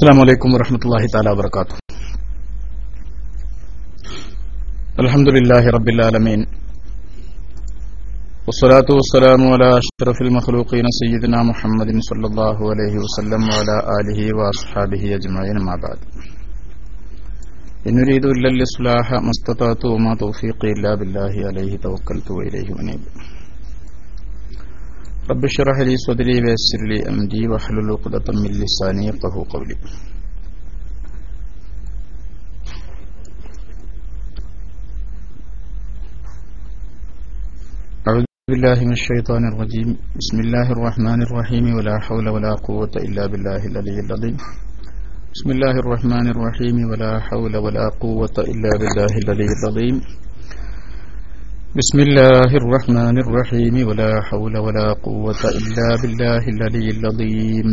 السلام عليكم ورحمة الله تعالى وبركاته. الحمد لله رب العالمين. والصلاة والسلام على أشرف المخلوقين سيدنا محمد صلى الله عليه وسلم وعلى آله وأصحابه أجمعين ما بعد. إن أريد إلا الإصلاح ما استطعت وما توفيقي إلا بالله عليه توكلت وإليه أنيب. رب اشرح لي صدري ويسر لي أمري واحلل عقدة من لساني يفقهوا قولي. أعوذ بالله من الشيطان الرجيم. بسم الله الرحمن الرحيم. ولا حول ولا قوة إلا بالله العلي العظيم. بسم الله الرحمن الرحيم. ولا حول ولا قوة إلا بالله العلي العظيم. بسم الله الرحمن الرحيم ولا حول ولا قوة إلا بالله العلي العظيم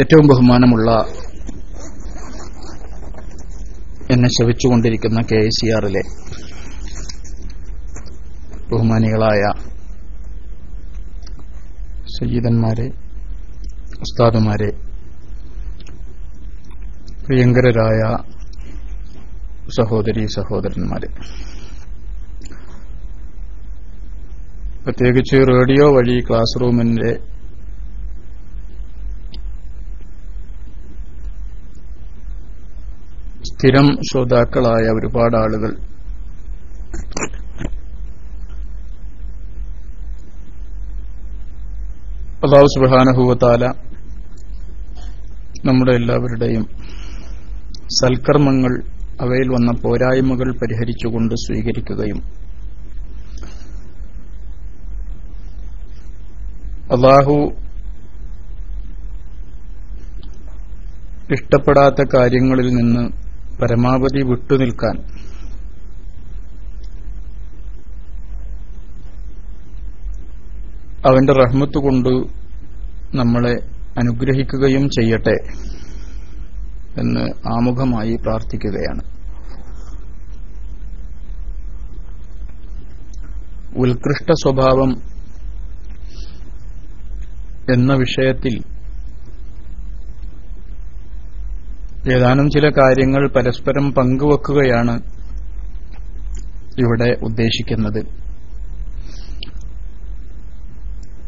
ഏറ്റവും ബഹുമാനമുള്ള എന്നെ ശവിച്ചുകൊണ്ടിരിക്കുന്ന കെ ഐ സി ആറിലെ ബഹുമാനികളായ സയ്യിദന്മാരെ ഉസ്താദുമാരെ പ്രിയങ്കരായ സഹോദരി സഹോദരന്മാരെ. പ്രത്യേകിച്ച് റേഡിയോ വഴി ക്ലാസ് റൂമിന്റെ സ്ഥിരം ശ്രോതാക്കളായ ഒരുപാട് ആളുകൾ അള്ളാഹു സുബാനഹുവത്താല നമ്മുടെ എല്ലാവരുടെയും സൽക്കർമ്മങ്ങൾ അവയിൽ വന്ന പോരായ്മകൾ പരിഹരിച്ചുകൊണ്ട് സ്വീകരിക്കുകയും അള്ളാഹു ഇഷ്ടപ്പെടാത്ത കാര്യങ്ങളിൽ നിന്ന് പരമാവധി വിട്ടുനിൽക്കാൻ അവന്റെ റഹ്മത്ത് കൊണ്ട് നമ്മളെ അനുഗ്രഹിക്കുകയും ചെയ്യട്ടെ എന്ന് ആമുഖമായി പ്രാർത്ഥിക്കുകയാണ്. ഉത്കൃഷ്ട സ്വഭാവം എന്ന വിഷയത്തിൽ ഏതാനും ചില കാര്യങ്ങൾ പരസ്പരം പങ്കുവെക്കുകയാണ് ഇവിടെ ഉദ്ദേശിക്കുന്നത്.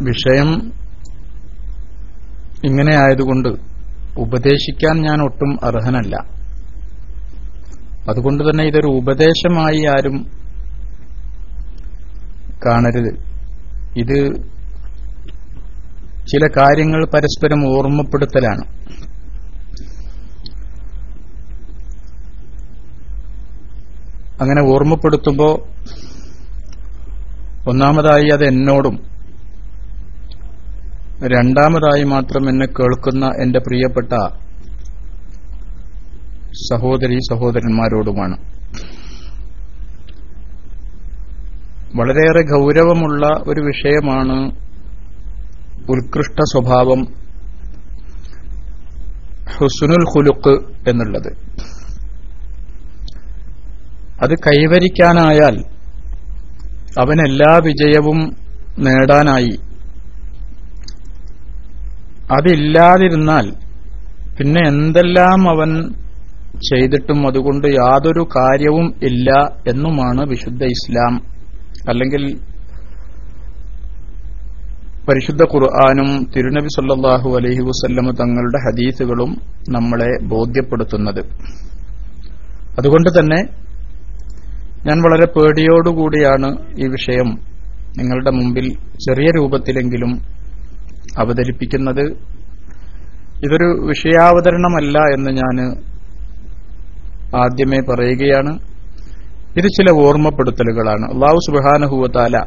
വിഷയം ഇങ്ങനെ ആയതുകൊണ്ട് ഉപദേശിക്കാൻ ഞാൻ ഒട്ടും അർഹനല്ല. അതുകൊണ്ട് തന്നെ ഇതൊരു ഉപദേശമായി ആരും കാണരുത്. ഇത് ചില കാര്യങ്ങൾ പരസ്പരം ഓർമ്മപ്പെടുത്തലാണ്. അങ്ങനെ ഓർമ്മപ്പെടുത്തുമ്പോൾ ഒന്നാമതായി അത് എന്നോടും രണ്ടാമതായി മാത്രം എന്നെ കേൾക്കുന്ന എന്റെ പ്രിയപ്പെട്ട സഹോദരി സഹോദരന്മാരോടുമാണ്. വളരെയേറെ ഗൗരവമുള്ള ഒരു വിഷയമാണ് ഉത്കൃഷ്ട സ്വഭാവം ഹുസുനുൽ ഹുലുക്ക് എന്നുള്ളത്. അത് കൈവരിക്കാനായാൽ അവൻ എല്ലാ വിജയവും നേടാനായി അതില്ലാതിരുന്നാൽ പിന്നെ എന്തെല്ലാം അവൻ ചെയ്തിട്ടും അതുകൊണ്ട് യാതൊരു കാര്യവും ഇല്ല എന്നുമാണ് വിശുദ്ധ ഇസ്ലാം. അല്ലെങ്കിൽ പരിശുദ്ധ ഖുർആാനും തിരുനബി സല്ലാഹു അലഹി വസ്ല്ലമ തങ്ങളുടെ ഹദീസുകളും നമ്മളെ ബോധ്യപ്പെടുത്തുന്നത്. അതുകൊണ്ട് തന്നെ ഞാൻ വളരെ പേടിയോടുകൂടിയാണ് ഈ വിഷയം നിങ്ങളുടെ മുമ്പിൽ ചെറിയ രൂപത്തിലെങ്കിലും അവതരിപ്പിക്കുന്നത് ഇതൊരു വിഷയാവതരണമല്ല എന്ന് ഞാൻ ആദ്യമേ പറയുകയാണ്. ഇത് ചില ഓർമ്മപ്പെടുത്തലുകളാണ്. അള്ളാഹു സുബാനഹുവത്താല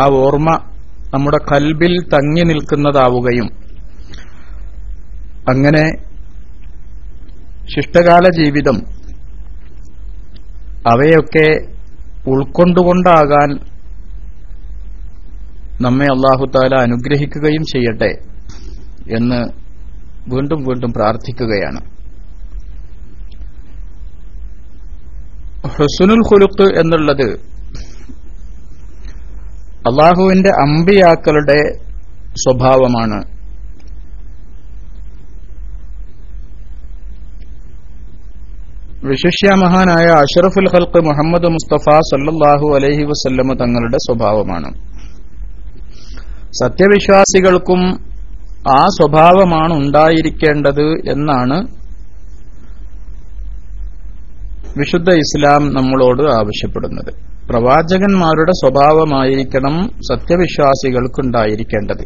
ആ ഓർമ്മ നമ്മുടെ കൽബിൽ തങ്ങി നിൽക്കുന്നതാവുകയും അങ്ങനെ ശിഷ്ടകാല ജീവിതം അവയൊക്കെ ഉൾക്കൊണ്ടുകൊണ്ടാകാൻ നമ്മെ അള്ളാഹുത്താല അനുഗ്രഹിക്കുകയും ചെയ്യട്ടെ എന്ന് വീണ്ടും വീണ്ടും പ്രാർത്ഥിക്കുകയാണ്. ഹുസുനുൽ ഹുലുക്ക് എന്നുള്ളത് അള്ളാഹുവിന്റെ അമ്പിയാക്കളുടെ സ്വഭാവമാണ്. വിശിഷ്യ മഹാനായ അഷറഫുൽ ഹൽക്ക് മുഹമ്മദ് മുസ്തഫ സല്ലാഹു അലഹി വസ്ല്ലമ തങ്ങളുടെ സ്വഭാവമാണ്. സത്യവിശ്വാസികൾക്കും ആ സ്വഭാവമാണ് ഉണ്ടായിരിക്കേണ്ടത് എന്നാണ് വിശുദ്ധ ഇസ്ലാം നമ്മളോട് ആവശ്യപ്പെടുന്നത്. പ്രവാചകന്മാരുടെ സ്വഭാവമായിരിക്കണം സത്യവിശ്വാസികൾക്കുണ്ടായിരിക്കേണ്ടത്.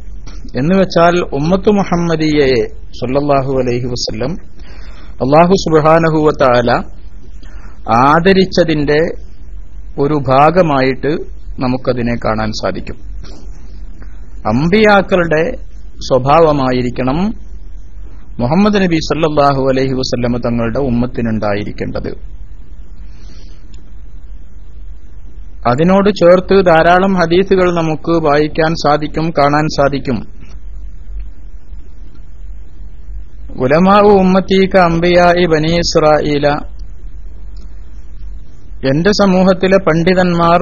എന്നുവെച്ചാൽ ഉമ്മത്തു മുഹമ്മദിയയെ സൊല്ലാഹു അലൈഹി വസല്ലം അള്ളാഹു സുബാനഹുവത്താല ആദരിച്ചതിന്റെ ഒരു ഭാഗമായിട്ട് നമുക്കതിനെ കാണാൻ സാധിക്കും. അമ്പിയാക്കളുടെ സ്വഭാവമായിരിക്കണം മുഹമ്മദ് നബി സല്ലാഹു അലൈഹി വസല്ലമ തങ്ങളുടെ ഉമ്മത്തിനുണ്ടായിരിക്കേണ്ടത്. അതിനോട് ചേർത്ത് ധാരാളം ഹദീസുകൾ നമുക്ക് വായിക്കാൻ സാധിക്കും കാണാൻ സാധിക്കും. ഉലമാവ് ഉമ്മത്തീക അംബിയായി ബനി ഇസ്രായേല എന്റെ സമൂഹത്തിലെ പണ്ഡിതന്മാർ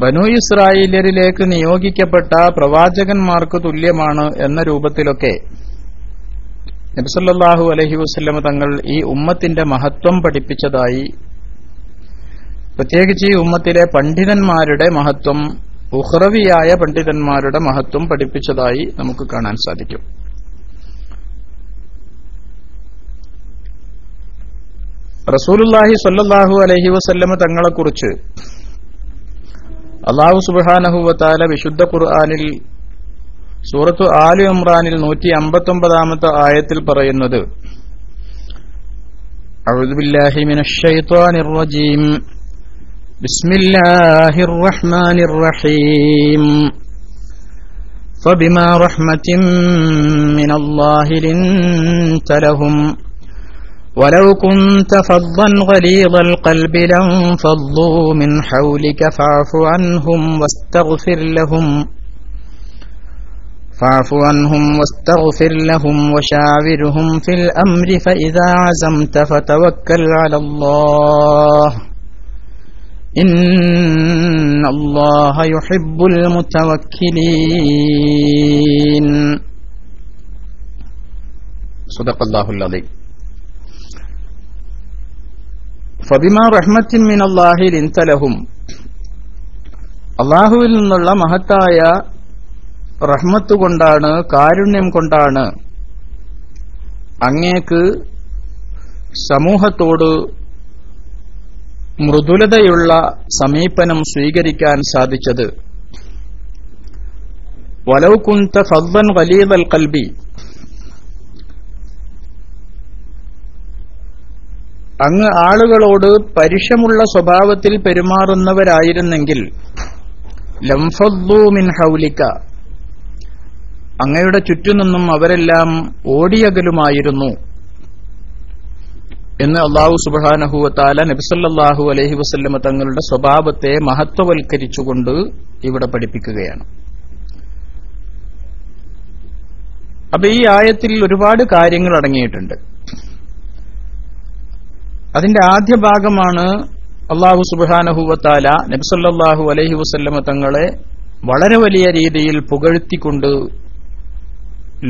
ബനു ഇസ്രായേലിയരിലേക്ക് നിയോഗിക്കപ്പെട്ട പ്രവാചകന്മാർക്ക് തുല്യമാണ് എന്ന രൂപത്തിലൊക്കെ നബിസല്ലാഹു അലഹി വസ്ലമ തങ്ങൾ ഈ ഉമ്മത്തിന്റെ മഹത്വം പഠിപ്പിച്ചതായി. പ്രത്യേകിച്ച് ഈ ഉമ്മത്തിലെ പണ്ഡിതന്മാരുടെ മഹത്വം ഉഹ്റവിയായ പണ്ഡിതന്മാരുടെ മഹത്വം പഠിപ്പിച്ചതായി നമുക്ക് കാണാൻ സാധിക്കും. റസൂലുല്ലാഹി സല്ലാഹു അലഹി വസല്ലമ തങ്ങളെക്കുറിച്ച് അള്ളാഹു സുബാനഹുവത്താല വിശുദ്ധ ഖുർആാനിൽ സൂറത്തു ആലു ഇമ്രാനിൽ നൂറ്റി അമ്പത്തൊമ്പതാമത്തെ ആയത്തിൽ പറയുന്നത് أعوذ بالله من الشيطان الرجيم بسم الله الرحمن الرحيم فبما رحمة من الله لنت لهم ولو كنت فظا غليظ القلب لانفضوا من حولك فاعف عنهم واستغفر لهم فاعف عنهم واستغفر لهم وشاورهم في الأمر فإذا عزمت فتوكل على الله إن الله يحب المتوكلين. صدق الله العظيم. ഫബിമ റഹ്മത്തിൻ മിൻ ലിൻതലഹും അള്ളാഹുവിൽ നിന്നുള്ള മഹത്തായ റഹ്മത്ത് കൊണ്ടാണ് കാരുണ്യം കൊണ്ടാണ് അങ്ങേക്ക് സമൂഹത്തോട് മൃദുലതയുള്ള സമീപനം സ്വീകരിക്കാൻ സാധിച്ചത്. വലൗ കുന്ത ഫദ്ദൻ വലീദൽ കൽബി അങ്ങ് ആളുകളോട് പരിഷമുള്ള സ്വഭാവത്തിൽ പെരുമാറുന്നവരായിരുന്നെങ്കിൽ ലംഫദ്ദൂമിൻ ഹൗലിക്ക അങ്ങയുടെ ചുറ്റുനിന്നും അവരെല്ലാം ഓടിയകലുമായിരുന്നു എന്ന് അള്ളാഹു സുബാനഹുവത്താല നബിസല്ലാഹു അലഹി വസ്ല്ലമ തങ്ങളുടെ സ്വഭാവത്തെ മഹത്വവൽക്കരിച്ചുകൊണ്ട് ഇവിടെ പഠിപ്പിക്കുകയാണ്. അപ്പൊ ഈ ആയത്തിൽ ഒരുപാട് കാര്യങ്ങൾ അടങ്ങിയിട്ടുണ്ട്. അതിന്റെ ആദ്യ ഭാഗമാണ് അള്ളാഹു സുബാനഹുവത്താല നബ്സല്ലാഹു അലഹി വസ്ല്ലമ തങ്ങളെ വളരെ വലിയ രീതിയിൽ പുകഴ്ത്തിക്കൊണ്ട്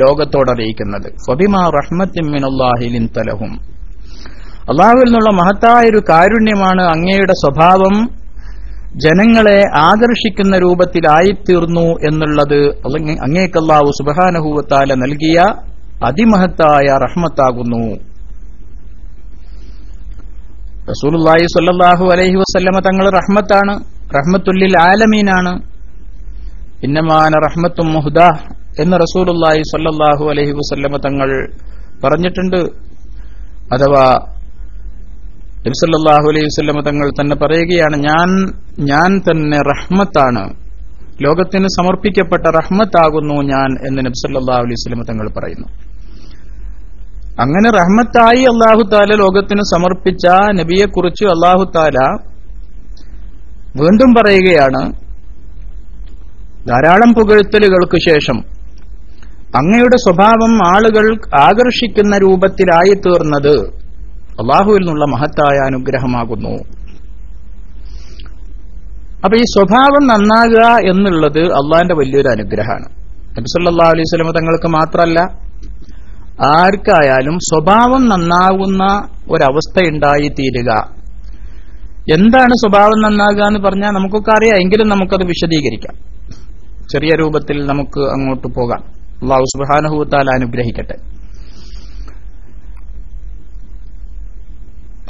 ലോകത്തോടറിയിക്കുന്നത് ഫബിമാ അള്ളാഹുവിൽ നിന്നുള്ള മഹത്തായ ഒരു കാരുണ്യമാണ് അങ്ങയുടെ സ്വഭാവം. ജനങ്ങളെ ആകർഷിക്കുന്ന രൂപത്തിലായിത്തീർന്നു എന്നുള്ളത് അങ്ങേക്കല്ലാവു സുബഹാനഹൂവത്താല നൽകിയ അതിമഹത്തായ റഹ്മത്താകുന്നു. റസൂലുള്ളാഹി സ്വല്ലല്ലാഹു അലൈഹി വസല്ലമ തങ്ങൾ റഹ്മത്താണ് റഹ്മത്തുല്ലിൽ ആലമീനാണ്. ഇന്നമാന റഹ്മത്തും മുഹ്ദ എന്ന് റസൂലുള്ളാഹി സ്വല്ലല്ലാഹു അലൈഹി വസല്ലമ തങ്ങൾ പറഞ്ഞിട്ടുണ്ട്. അഥവാ നബിസല്ലാഹു അലൈഹി വസല്ലമ തങ്ങൾ തന്നെ പറയുകയാണ് ഞാൻ ഞാൻ തന്നെ റഹ്മത്താണ്. ലോകത്തിന് സമർപ്പിക്കപ്പെട്ട റഹ്മത്താകുന്നു ഞാൻ എന്ന് നബ്സല്ലാഹു അലൈഹി വസല്ലമ തങ്ങൾ പറയുന്നു. അങ്ങനെ റഹ്മത്തായി അള്ളാഹു താല ലോകത്തിന് സമർപ്പിച്ച നബിയെക്കുറിച്ച് അള്ളാഹു താല വീണ്ടും പറയുകയാണ് ധാരാളം പുകഴ്ത്തലുകൾക്ക് ശേഷം അങ്ങയുടെ സ്വഭാവം ആളുകൾ ആകർഷിക്കുന്ന രൂപത്തിലായി തീർന്നത് അള്ളാഹുവിൽ നിന്നുള്ള മഹത്തായ അനുഗ്രഹമാകുന്നു. അപ്പൊ ഈ സ്വഭാവം നന്നാകുക എന്നുള്ളത് അള്ളാഹിന്റെ വലിയൊരു അനുഗ്രഹമാണ്. നബിസല്ലാ അലൈഹി സ്വലമ തങ്ങൾക്ക് മാത്രമല്ല ആർക്കായാലും സ്വഭാവം നന്നാകുന്ന ഒരവസ്ഥ ഉണ്ടായി തീരുക എന്താണ് സ്വഭാവം നന്നാകുക എന്ന് പറഞ്ഞാൽ നമുക്കൊക്കെ അറിയാം എങ്കിലും നമുക്കത് വിശദീകരിക്കാം. ചെറിയ രൂപത്തിൽ നമുക്ക് അങ്ങോട്ട് പോകാം. അള്ളാഹു സുബാനഹുത്താൽ അനുഗ്രഹിക്കട്ടെ.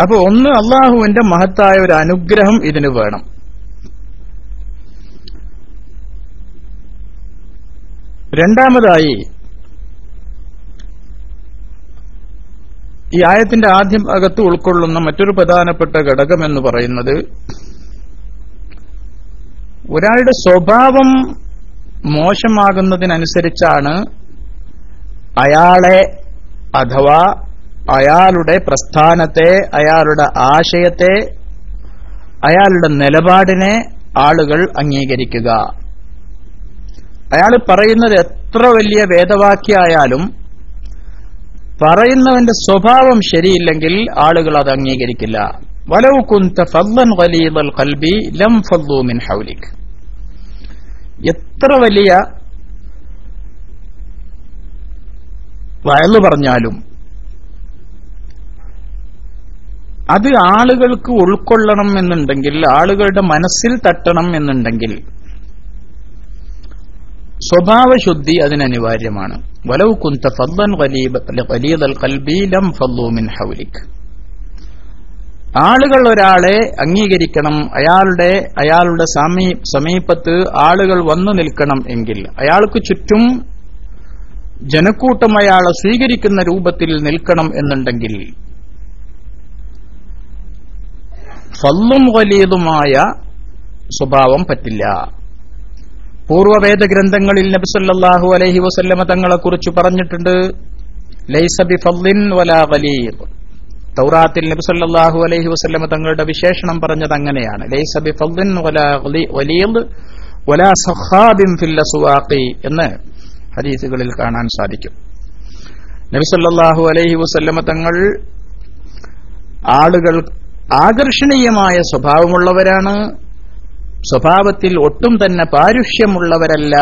അപ്പൊ ഒന്ന് അള്ളാഹുവിന്റെ മഹത്തായ ഒരു അനുഗ്രഹം ഇതിന് വേണം. രണ്ടാമതായി ഈ ആയത്തിന്റെ ആദ്യ ഭാഗത്ത് ഉൾക്കൊള്ളുന്ന മറ്റൊരു പ്രധാനപ്പെട്ട ഘടകം എന്ന് പറയുന്നത് ഒരാളുടെ സ്വഭാവം മോശമാകുന്നതിനനുസരിച്ചാണ് അയാളെ അഥവാ അയാളുടെ പ്രസ്ഥാനത്തെ അയാളുടെ ആശയത്തെ അയാളുടെ നിലപാടിനെ ആളുകൾ അംഗീകരിക്കുക. അയാൾ പറയുന്നത് എത്ര വലിയ വേദവാക്യായാലും പറയുന്നവന്റെ സ്വഭാവം ശരിയില്ലെങ്കിൽ ആളുകൾ അത് അംഗീകരിക്കില്ല. വലവ് കുന്ത ഫല്ലൻ കൽബി ലം ഫല്ലു മിൻ ഹൗലിക്. എത്ര വലിയ വയലു പറഞ്ഞാലും അത് ആളുകൾക്ക് ഉൾക്കൊള്ളണം എന്നുണ്ടെങ്കിൽ ആളുകളുടെ മനസ്സിൽ തട്ടണം എന്നുണ്ടെങ്കിൽ സ്വഭാവശുദ്ധി അതിനനിവാര്യമാണ്. വലവ് കുന്ത വലീദൽ കൽബി ലം ഫല്ലു മിൻ ഹൗലിക്. ആളുകൾ ഒരാളെ അംഗീകരിക്കണം. അയാളുടെ അയാളുടെ സമീ സമീപത്ത് ആളുകൾ വന്നു നിൽക്കണം എങ്കിൽ അയാൾക്ക് ചുറ്റും ജനക്കൂട്ടം അയാളെ സ്വീകരിക്കുന്ന രൂപത്തിൽ നിൽക്കണം എന്നുണ്ടെങ്കിൽ ഫല്ലും വലിയതുമായ സ്വഭാവം പറ്റില്ല. പൂർവവേദ ഗ്രന്ഥങ്ങളിൽ നബിസല്ലാഹു അലഹി വസല്ലമ തങ്ങളെ കുറിച്ച് പറഞ്ഞിട്ടുണ്ട് വലാ തൗറാത്തിൽ നബി അലൈഹി വസല്ലമ തങ്ങളുടെ വിശേഷണം പറഞ്ഞത് അങ്ങനെയാണ്. വലാ എന്ന് ഹദീസുകളിൽ കാണാൻ സാധിക്കും. നബി അലൈഹി വസല്ലമ തങ്ങൾ ആളുകൾ ആകർഷണീയമായ സ്വഭാവമുള്ളവരാണ്. സ്വഭാവത്തിൽ ഒട്ടും തന്നെ പാരുഷ്യമുള്ളവരല്ല.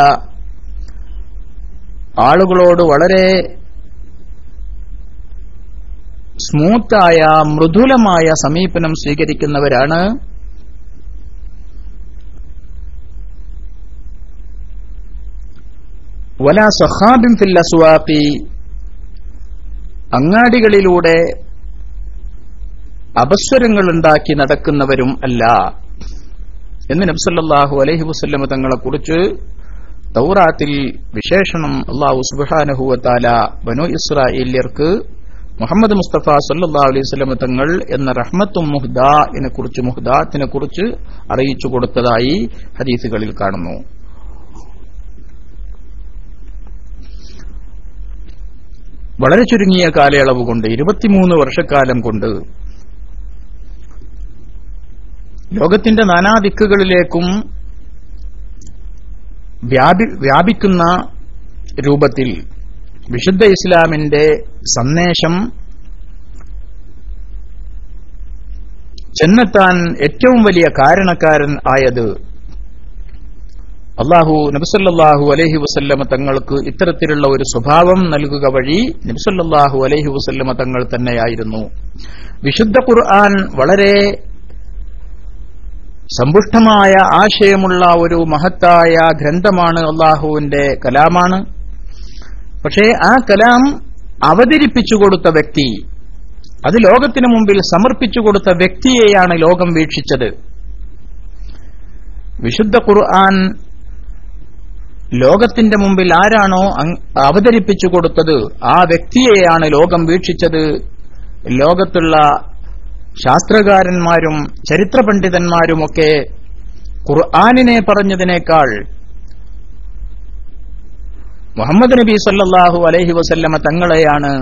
ആളുകളോട് വളരെ സ്മൂത്തായ മൃദുലമായ സമീപനം സ്വീകരിക്കുന്നവരാണ് വല സഹാബിം അസ്വാഖി. അങ്ങാടികളിലൂടെ അപസ്വരങ്ങളുണ്ടാക്കി നടക്കുന്നവരും അല്ല. എന്ന് നബ്സല്ലാഹു അലഹി വസ്ല്ലമ തങ്ങളെ കുറിച്ച് തൗറാത്തിൽ വിശേഷണം അള്ളാഹു സുബാനഹുവത്താല ബനു ഇസ്രായേല്യർക്ക് മുഹമ്മദ് മുസ്തഫ സല്ലാ അലൈഹി സ്വലമ തങ്ങൾ എന്ന റഹ്മത്തും മുഹ്ദാനെ കുറിച്ച് മുഹ്ദാത്തിനെ കുറിച്ച് അറിയിച്ചു കൊടുത്തതായി ഹദീസുകളിൽ കാണുന്നു. വളരെ ചുരുങ്ങിയ കാലയളവ് കൊണ്ട് ഇരുപത്തിമൂന്ന് വർഷക്കാലം കൊണ്ട് ലോകത്തിന്റെ നാനാ ദിക്കുകളിലേക്കും വ്യാപിക്കുന്ന രൂപത്തിൽ വിശുദ്ധ ഇസ്ലാമിന്റെ സന്ദേശം ചെന്നെത്താൻ ഏറ്റവും വലിയ കാരണക്കാരൻ ആയത് അള്ളാഹു നബിസല്ലാഹു അലഹി വസല്ലമ തങ്ങൾക്ക് ഇത്തരത്തിലുള്ള ഒരു സ്വഭാവം നൽകുക വഴി നബിസല്ലാഹു അലഹി വസല്ലമ തങ്ങൾ തന്നെയായിരുന്നു. വിശുദ്ധ ഖുർആൻ വളരെ സമ്പുഷ്ടമായ ആശയമുള്ള ഒരു മഹത്തായ ഗ്രന്ഥമാണ് അള്ളാഹുവിന്റെ കലാമാണ്. പക്ഷേ ആ കലാം അവതരിപ്പിച്ചു കൊടുത്ത വ്യക്തി അത് ലോകത്തിനു മുമ്പിൽ സമർപ്പിച്ചു കൊടുത്ത വ്യക്തിയെയാണ് ലോകം വീക്ഷിച്ചത്. വിശുദ്ധ ഖുർആൻ ലോകത്തിന്റെ മുമ്പിൽ ആരാണോ അവതരിപ്പിച്ചു കൊടുത്തത് ആ വ്യക്തിയെയാണ് ലോകം വീക്ഷിച്ചത്. ലോകത്തുള്ള ശാസ്ത്രകാരന്മാരും ചരിത്ര പണ്ഡിതന്മാരുമൊക്കെ ഖുർആാനിനെ പറഞ്ഞതിനേക്കാൾ മുഹമ്മദ് നബി സല്ലാഹു അലൈഹി വസല്ലമ തങ്ങളെയാണ്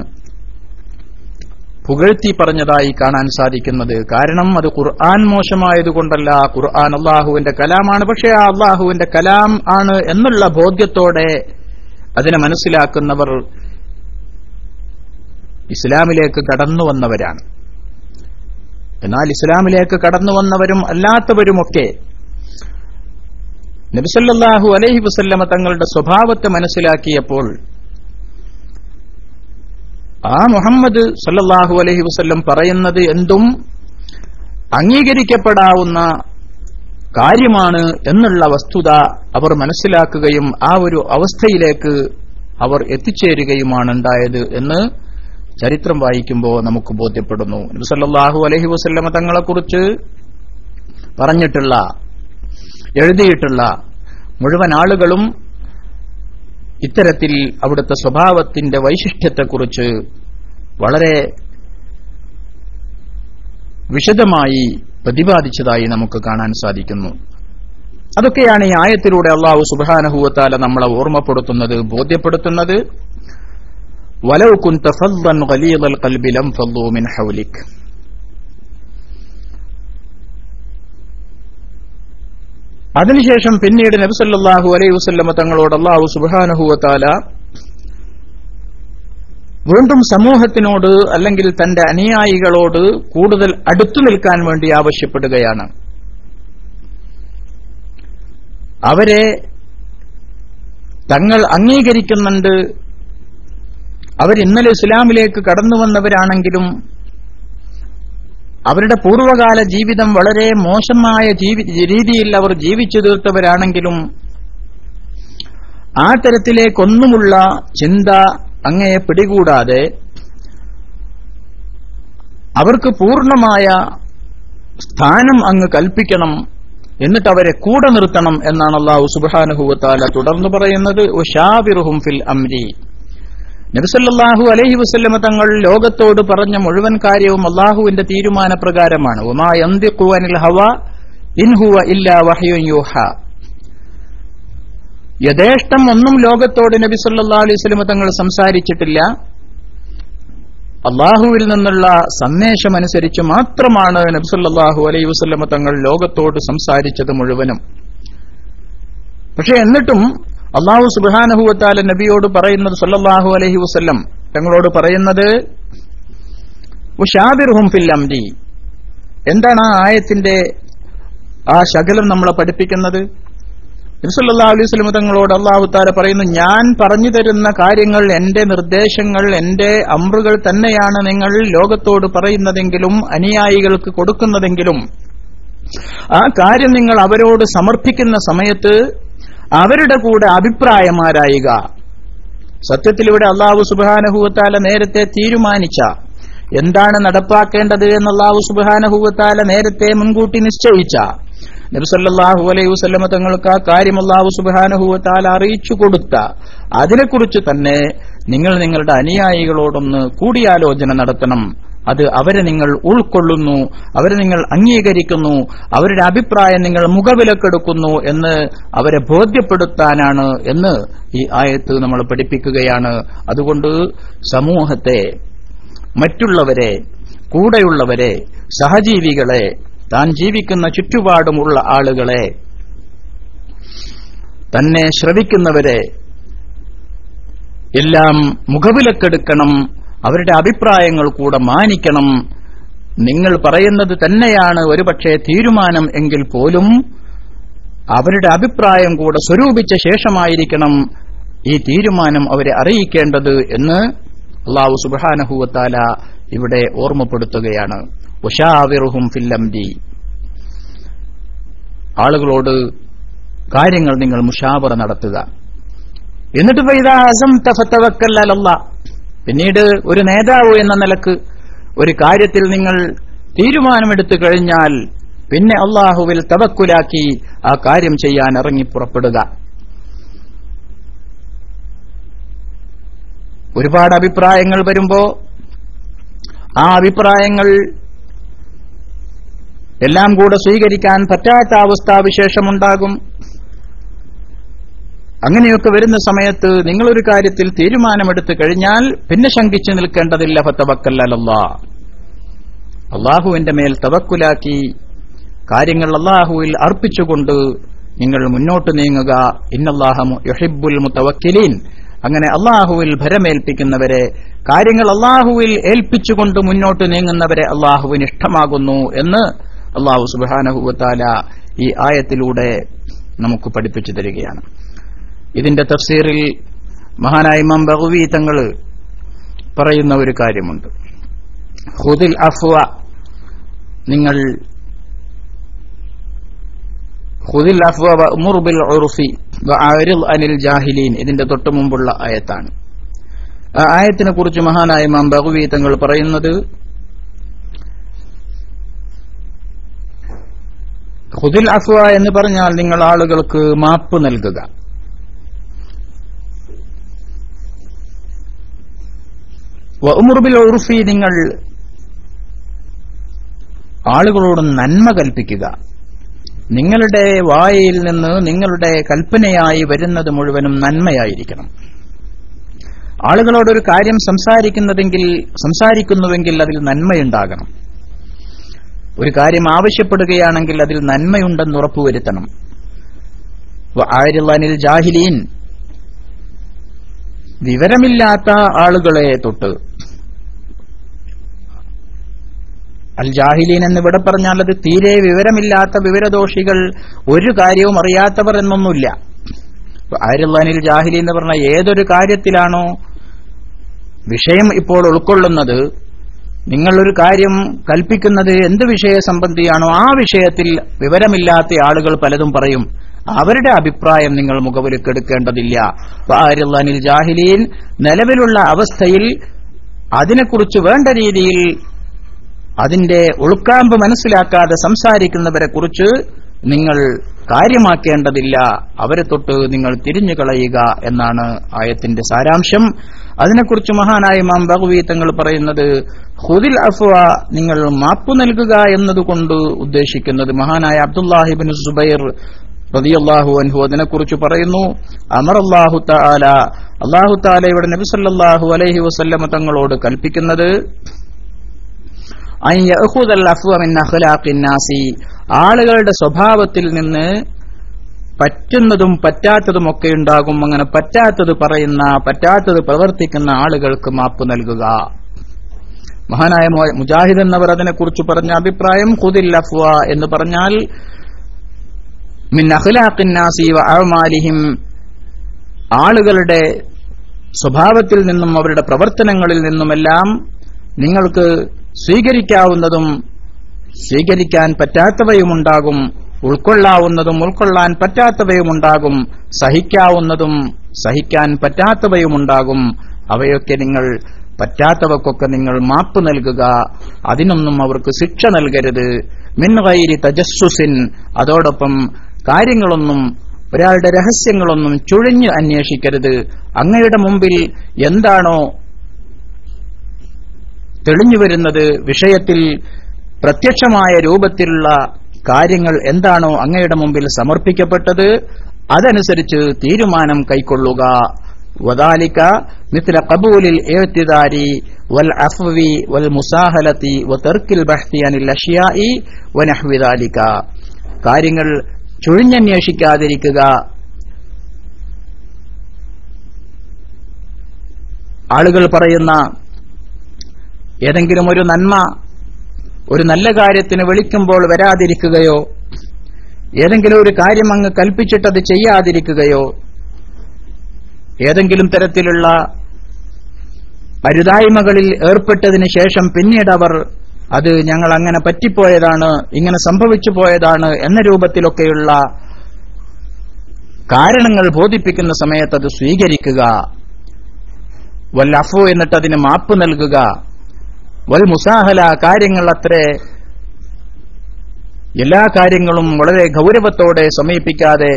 പുകഴ്ത്തി പറഞ്ഞതായി കാണാൻ സാധിക്കുന്നത്. കാരണം അത് ഖുർആൻ മോശമായതുകൊണ്ടല്ല. ഖുർആൻ അള്ളാഹുവിന്റെ കലാമാണ്. പക്ഷേ ആ അള്ളാഹുവിന്റെ കലാം ആണ് എന്നുള്ള ബോധ്യത്തോടെ അതിനെ മനസ്സിലാക്കുന്നവർ ഇസ്ലാമിലേക്ക് കടന്നു വന്നവരാണ് എന്നാൽ ഇസ്ലാമിലേക്ക് കടന്നു വന്നവരും അല്ലാത്തവരുമൊക്കെ നബിസല്ലാഹു അലൈഹി വസല്ലമ തങ്ങളുടെ സ്വഭാവത്തെ മനസ്സിലാക്കിയപ്പോൾ ആ മുഹമ്മദ് സല്ലാഹു അലൈഹി വസ്ല്ലം പറയുന്നത് എന്തും അംഗീകരിക്കപ്പെടാവുന്ന കാര്യമാണ് എന്നുള്ള വസ്തുത അവർ മനസ്സിലാക്കുകയും ആ ഒരു അവസ്ഥയിലേക്ക് അവർ എത്തിച്ചേരുകയുമാണ് ഉണ്ടായത് എന്ന് ചരിത്രം വായിക്കുമ്പോൾ നമുക്ക് ബോധ്യപ്പെടുന്നു. നബിസല്ലാഹു അലഹി വസ്ല്ലമ തങ്ങളെക്കുറിച്ച് പറഞ്ഞിട്ടുള്ള എഴുതിയിട്ടുള്ള മുഴുവൻ ആളുകളും ഇത്തരത്തിൽ അവിടുത്തെ സ്വഭാവത്തിന്റെ വൈശിഷ്ട്യത്തെക്കുറിച്ച് വളരെ വിശദമായി പ്രതിപാദിച്ചതായി നമുക്ക് കാണാൻ സാധിക്കുന്നു. അതൊക്കെയാണ് ഈ ആയത്തിലൂടെ അള്ളാഹു സുബാനഹുവത്താല നമ്മളെ ഓർമ്മപ്പെടുത്തുന്നത് ബോധ്യപ്പെടുത്തുന്നത്. വലൗ കുന്ത ഫദ്ദൻ ഗലീദൽ ഖൽബി ലം ഫദ്ദു മിൻ ഹൗലിക് അതിനുശേഷം പിന്നീട് നബിസല്ലാഹു അലൈഹി വസല്ലമ തങ്ങളോട് അള്ളാഹു സുബാനഹുവത്താല വീണ്ടും സമൂഹത്തിനോട് അല്ലെങ്കിൽ തന്റെ അനുയായികളോട് കൂടുതൽ അടുത്തു നിൽക്കാൻ വേണ്ടി ആവശ്യപ്പെടുകയാണ്. അവരെ തങ്ങൾ അംഗീകരിക്കുന്നുണ്ട് അവർ ഇന്നലെ ഇസ്ലാമിലേക്ക് കടന്നു വന്നവരാണെങ്കിലും അവരുടെ പൂർവകാല ജീവിതം വളരെ മോശമായ രീതിയിൽ അവർ ജീവിച്ചു തീർത്തവരാണെങ്കിലും ആ തരത്തിലേക്കൊന്നുമുള്ള ചിന്ത അങ്ങയെ പിടികൂടാതെ അവർക്ക് പൂർണമായ സ്ഥാനം അങ്ങ് കൽപ്പിക്കണം എന്നിട്ട് അവരെ കൂടെ നിർത്തണം എന്നാണ് അള്ളാഹു സുബാനുഹുവത്താല തുടർന്ന് പറയുന്നത് ഫിൽ അംരി. നബിസല്ലാഹു അലഹി വസ്ല്ലമ തങ്ങൾ ലോകത്തോട് പറഞ്ഞ മുഴുവൻ കാര്യവും അള്ളാഹുവിന്റെ തീരുമാനപ്രകാരമാണ്. പ്രകാരമാണ് ഹവ യഥേഷ്ടം ഒന്നും ലോകത്തോട് നബി സല്ലാ അലൈഹി സ്വലമ തങ്ങൾ സംസാരിച്ചിട്ടില്ല. അള്ളാഹുവിൽ നിന്നുള്ള സന്ദേശമനുസരിച്ച് മാത്രമാണ് നബി സല്ലാഹു അലൈഹി വസ്ലമ തങ്ങൾ ലോകത്തോട് സംസാരിച്ചത് മുഴുവനും. പക്ഷെ എന്നിട്ടും അള്ളാഹു സുബാനഹുവത്താല നബിയോട് പറയുന്നത് സല്ലാഹു അലഹി വസ്ല്ലം. തങ്ങളോട് പറയുന്നത് ഫിൽ എന്താണ് ആ ആയത്തിന്റെ ആ ശകലം നമ്മളെ പഠിപ്പിക്കുന്നത്? നബിസല്ലാ അലൈഹി സ്വലം തങ്ങളോട് അള്ളാഹു താല പറയുന്നു ഞാൻ പറഞ്ഞു തരുന്ന കാര്യങ്ങൾ എന്റെ നിർദ്ദേശങ്ങൾ എന്റെ അമ്രുകൾ തന്നെയാണ് നിങ്ങൾ ലോകത്തോട് പറയുന്നതെങ്കിലും അനുയായികൾക്ക് കൊടുക്കുന്നതെങ്കിലും. ആ കാര്യം നിങ്ങൾ അവരോട് സമർപ്പിക്കുന്ന സമയത്ത് അവരുടെ കൂടെ അഭിപ്രായമാരായുക. സത്യത്തിൽ ഇവിടെ അള്ളാഹു സുബാനഹുവത്താല നേരത്തെ തീരുമാനിച്ച എന്താണ് നടപ്പാക്കേണ്ടത് എന്ന് അള്ളാഹു സുബാനഹുവത്താല നേരത്തെ മുൻകൂട്ടി നിശ്ചയിച്ച. നബിസല്ലാഹു അലൈഹി വസ്ലമ തങ്ങൾക്ക് ആ കാര്യം അള്ളാഹു സുബാനഹുവത്താല അറിയിച്ചു കൊടുത്ത. അതിനെക്കുറിച്ച് തന്നെ നിങ്ങൾ നിങ്ങളുടെ അനുയായികളോടൊന്ന് കൂടിയാലോചന നടത്തണം. അത് അവരെ നിങ്ങൾ ഉൾക്കൊള്ളുന്നു അവരെ നിങ്ങൾ അംഗീകരിക്കുന്നു അവരുടെ അഭിപ്രായം നിങ്ങൾ മുഖവിലക്കെടുക്കുന്നു എന്ന് അവരെ ബോധ്യപ്പെടുത്താനാണ് എന്ന് ഈ ആയത്ത് നമ്മൾ പഠിപ്പിക്കുകയാണ്. അതുകൊണ്ട് സമൂഹത്തെ മറ്റുള്ളവരെ കൂടെയുള്ളവരെ സഹജീവികളെ താൻ ജീവിക്കുന്ന ചുറ്റുപാടുമുള്ള ആളുകളെ തന്നെ ശ്രവിക്കുന്നവരെ എല്ലാം മുഖവിലക്കെടുക്കണം അവരുടെ അഭിപ്രായങ്ങൾ കൂടെ മാനിക്കണം. നിങ്ങൾ പറയുന്നത് തന്നെയാണ് ഒരുപക്ഷെ തീരുമാനം എങ്കിൽ പോലും അവരുടെ അഭിപ്രായം കൂടെ സ്വരൂപിച്ച ശേഷമായിരിക്കണം ഈ തീരുമാനം അവരെ അറിയിക്കേണ്ടത് എന്ന് അള്ളാഹു സുബാനഹുവത്താല ഇവിടെ ഓർമ്മപ്പെടുത്തുകയാണ്. ഉഷാവിറുഹും ഫില്ലംദി. ആളുകളോട് കാര്യങ്ങൾ നിങ്ങൾ മുഷാവറ നടത്തുക. എന്നിട്ട് പിന്നീട് ഒരു നേതാവ് എന്ന നിലയ്ക്ക് ഒരു കാര്യത്തിൽ നിങ്ങൾ തീരുമാനമെടുത്തു കഴിഞ്ഞാൽ പിന്നെ അള്ളാഹുവിൽ തവക്കുലാക്കി ആ കാര്യം ചെയ്യാൻ ഇറങ്ങി പുറപ്പെടുക ഒരുപാട് അഭിപ്രായങ്ങൾ വരുമ്പോ ആ അഭിപ്രായങ്ങൾ എല്ലാം കൂടെ സ്വീകരിക്കാൻ പറ്റാത്ത അവസ്ഥാവിശേഷമുണ്ടാകും. അങ്ങനെയൊക്കെ വരുന്ന സമയത്ത് നിങ്ങളൊരു കാര്യത്തിൽ തീരുമാനമെടുത്തു കഴിഞ്ഞാൽ പിന്നെ ശങ്കിച്ചു നിൽക്കേണ്ടതില്ല. ഫത്തവക്കല്ല അള്ളാഹുവിന്റെ മേൽ തവക്കുലാക്കി കാര്യങ്ങൾ അള്ളാഹുവിൽ അർപ്പിച്ചുകൊണ്ട് നിങ്ങൾ മുന്നോട്ട് നീങ്ങുക. ഇന്നല്ലാഹമു യൊഹിബുൽ മുത്തവക്കിലീൻ അങ്ങനെ അള്ളാഹുവിൽ ഭരമേൽപ്പിക്കുന്നവരെ കാര്യങ്ങൾ അള്ളാഹുവിൽ ഏൽപ്പിച്ചുകൊണ്ട് മുന്നോട്ട് നീങ്ങുന്നവരെ അള്ളാഹുവിന് ഇഷ്ടമാകുന്നു എന്ന് അള്ളാഹു സുബാനഹുവത്താല ഈ ആയത്തിലൂടെ നമുക്ക് പഠിപ്പിച്ചു തരികയാണ്. ഇതിന്റെ തഫ്സീറിൽ മഹാനായ ഇമാം ബഹുവി തങ്ങൾ പറയുന്ന ഒരു കാര്യമുണ്ട്. ഹുദിൽ അഫ്വ നിങ്ങൾ ഹുദിൽ അഫ്വ മുർബിൽ വഅരിദ് അനിൽ ജാഹിലീൻ ഇതിന്റെ തൊട്ടു മുമ്പുള്ള ആയത്താണ്. ആ ആയത്തിനെ കുറിച്ച് മഹാനായ ഇമാം ബഹുവി തങ്ങൾ പറയുന്നത് ഹുദിൽ അഫ്വ എന്ന് പറഞ്ഞാൽ നിങ്ങൾ ആളുകൾക്ക് മാപ്പ് നൽകുക. വഅ്മുർ ഉറുഫി നിങ്ങൾ ആളുകളോട് നന്മ കൽപ്പിക്കുക. നിങ്ങളുടെ വായയിൽ നിന്ന് നിങ്ങളുടെ കൽപ്പനയായി വരുന്നത് മുഴുവനും നന്മയായിരിക്കണം. ആളുകളോടൊരു കാര്യം സംസാരിക്കുന്നതെങ്കിൽ സംസാരിക്കുന്നുവെങ്കിൽ അതിൽ നന്മയുണ്ടാകണം. ഒരു കാര്യം ആവശ്യപ്പെടുകയാണെങ്കിൽ അതിൽ നന്മയുണ്ടെന്ന് ഉറപ്പുവരുത്തണം. ആയിരനിൽ ജാഹിലീൻ. വിവരമില്ലാത്ത ആളുകളെ തൊട്ട് അൽ ജാഹിലീൻ എന്ന് ഇവിടെ പറഞ്ഞാൽ അത് തീരെ വിവരമില്ലാത്ത വിവരദോഷികൾ ഒരു കാര്യവും അറിയാത്തവർ എന്നൊന്നുമില്ല. ആയിരനിൽ ജാഹിലി എന്ന് പറഞ്ഞ ഏതൊരു കാര്യത്തിലാണോ വിഷയം ഇപ്പോൾ ഉൾക്കൊള്ളുന്നത് നിങ്ങളൊരു കാര്യം കൽപ്പിക്കുന്നത് എന്ത് വിഷയ സംബന്ധിയാണോ ആ വിഷയത്തിൽ വിവരമില്ലാത്ത ആളുകൾ പലതും പറയും. അവരുടെ അഭിപ്രായം നിങ്ങൾ മുഖവിലക്കെടുക്കേണ്ടതില്ല അനിൽ ജാഹിലീൻ നിലവിലുള്ള അവസ്ഥയിൽ അതിനെക്കുറിച്ച് വേണ്ട രീതിയിൽ അതിന്റെ ഉൾക്കാമ്പ് മനസ്സിലാക്കാതെ സംസാരിക്കുന്നവരെ കുറിച്ച് നിങ്ങൾ കാര്യമാക്കേണ്ടതില്ല. അവരെ തൊട്ട് നിങ്ങൾ തിരിഞ്ഞു കളയുക എന്നാണ് ആയത്തിന്റെ സാരാംശം. അതിനെക്കുറിച്ച് മഹാനായ മാം ബഹുവി തങ്ങൾ പറയുന്നത് ഹുദിൽ അഫ്വ നിങ്ങൾ മാപ്പു നൽകുക എന്നതുകൊണ്ട് ഉദ്ദേശിക്കുന്നത് മഹാനായ അബ്ദുല്ലാഹിബിൻ സുബൈർ റതിയല്ലാഹു അൻഹു അതിനെക്കുറിച്ച് പറയുന്നു അമർ അള്ളാഹു താല അള്ളാഹു താലയുടെ നബി അലഹി അലൈഹി വസല്ലമ തങ്ങളോട് കൽപ്പിക്കുന്നത് ആളുകളുടെ സ്വഭാവത്തിൽ നിന്ന് പറ്റുന്നതും പറ്റാത്തതും ഒക്കെ ഉണ്ടാകും. അങ്ങനെ പറ്റാത്തത് പറയുന്ന പറ്റാത്തത് പ്രവർത്തിക്കുന്ന ആളുകൾക്ക് മാപ്പ് നൽകുക. മഹാനായ മുജാഹിദ് എന്നവർ അതിനെക്കുറിച്ച് പറഞ്ഞ അഭിപ്രായം ഹുദിൽ അഫ്വ എന്ന് പറഞ്ഞാൽ മിൻ അഖ്ലാഖിന്നാസി വഅമാലിഹിം ആളുകളുടെ സ്വഭാവത്തിൽ നിന്നും അവരുടെ പ്രവർത്തനങ്ങളിൽ നിന്നുമെല്ലാം നിങ്ങൾക്ക് സ്വീകരിക്കാവുന്നതും സ്വീകരിക്കാൻ പറ്റാത്തവയുമുണ്ടാകും ഉൾക്കൊള്ളാവുന്നതും ഉൾക്കൊള്ളാൻ പറ്റാത്തവയുമുണ്ടാകും സഹിക്കാവുന്നതും സഹിക്കാൻ പറ്റാത്തവയുമുണ്ടാകും. അവയൊക്കെ നിങ്ങൾ പറ്റാത്തവക്കൊക്കെ നിങ്ങൾ മാപ്പ് നൽകുക. അതിനൊന്നും അവർക്ക് ശിക്ഷ നൽകരുത്. മിൻവൈരി തജസ്സുസിൻ. അതോടൊപ്പം കാര്യങ്ങളൊന്നും ഒരാളുടെ രഹസ്യങ്ങളൊന്നും ചുഴിഞ്ഞ് അന്വേഷിക്കരുത്. അങ്ങയുടെ മുമ്പിൽ എന്താണോ തെളിഞ്ഞു വരുന്നത് വിഷയത്തിൽ പ്രത്യക്ഷമായ രൂപത്തിലുള്ള കാര്യങ്ങൾ എന്താണോ അങ്ങയുടെ മുമ്പിൽ സമർപ്പിക്കപ്പെട്ടത് അതനുസരിച്ച് തീരുമാനം കൈക്കൊള്ളുക. വദാലിക മിത്ല കബൂലിൽ ഏത്തിദാരി വൽ അഫ്വി വൽ മുസാഹലത്തി വതർക്കിൽ ബഹ്തി അനിൽ അഷിയായി വനഹ്വിദാലിക്ക കാര്യങ്ങൾ ചുഴിഞ്ഞന്വേഷിക്കാതിരിക്കുക. ആളുകൾ പറയുന്ന ഏതെങ്കിലും ഒരു നന്മ ഒരു നല്ല കാര്യത്തിന് വിളിക്കുമ്പോൾ വരാതിരിക്കുകയോ ഏതെങ്കിലും ഒരു കാര്യം അങ്ങ് കൽപ്പിച്ചിട്ടത് ചെയ്യാതിരിക്കുകയോ ഏതെങ്കിലും തരത്തിലുള്ള അരുതായ്മകളിൽ ഏർപ്പെട്ടതിന് ശേഷം പിന്നീട് അവർ അത് ഞങ്ങൾ അങ്ങനെ പറ്റിപ്പോയതാണ് ഇങ്ങനെ സംഭവിച്ചു പോയതാണ് എന്ന രൂപത്തിലൊക്കെയുള്ള കാരണങ്ങൾ ബോധിപ്പിക്കുന്ന സമയത്ത് അത് സ്വീകരിക്കുക. വൽ അഫു എന്നിട്ട് അതിന് മാപ്പ് നൽകുക. വൽ മുസാഹല കാര്യങ്ങൾ അത്രേ എല്ലാ കാര്യങ്ങളും വളരെ ഗൗരവത്തോടെ സമീപിക്കാതെ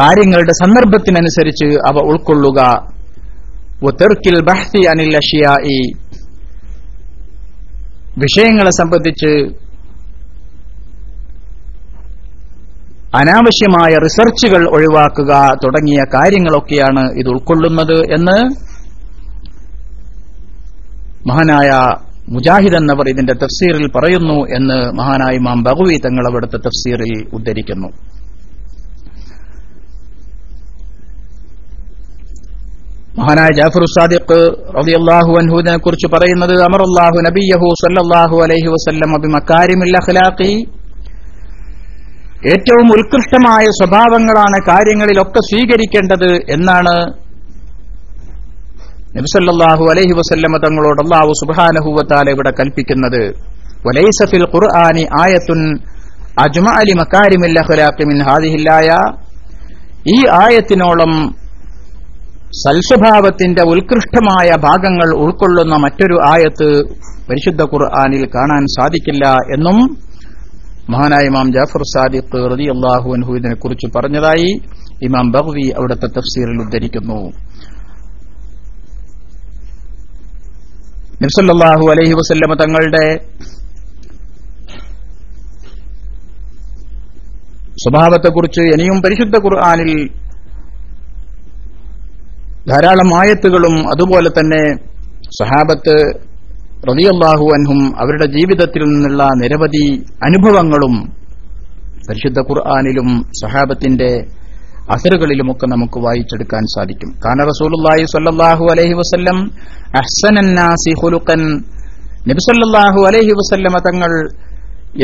കാര്യങ്ങളുടെ സന്ദർഭത്തിനനുസരിച്ച് അവ ഉൾക്കൊള്ളുക. അനിൽ വിഷയങ്ങളെ സംബന്ധിച്ച് അനാവശ്യമായ റിസർച്ചുകൾ ഒഴിവാക്കുക തുടങ്ങിയ കാര്യങ്ങളൊക്കെയാണ് ഇത് ഉൾക്കൊള്ളുന്നത് എന്ന് മഹാനായ മുജാഹിദ് എന്നവർ ഇതിന്റെ തഫ്സീറിൽ പറയുന്നു എന്ന് മഹാനായ മാം ബഹുവി തങ്ങൾ അവിടുത്തെ തഫ്സീറിൽ ഉദ്ധരിക്കുന്നു. മഹാനായ ജാഫർ സാദിഖ് റളിയല്ലാഹു അൻഹുവിനെ കുറിച്ച് പറയുന്നത് അമറുല്ലാഹു നബിയഹു സല്ലല്ലാഹു അലൈഹി വസല്ലം ബിമക്കാരിമിൽ അഖ്ലാഖി ഏറ്റവും ഉത്കൃഷ്ടമായ സ്വഭാവങ്ങളാണ് കാര്യങ്ങളിലൊക്കെ സ്വീകരിക്കേണ്ടത് എന്നാണ് നബിസല്ലാഹു അലഹി വസല്ലമ തങ്ങളോട് അള്ളാഹു സുബാനഹുവത്താല ഇവിടെ കൽപ്പിക്കുന്നത്. വലൈസഫിൽ ഖുർആനി ആയത്തുൻ അജ്മ അലി ഹാദിഹില്ലായ ഈ ആയത്തിനോളം സൽസ്വഭാവത്തിന്റെ ഉത്കൃഷ്ടമായ ഭാഗങ്ങൾ ഉൾക്കൊള്ളുന്ന മറ്റൊരു ആയത്ത് പരിശുദ്ധ ഖുർആാനിൽ കാണാൻ സാധിക്കില്ല എന്നും മഹാനായ ഇമാം ജാഫർ സാദിഖ് റതി അള്ളാഹു അൻഹുവിനെ കുറിച്ച് പറഞ്ഞതായി ഇമാം ബഹ്വി അവിടുത്തെ തഫ്സീറിൽ ഉദ്ധരിക്കുന്നു. നബ്സല്ലാഹു അലഹി വസല്ലമ തങ്ങളുടെ സ്വഭാവത്തെക്കുറിച്ച് ഇനിയും പരിശുദ്ധ ഖുർആാനിൽ ധാരാളം ആയത്തുകളും അതുപോലെ തന്നെ സഹാബത്ത് റതിയല്ലാഹു അൻഹും അവരുടെ ജീവിതത്തിൽ നിന്നുള്ള നിരവധി അനുഭവങ്ങളും പരിശുദ്ധ ഖുർആാനിലും സഹാബത്തിന്റെ അസറുകളിലുമൊക്കെ നമുക്ക് വായിച്ചെടുക്കാൻ സാധിക്കും. കാന റസൂലുള്ളാഹി സല്ലാഹു അലഹി വസല്ലം അഹ്സനന്നാസി ഖുലുഖൻ. നബി സല്ലല്ലാഹു അലൈഹി വസല്ലമ തങ്ങൾ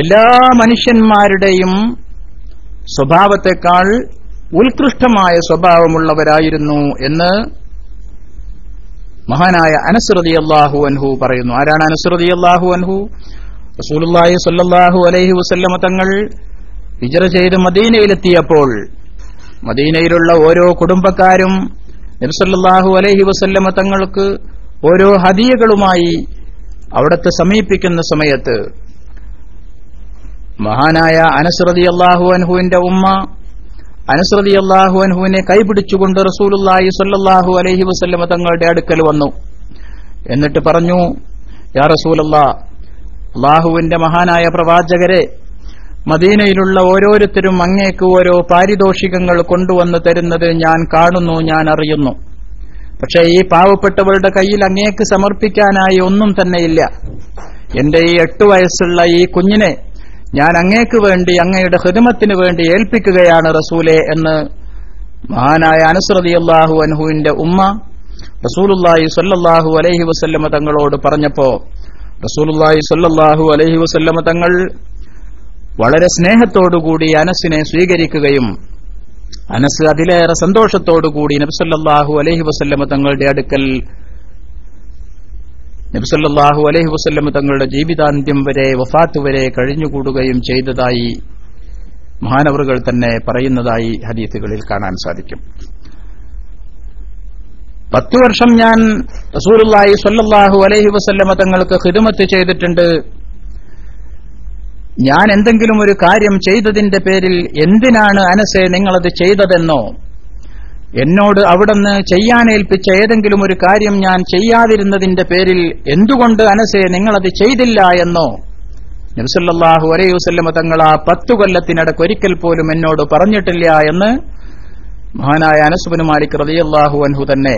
എല്ലാ മനുഷ്യന്മാരുടെയും സ്വഭാവത്തെക്കാൾ ഉത്കൃഷ്ടമായ സ്വഭാവമുള്ളവരായിരുന്നു എന്ന് മഹാനായ അനസ്രതി അള്ളാഹു അൻഹു പറയുന്നു. ആരാണ് അനസ്രതി അള്ളാഹു അൻഹു? റസൂലുല്ലാഹി സല്ലാഹു അലൈഹി വസല്ലമ തങ്ങൾ ഹിജറ ചെയ്ത് മദീനയിലെത്തിയപ്പോൾ മദീനയിലുള്ള ഓരോ കുടുംബക്കാരും നബ്സല്ലാഹു അലൈഹി വസല്ലമ തങ്ങൾക്ക് ഓരോ ഹദിയകളുമായി അവിടത്തെ സമീപിക്കുന്ന സമയത്ത് മഹാനായ അനസ്രതി അള്ളാഹു അൻഹുവിന്റെ ഉമ്മ അനസ്രതി അള്ളാഹു അൻഹുവിനെ കൈപിടിച്ചുകൊണ്ട് റസൂലുല്ലാഹി സല്ലാഹു അലഹി വസ്ല്ലമ തങ്ങളുടെ അടുക്കൽ വന്നു. എന്നിട്ട് പറഞ്ഞു യാ റസൂലല്ലാ അള്ളാഹുവിന്റെ മഹാനായ പ്രവാചകരെ മദീനയിലുള്ള ഓരോരുത്തരും അങ്ങേക്ക് ഓരോ പാരിതോഷികങ്ങൾ കൊണ്ടുവന്ന് തരുന്നത് ഞാൻ കാണുന്നു ഞാൻ അറിയുന്നു. പക്ഷേ ഈ പാവപ്പെട്ടവരുടെ കയ്യിൽ അങ്ങേക്ക് സമർപ്പിക്കാനായി ഒന്നും തന്നെയില്ല. എന്റെ ഈ എട്ടു വയസ്സുള്ള ഈ കുഞ്ഞിനെ ഞാൻ അങ്ങേക്ക് വേണ്ടി അങ്ങയുടെ ഹൃദമത്തിന് വേണ്ടി ഏൽപ്പിക്കുകയാണ് റസൂലെ എന്ന് മഹാനായ അനുസ്രതി അള്ളാഹു അൻഹുവിന്റെ ഉമ്മ റസൂലുല്ലാഹി സ്വല്ലല്ലാഹു അലൈഹി വസല്ലമ തങ്ങളോട് പറഞ്ഞപ്പോ റസൂലുല്ലാഹി സ്വല്ലല്ലാഹു അലൈഹി വസല്ലമ തങ്ങൾ വളരെ സ്നേഹത്തോടുകൂടി അനസിനെ സ്വീകരിക്കുകയും അനസ് അതിലേറെ സന്തോഷത്തോടുകൂടി നബ്സല്ലാഹു അലൈഹി വസല്ലമ തങ്ങളുടെ അടുക്കൽ നബ്സല്ലാഹു അലൈഹി വസ്ല്ലം തങ്ങളുടെ ജീവിതാന്ത്യം വരെ വഫാത്ത് വരെ കഴിഞ്ഞുകൂടുകയും ചെയ്തതായി മഹാനവറുകൾ തന്നെ പറയുന്നതായി ഹദീസുകളിൽ കാണാൻ സാധിക്കും. പത്തു വർഷം ഞാൻ റസൂലുള്ളാഹി സ്വല്ലല്ലാഹു അലൈഹി വസല്ലമ തങ്ങൾക്ക് ഖിദ്മത്ത് ചെയ്തിട്ടുണ്ട്. ഞാൻ എന്തെങ്കിലും ഒരു കാര്യം ചെയ്തതിന്റെ പേരിൽ എന്തിനാണ് അനസെ നിങ്ങളത് ചെയ്തതെന്നോ എന്നോട് അവിടുന്ന് ചെയ്യാനേൽപ്പിച്ച ഏതെങ്കിലും ഒരു കാര്യം ഞാൻ ചെയ്യാതിരുന്നതിന്റെ പേരിൽ എന്തുകൊണ്ട് അനസെ നിങ്ങളത് ചെയ്തില്ല എന്നോ? നബ്സല്ലാഹു അലൈഹി വസല്ലമ തങ്ങൾ ആ പത്തു കൊല്ലത്തിനടക്ക് ഒരിക്കൽ പോലും എന്നോട് പറഞ്ഞിട്ടില്ല എന്ന് മഹാനായ അനസുബിന് മാലിക് റതിയല്ലാഹു അൻഹു തന്നെ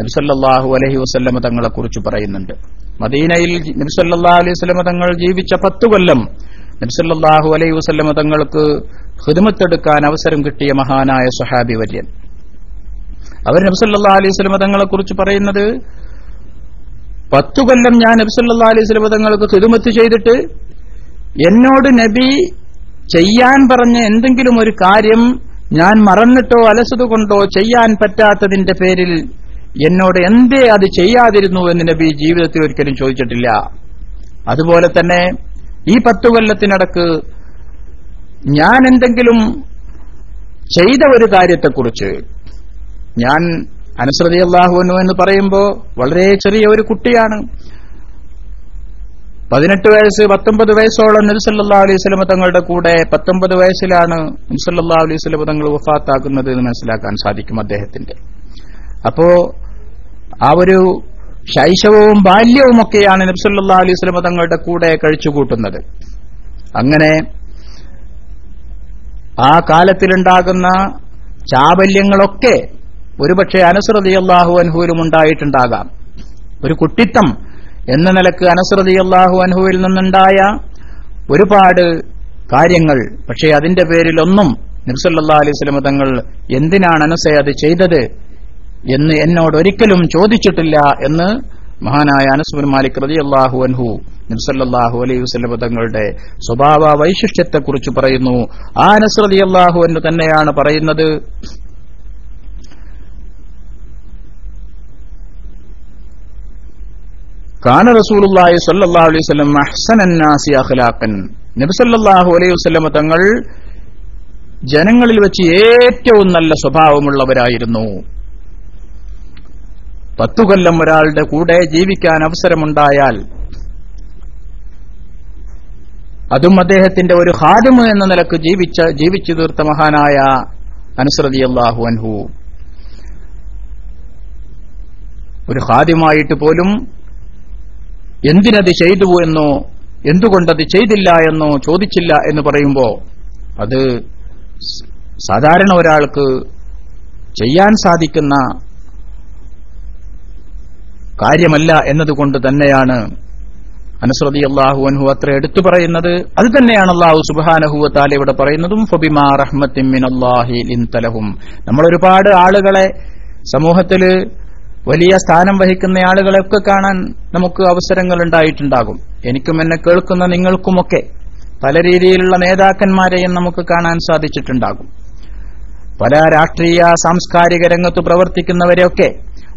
നബ്സല്ലാഹു അലഹി വസല്ലമ തങ്ങളെ കുറിച്ച് പറയുന്നുണ്ട്. മദീനയിൽ നബ്സല്ലാ അലൈഹി വസല്ലമ തങ്ങൾ ജീവിച്ച പത്തു കൊല്ലം നബ്സല്ലാഹു അലൈഹി വസല്ലമ തങ്ങൾക്ക് ഹിദമത്തെടുക്കാൻ അവസരം കിട്ടിയ മഹാനായ സുഹാബി വര്യൻ. അവർ നബ്സല്ലാ അലൈഹി വസല്ലമ തങ്ങളെ കുറിച്ച് പറയുന്നത് പത്തു കൊല്ലം ഞാൻ നബ്സല്ലാ അലൈഹി വസല്ലമ തങ്ങൾക്ക് ഹിതുമത്ത് ചെയ്തിട്ട് എന്നോട് നബി ചെയ്യാൻ പറഞ്ഞ എന്തെങ്കിലും ഒരു കാര്യം ഞാൻ മറന്നിട്ടോ അലസതുകൊണ്ടോ ചെയ്യാൻ പറ്റാത്തതിന്റെ പേരിൽ എന്നോട് എന്തേ അത് ചെയ്യാതിരുന്നു എന്ന് നബി ജീവിതത്തിൽ ഒരിക്കലും ചോദിച്ചിട്ടില്ല. അതുപോലെ തന്നെ ഈ പത്തു കൊല്ലത്തിനടക്ക് ഞാൻ എന്തെങ്കിലും ചെയ്ത ഒരു കാര്യത്തെക്കുറിച്ച് ഞാൻ അനുസൃതി അള്ളാഹുവനു എന്ന് പറയുമ്പോൾ വളരെ ചെറിയ ഒരു കുട്ടിയാണ്. പതിനെട്ട് വയസ്സ് പത്തൊമ്പത് വയസ്സോളം നബിസല്ലാ അലൈഹി സ്വലമ തങ്ങളുടെ കൂടെ പത്തൊമ്പത് വയസ്സിലാണ് നബിസല്ലാ അലൈഹി സ്വലമ തങ്ങൾ വഫാത്താക്കുന്നത് എന്ന് മനസ്സിലാക്കാൻ സാധിക്കും അദ്ദേഹത്തിന്റെ. അപ്പോ ആ ഒരു ശൈശവവും ബാല്യവും ഒക്കെയാണ് നബ്സല്ലാ അലൈഹി സ്വലമ തങ്ങളുടെ കൂടെ കഴിച്ചുകൂട്ടുന്നത്. അങ്ങനെ ആ കാലത്തിലുണ്ടാകുന്ന ചാബല്യങ്ങളൊക്കെ ഒരുപക്ഷെ അനുസൃതി അള്ളാഹു അൻഹുവിലും ഉണ്ടായിട്ടുണ്ടാകാം. ഒരു കുട്ടിത്തം എന്ന നിലയ്ക്ക് അനുസൃതി അള്ളാഹു അൻഹുവിൽ നിന്നുണ്ടായ ഒരുപാട് കാര്യങ്ങൾ പക്ഷേ അതിന്റെ പേരിലൊന്നും അലൈഹി സ്വലമ തങ്ങൾ എന്തിനാണ് അനസെ അത് ചെയ്തത് എന്ന് എന്നോട് ഒരിക്കലും ചോദിച്ചിട്ടില്ല എന്ന് മഹാനായ അനസുബിൻ മാലിക് റതി അള്ളാഹു അൻഹു നബ്സല്ലാഹു അലൈഹി വസ്ലമ തങ്ങളുടെ സ്വഭാവ വൈശിഷ്ട്യത്തെക്കുറിച്ച് പറയുന്നു. ആ അനസ് റതി അള്ളാഹു എന്ന് തന്നെയാണ് പറയുന്നത് കാന റസൂലുള്ളാഹി സ്വല്ലല്ലാഹു അലൈഹി വസല്ലം അഹ്സനന്നാസി അഖ്ലാഖൻ. നബി സല്ലല്ലാഹു അലൈഹി വസല്ലം തങ്ങൾ ജനങ്ങളിൽ വെച്ച് ഏറ്റവും നല്ല സ്വഭാവമുള്ളവരായിരുന്നു. പത്തു കൊല്ലം ഒരാളുടെ കൂടെ ജീവിക്കാൻ അവസരമുണ്ടായാൽ അതും അദ്ദേഹത്തിന്റെ ഒരു ഹാദിമ് എന്ന നിലയ്ക്ക് ജീവിച്ച ജീവിച്ചു തീർത്ത മഹാനായ അനുസൃതി അള്ളാഹു അൻഹു. ഒരു ഹാദിമായിട്ട് പോലും എന്തിനത് ചെയ്തു എന്നോ എന്തുകൊണ്ടത് ചെയ്തില്ല എന്നോ ചോദിച്ചില്ല എന്ന് പറയുമ്പോ അത് സാധാരണ ഒരാൾക്ക് ചെയ്യാൻ സാധിക്കുന്ന കാര്യമല്ല എന്നതുകൊണ്ട് തന്നെയാണ് അനുസൃതി അള്ളാഹു അൻഹു അത്ര എടുത്തു പറയുന്നത്. അത് തന്നെയാണ് അള്ളാഹു സുബാനഹുവത്താൽ ഇവിടെ പറയുന്നതും ഫബിമാ റഹ്മത്തിൻ ലിൻതലഹും നമ്മൾ ഒരുപാട് ആളുകളെ സമൂഹത്തിൽ വലിയ സ്ഥാനം വഹിക്കുന്ന ആളുകളെയൊക്കെ കാണാൻ നമുക്ക് അവസരങ്ങൾ ഉണ്ടായിട്ടുണ്ടാകും എനിക്കും എന്നെ കേൾക്കുന്ന നിങ്ങൾക്കുമൊക്കെ പല രീതിയിലുള്ള നേതാക്കന്മാരെയും നമുക്ക് കാണാൻ സാധിച്ചിട്ടുണ്ടാകും. പല രാഷ്ട്രീയ സാംസ്കാരിക രംഗത്ത് പ്രവർത്തിക്കുന്നവരെയൊക്കെ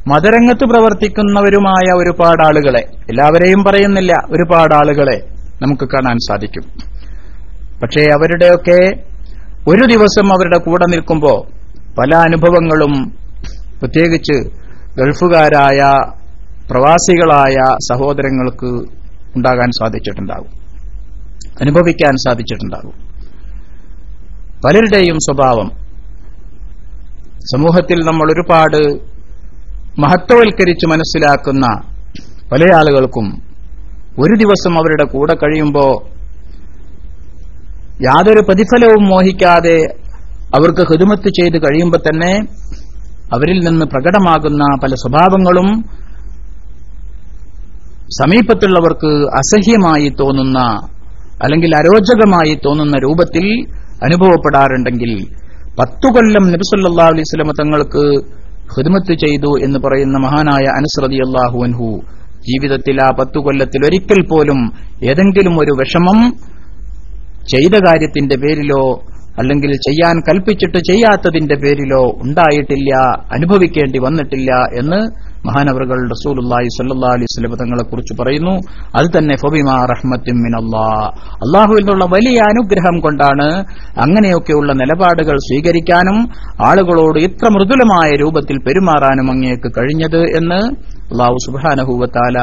മതരംഗത്ത് പ്രവർത്തിക്കുന്നവരുമായ ഒരുപാട് ആളുകളെ എല്ലാവരെയും പറയുന്നില്ല ഒരുപാട് ആളുകളെ നമുക്ക് കാണാൻ സാധിക്കും. പക്ഷേ അവരുടെയൊക്കെ ഒരു ദിവസം അവരുടെ കൂടെ നിൽക്കുമ്പോൾ പല അനുഭവങ്ങളും പ്രത്യേകിച്ച് ഗൾഫുകാരായ പ്രവാസികളായ സഹോദരങ്ങൾക്ക് ഉണ്ടാകാൻ സാധിച്ചിട്ടുണ്ടാകും. അനുഭവിക്കാൻ സാധിച്ചിട്ടുണ്ടാകും. പലരുടെയും സ്വഭാവം സമൂഹത്തിൽ നമ്മൾ ഒരുപാട് മഹത്വവൽക്കരിച്ച് മനസ്സിലാക്കുന്ന പല ആളുകൾക്കും ഒരു ദിവസം അവരുടെ കൂടെ കഴിയുമ്പോൾ യാതൊരു പ്രതിഫലവും മോഹിക്കാതെ അവർക്ക് ഹിതുമത്ത് ചെയ്ത് കഴിയുമ്പോൾ തന്നെ അവരിൽ നിന്ന് പ്രകടമാകുന്ന പല സ്വഭാവങ്ങളും സമീപത്തുള്ളവർക്ക് അസഹ്യമായി തോന്നുന്ന അല്ലെങ്കിൽ അരോചകമായി തോന്നുന്ന രൂപത്തിൽ അനുഭവപ്പെടാറുണ്ടെങ്കിൽ പത്തു കൊല്ലം നബിസല്ലാ അലൈഹി തങ്ങൾക്ക് ഹിദ്മത്ത് ചെയ്തു എന്ന് പറയുന്ന മഹാനായ അനുസ്രതി അള്ളാഹു അൻഹു ജീവിതത്തിൽ ആ പത്തു കൊല്ലത്തിൽ ഒരിക്കൽ പോലും ഏതെങ്കിലും ഒരു വിഷമം ചെയ്ത കാര്യത്തിന്റെ പേരിലോ അല്ലെങ്കിൽ ചെയ്യാൻ കൽപ്പിച്ചിട്ട് ചെയ്യാത്തതിന്റെ പേരിലോ ഉണ്ടായിട്ടില്ല അനുഭവിക്കേണ്ടി വന്നിട്ടില്ല എന്ന് മഹാനവറുകൾ റസൂലുല്ലാഹി സല്ലാ അലൈഹി സ്വലം തങ്ങളെ കുറിച്ച് പറയുന്നു അത് തന്നെ ഫബിമാ അള്ളാഹുവിൽ നിന്നുള്ള വലിയ അനുഗ്രഹം കൊണ്ടാണ് അങ്ങനെയൊക്കെയുള്ള നിലപാടുകൾ സ്വീകരിക്കാനും ആളുകളോട് ഇത്ര മൃദുലമായ രൂപത്തിൽ പെരുമാറാനും അങ്ങേക്ക് കഴിഞ്ഞത് എന്ന് അള്ളാഹു സുബാനഹുവത്താല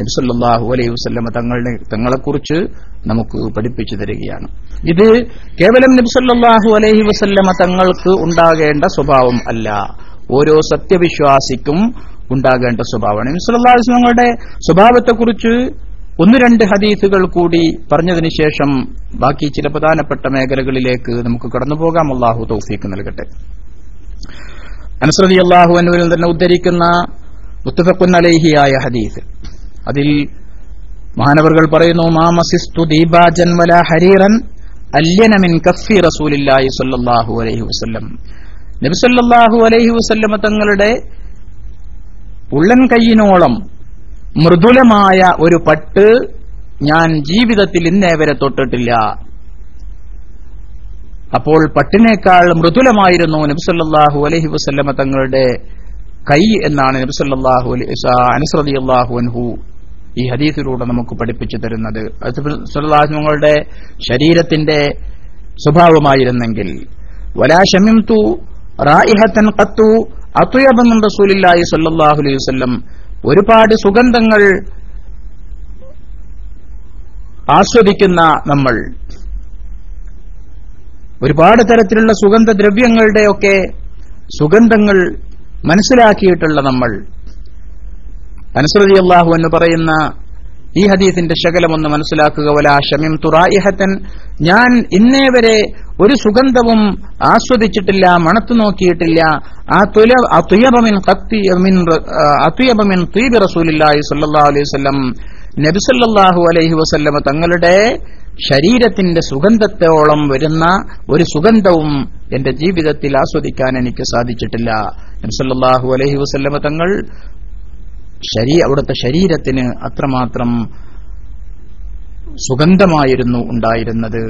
നബ്സല്ലാഹു അലൈഹി വസ്ലമ തങ്ങളുടെ തങ്ങളെക്കുറിച്ച് നമുക്ക് പഠിപ്പിച്ചു തരികയാണ്. ഇത് കേവലം നബ്സല്ലാഹു അലൈഹി വസല്ലമ തങ്ങൾക്ക് ഉണ്ടാകേണ്ട സ്വഭാവം അല്ല. ഓരോ സത്യവിശ്വാസിക്കും ഉണ്ടാകേണ്ട സ്വഭാവമാണ്. നബിസല്ലാഹു തങ്ങളുടെ സ്വഭാവത്തെക്കുറിച്ച് ഒന്ന് രണ്ട് ഹദീസുകൾ കൂടി പറഞ്ഞതിന് ശേഷം ബാക്കി ചില പ്രധാനപ്പെട്ട മേഖലകളിലേക്ക് നമുക്ക് കടന്നുപോകാം അള്ളാഹു തൗഫീക്ക് നൽകട്ടെ. അനുസൃതി അള്ളാഹു അനുവിൽ തന്നെ ഉദ്ധരിക്കുന്ന മുത്തഫക്കുൻ ഹദീസ്. അതിൽ മഹാനവറുകൾ പറയുന്നു മാമസിസ്തു ദീപാജൻ വല ഹരീറൻ അല്യനമിൻ കഫി റസൂലില്ലാഹി സല്ലാഹു അലൈഹി വസ്ല്ലം. നബി സല്ലല്ലാഹു അലൈഹി വസല്ലമ തങ്ങളുടെ ഉള്ളൻ കൈയിനോളം മൃദുലമായ ഒരു പട്ട് ഞാൻ ജീവിതത്തിൽ ഇന്നേ വരെ തൊട്ടിട്ടില്ല. അപ്പോൾ പട്ടിനേക്കാൾ മൃദുലമായിരുന്നു നബിസല്ലാഹു അലഹി വസ്ല്ലമ തങ്ങളുടെ കൈ എന്നാണ് നബിസല്ലാഹു അനുസൃതി അള്ളാഹു അൻഹു ഈ ഹദീസിലൂടെ നമുക്ക് പഠിപ്പിച്ചു തരുന്നത്. സല്ലാഹുങ്ങളുടെ ശരീരത്തിന്റെ സ്വഭാവമായിരുന്നെങ്കിൽ വലാ ഷമിം തു റായിഹത്തൻ കത്തു അത്തുയബെന്നും റസൂലില്ലായി സല്ലാഹു അലൈഹി വസ്ല്ലം ഒരുപാട് സുഗന്ധങ്ങൾ ആസ്വദിക്കുന്ന നമ്മൾ. ഒരുപാട് തരത്തിലുള്ള സുഗന്ധദ്രവ്യങ്ങളുടെയൊക്കെ സുഗന്ധങ്ങൾ മനസ്സിലാക്കിയിട്ടുള്ള നമ്മൾ. അനുസൃതി അള്ളാഹു എന്ന് പറയുന്ന ഈ ഹദീസിന്റെ ശകലമൊന്ന് മനസ്സിലാക്കുക. വല ഷമിം തുറായിഹത്തൻ ഞാൻ ഇന്നേ വരെ ഒരു സുഗന്ധവും ആസ്വദിച്ചിട്ടില്ല മണത്തു നോക്കിയിട്ടില്ല. ആ തുല അതുയബമിൻ തീബി റസൂലില്ലാഹി സല്ലാ അലൈഹി വസല്ലം. നബിസല്ലാഹു അലൈഹി വസല്ലമ തങ്ങളുടെ ശരീരത്തിന്റെ സുഗന്ധത്തോളം വരുന്ന ഒരു സുഗന്ധവും എന്റെ ജീവിതത്തിൽ ആസ്വദിക്കാൻ എനിക്ക് സാധിച്ചിട്ടില്ല. നബിസല്ലാഹു അലൈഹി വസല്ലമ തങ്ങൾ ശരീ അവിടുത്തെ ശരീരത്തിന് അത്രമാത്രം സുഗന്ധമായിരുന്നു ഉണ്ടായിരുന്നത്.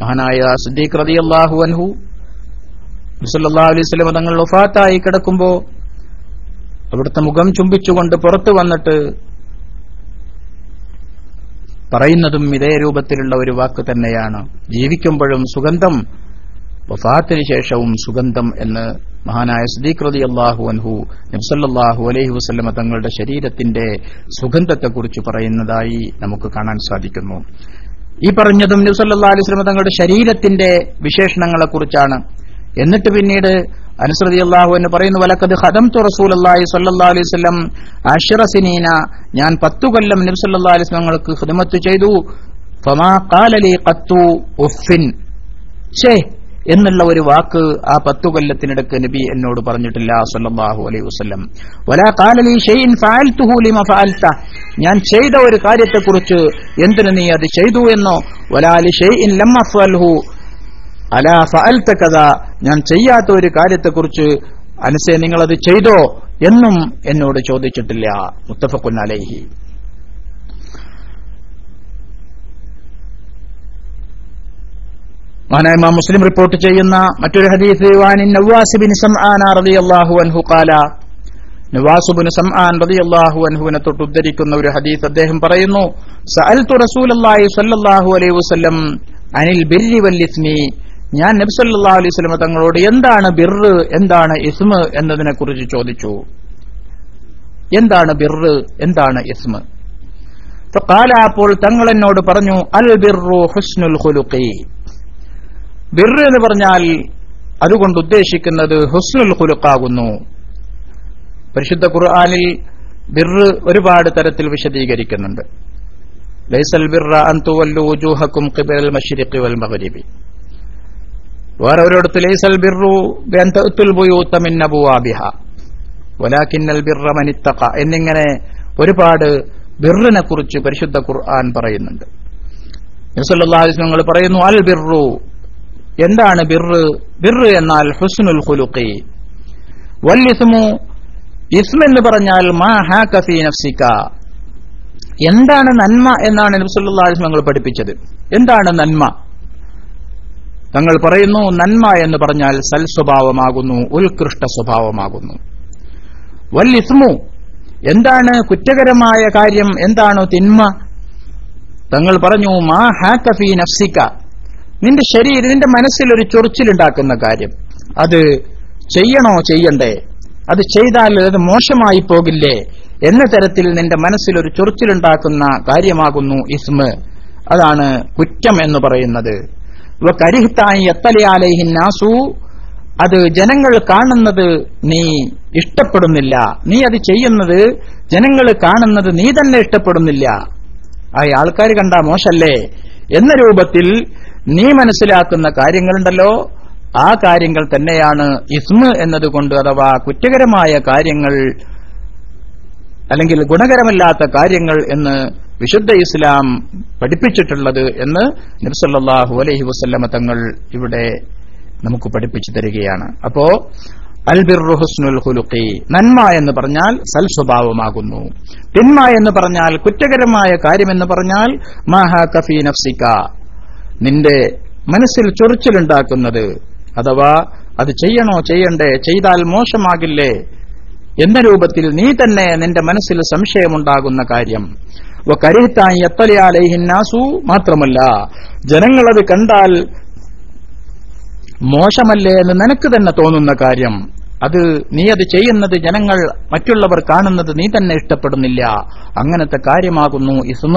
മഹാനായ സിദ്ദീഖ് റതി അള്ളാഹു അൻഹു മുസല്ലാ അലൈഹി വസല്ലമ തങ്ങൾ ഒഫാത്തായി കിടക്കുമ്പോ അവിടുത്തെ മുഖം ചുംബിച്ചുകൊണ്ട് പുറത്തു വന്നിട്ട് പറയുന്നതും ഇതേ രൂപത്തിലുള്ള ഒരു വാക്ക് തന്നെയാണ്. ജീവിക്കുമ്പോഴും സുഗന്ധം വഫാത്തിന് ശേഷവും സുഗന്ധം എന്ന് മഹാനായ സദീഖ്രതി അള്ളാഹു അൻഹു നബ്സല്ലാഹു അലൈഹി വസ്ലമ തങ്ങളുടെ ശരീരത്തിന്റെ സുഗന്ധത്തെക്കുറിച്ച് പറയുന്നതായി നമുക്ക് കാണാൻ സാധിക്കുന്നു. ഈ പറഞ്ഞതും നബ്സല്ലാ അലൈഹി തങ്ങളുടെ ശരീരത്തിന്റെ വിശേഷണങ്ങളെക്കുറിച്ചാണ്. എന്നിട്ട് പിന്നീട് അനുസൃതി അള്ളാഹു എന്ന് പറയുന്നു വലക്കത് ഹദം തു റസൂൽ അള്ളാഹി സല്ലാ അലൈഹി സ്വലം അഷറസിനീന ഞാൻ പത്തു കൊല്ലം നബ്സല്ലാ അലൈഹി സ്വലങ്ങൾക്ക് ഹിദമത്ത് ചെയ്തു. ഫമാ കാലലി കത്തു ഉഫിൻ ഷേ എന്നുള്ള ഒരു വാക്ക് ആ പത്തു കൊല്ലത്തിനിടക്ക് നബി എന്നോട് പറഞ്ഞിട്ടില്ല സല്ലാഹു അലൈഹി വസ്ലം വലാ കാലലി ഷെയ്ൻ ഫഅൽതുഹു ലിമ ഫഅൽത. ഞാൻ ചെയ്ത ഒരു കാര്യത്തെക്കുറിച്ച് എന്തിനു നീ അത് ചെയ്തു എന്നോ? വലാലി ലി ഷൈഇൻ ലം അഫ്അൽഹു. അലാ ഫഅൽത കഥ ഞാൻ ചെയ്യാത്ത ഒരു കാര്യത്തെക്കുറിച്ച് അനുസേ നിങ്ങളത് ചെയ്തോ എന്നും എന്നോട് ചോദിച്ചിട്ടില്ല. മുത്തഫഖുൻ അലൈഹി. മഹാനായ മുസ്ലിം റിപ്പോർട്ട് ചെയ്യുന്ന മറ്റൊരു ഹദീസ് വാനിൻ നവാസ് ബിൻ സംആൻ റളിയല്ലാഹു അൻഹു ഖാല. നവാസ് ബിൻ സംആൻ റളിയല്ലാഹു അൻഹുവിനെ തൊട്ട് ഉദ്ധരിക്കുന്ന ഒരു ഹദീസ് അദ്ദേഹം പറയുന്നു സഅൽതു റസൂലുള്ളാഹി സ്വല്ലല്ലാഹു അലൈഹി വസല്ലം അനിൽ ബിർരി വൽ ഇസ്മി. ഞാൻ നബി സല്ലല്ലാഹു അലൈഹി വസല്ലം തങ്ങളോട് എന്താണ് ബിർറ്? എന്താണ് ഇസ്മ? എന്നതിനെ കുറിച്ച് ചോദിച്ചു. എന്താണ് ബിർറ്? എന്താണ് ഇസ്മ? ഫഖാല അപ്പോൾ തങ്ങൾ എന്നോട് പറഞ്ഞു അൽ ബിർറു ഹുസ്നുൽ ഖുലുഖി. ബിർറ് എന്ന് പറഞ്ഞാൽ അതുകൊണ്ട് ഉദ്ദേശിക്കുന്നത് ഹുസ്നുൽ ഹുലുക്കാകുന്നു പരിശുദ്ധ ഖുർആാനിൽ ബിർറ് ഒരുപാട് തരത്തിൽ വിശദീകരിക്കുന്നുണ്ട്. ലൈസൽ ബിർറ അൻ കിബിൽ മശ്രിഖി വൽ മഗ്രിബി. വേറെ ഒരിടത്ത് ലൈസൽ ബിർറു ബിഅൻ തഅത്തുൽ ബുയൂത മിൻ അബുവാബിഹ വലാകിന്നൽ ബിർറ മൻ എന്നിങ്ങനെ ഒരുപാട് ബിർറിനെ കുറിച്ച് പരിശുദ്ധ ഖുർആൻ പറയുന്നുണ്ട്. നബി സല്ലല്ലാഹു അലൈഹി വസല്ലം പറയുന്നു അൽ ബിർറു എന്താണ് ബിർറ് ബിർറ് എന്നാൽ ഹുസ്നുൽ ഖുലുഖി. വൽ ഇസ്മു ഇസ്മ എന്ന് പറഞ്ഞാൽ മാ ഹാക ഫീ നഫ്സിക. എന്താണ് നന്മ എന്നാണ് നബി സല്ലല്ലാഹു അലൈഹി വസല്ലം പഠിപ്പിച്ചത്. എന്താണ് നന്മ? തങ്ങൾ പറയുന്നു നന്മ എന്ന് പറഞ്ഞാൽ സൽ സ്വഭാവമാകുന്നു ഉത്കൃഷ്ട സ്വഭാവമാകുന്നു. വൽ ഇസ്മു എന്താണ് കുറ്റകരമായ കാര്യം? എന്താണ് തിന്മ? തങ്ങൾ പറഞ്ഞു മാ ഹാക ഫീ നഫ്സിക. നിന്റെ ശരീരം നിന്റെ മനസ്സിൽ ഒരു ചൊറിച്ചിലുണ്ടാക്കുന്ന കാര്യം. അത് ചെയ്യണോ ചെയ്യണ്ടേ? അത് ചെയ്താൽ അത് മോശമായി പോകില്ലേ? എന്ന തരത്തിൽ നിന്റെ മനസ്സിൽ ഒരു ചൊറിച്ചിലുണ്ടാക്കുന്ന കാര്യമാകുന്നു ഇസ്മ്. അതാണ് കുറ്റം എന്ന് പറയുന്നത്. ഇവ കരിഹിത്തായി എത്തലയാലേഹി നാസു. അത് ജനങ്ങൾ കാണുന്നത് നീ ഇഷ്ടപ്പെടുന്നില്ല. നീ അത് ചെയ്യുന്നത് ജനങ്ങൾ കാണുന്നത് നീ തന്നെ ഇഷ്ടപ്പെടുന്നില്ല. ആ ആൾക്കാർ കണ്ട മോശല്ലേ? എന്ന രൂപത്തിൽ നീ മനസ്സിലാക്കുന്ന കാര്യങ്ങളുണ്ടല്ലോ. ആ കാര്യങ്ങൾ തന്നെയാണ് ഇസ്മ എന്നതുകൊണ്ട് അഥവാ കുറ്റകരമായ കാര്യങ്ങൾ അല്ലെങ്കിൽ ഗുണകരമല്ലാത്ത കാര്യങ്ങൾ എന്ന് വിശുദ്ധ ഇസ്ലാം പഠിപ്പിച്ചിട്ടുള്ളത് എന്ന് നബ്സല്ലാഹു അലൈഹി വസ്ല്ലമ തങ്ങൾ ഇവിടെ നമുക്ക് പഠിപ്പിച്ചു തരികയാണ്. അപ്പോ അൽബിർഹുസ്നുൽ ഹുലുഖി നന്മ എന്ന് പറഞ്ഞാൽ സൽ സ്വഭാവമാകുന്നു തിന്മ എന്ന് പറഞ്ഞാൽ കുറ്റകരമായ കാര്യമെന്ന് പറഞ്ഞാൽ മാഹ കഫി നഫ്സിക നിന്റെ മനസ്സിൽ ചൊറിച്ചിലുണ്ടാക്കുന്നത്. അഥവാ അത് ചെയ്യണോ ചെയ്യണ്ടേ ചെയ്താൽ മോശമാകില്ലേ? എന്ന രൂപത്തിൽ നീ തന്നെ നിന്റെ മനസ്സിൽ സംശയമുണ്ടാകുന്ന കാര്യം. കരിഹത്തായി എത്തലയാലേഹിന്നാസു മാത്രമല്ല ജനങ്ങളത് കണ്ടാൽ മോശമല്ലേ എന്ന് നിനക്ക് തന്നെ തോന്നുന്ന കാര്യം. അത് നീ അത് ചെയ്യുന്നത് ജനങ്ങൾ മറ്റുള്ളവർ കാണുന്നത് നീ തന്നെ ഇഷ്ടപ്പെടുന്നില്ല. അങ്ങനത്തെ കാര്യമാകുന്നു ഇസ്മ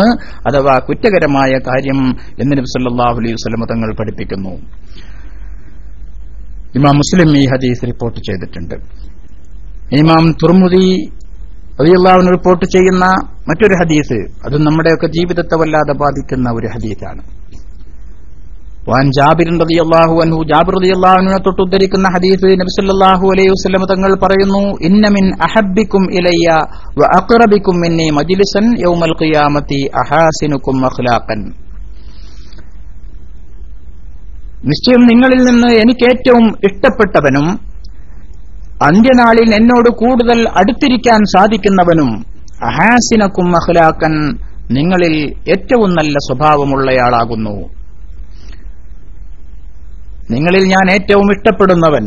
അഥവാ കുറ്റകരമായ കാര്യം എന്ന് നബി സല്ലല്ലാഹു അലൈഹി വസല്ലം തങ്ങൾ പഠിപ്പിക്കുന്നു. ഇമാം മുസ്ലിം ഈ ഹദീസ് റിപ്പോർട്ട് ചെയ്തിട്ടുണ്ട്. ഇമാം തുറമുദി റളിയല്ലാഹു റിപ്പോർട്ട് ചെയ്യുന്ന മറ്റൊരു ഹദീസ് അത് നമ്മുടെയൊക്കെ ജീവിതത്തെ വല്ലാതെ ബാധിക്കുന്ന ഒരു ഹദീസാണ്. വാൻ റളിയല്ലാഹു അൻഹു ജാബിർ റളിയല്ലാഹു അൻഹുവിനെ തൊട്ട് ഉദ്ധരിക്കുന്ന ഹദീസ് നബി സല്ലല്ലാഹു അലൈഹി വസ്ലം തങ്ങൾ പറയുന്നു ഇന്ന മിൻ അഹബ്ബിക്കും ഇലയ്യ വ അഖ്റബിക്കും മിന്നി മജ്ലിസൻ യൗമൽ ഖിയാമത്തി അഹാസിനുക്കും അഖ്ലാഖൻ. നിശ്ചയം നിങ്ങളിൽ നിന്ന് എനിക്ക് ഏറ്റവും ഇഷ്ടപ്പെട്ടവനും അന്ത്യനാളിൽ എന്നോട് കൂടുതൽ അടുത്തിരിക്കാൻ സാധിക്കുന്നവനും അഹാസിനക്കും അഖ്ലാഖൻ നിങ്ങളിൽ ഏറ്റവും നല്ല സ്വഭാവമുള്ളയാളാകുന്നു. നിങ്ങളിൽ ഞാൻ ഏറ്റവും ഇഷ്ടപ്പെടുന്നവൻ.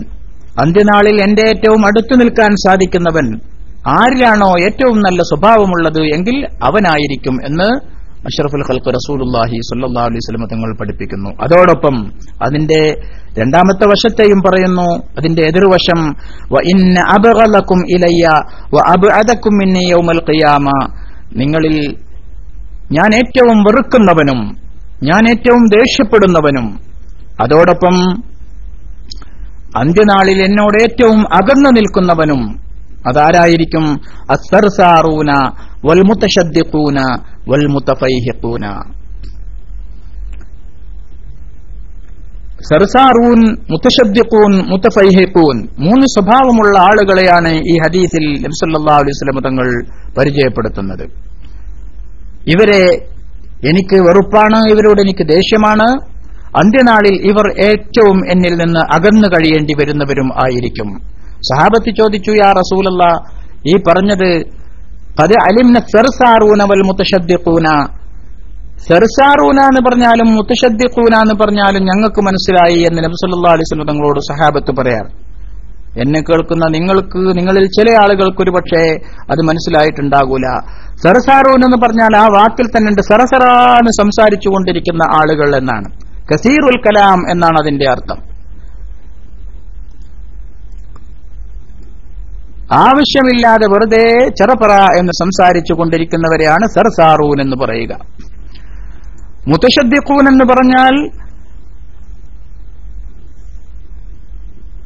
അന്ത്യനാളിൽ എന്റെ ഏറ്റവും അടുത്തു നിൽക്കാൻ സാധിക്കുന്നവൻ. ആരിലാണോ ഏറ്റവും നല്ല സ്വഭാവമുള്ളത് എങ്കിൽ അവനായിരിക്കും എന്ന് അഷറഫുൽ ഖൽക്ക് റസൂലുല്ലാഹി സല്ലാ അലൈഹി സ്വലമ തങ്ങൾ പഠിപ്പിക്കുന്നു. അതോടൊപ്പം അതിന്റെ രണ്ടാമത്തെ വശത്തെയും പറയുന്നു. അതിന്റെ എതിർവശം നിങ്ങളിൽ ഞാൻ ഏറ്റവും വെറുക്കുന്നവനും ഞാൻ ഏറ്റവും ദേഷ്യപ്പെടുന്നവനും അതോടൊപ്പം അന്ത്യനാളിൽ എന്നോട് ഏറ്റവും അകന്നു നിൽക്കുന്നവനും അതാരായിരിക്കും? അസർസാറൂന വൽമുത്തശദ്ദിഖൂന വൽമുത്തഫൈഹിഖൂന. സർസാറൂൻ മുത്തശബ്ദിക്കൂൻ മുത്തഫൈഹിഖൂൻ മൂന്ന് സ്വഭാവമുള്ള ആളുകളെയാണ് ഈ ഹദീസിൽ നബി സല്ലല്ലാഹു അലൈഹി വസല്ലം തങ്ങൾ പരിചയപ്പെടുത്തുന്നത്. ഇവരെ എനിക്ക് വെറുപ്പാണ് ഇവരോട് എനിക്ക് ദേഷ്യമാണ് അന്ത്യനാളിൽ ഇവർ ഏറ്റവും എന്നിൽ നിന്ന് അകന്നു കഴിയേണ്ടി വരുന്നവരും ആയിരിക്കും. സഹാബത്ത് ചോദിച്ചു യാ റസൂലല്ല ഈ പറഞ്ഞത് അത് അലിംന സെർസാറൂന വൽ സെർസാറൂന എന്ന് പറഞ്ഞാലും മുത്തശദ്ദിഖൂന എന്ന് പറഞ്ഞാലും ഞങ്ങൾക്ക് മനസ്സിലായി എന്ന് നബി സല്ലല്ലാഹു അലൈഹി വസല്ലം തങ്ങളോട് സഹാബത്ത് പറയാറ്. എന്നെ കേൾക്കുന്ന നിങ്ങൾക്ക് നിങ്ങളിൽ ചില ആളുകൾക്ക് ഒരു പക്ഷേ അത് മനസ്സിലായിട്ടുണ്ടാകൂല. സെറസാറൂൻ എന്ന് പറഞ്ഞാൽ ആ വാക്കിൽ തന്നെ ഉണ്ട് സറസറാന്ന് സംസാരിച്ചു കൊണ്ടിരിക്കുന്ന ആളുകൾ എന്നാണ്. കസീറുൽ കലാം എന്നാണ് അതിന്റെ അർത്ഥം. ആവശ്യമില്ലാതെ വെറുതെ ചെറപ്പറ എന്ന് സംസാരിച്ചു കൊണ്ടിരിക്കുന്നവരെയാണ് സർസാറൂൻ എന്ന് പറയുക. മുത്തശദ്ദിഖൂൻ എന്ന് പറഞ്ഞാൽ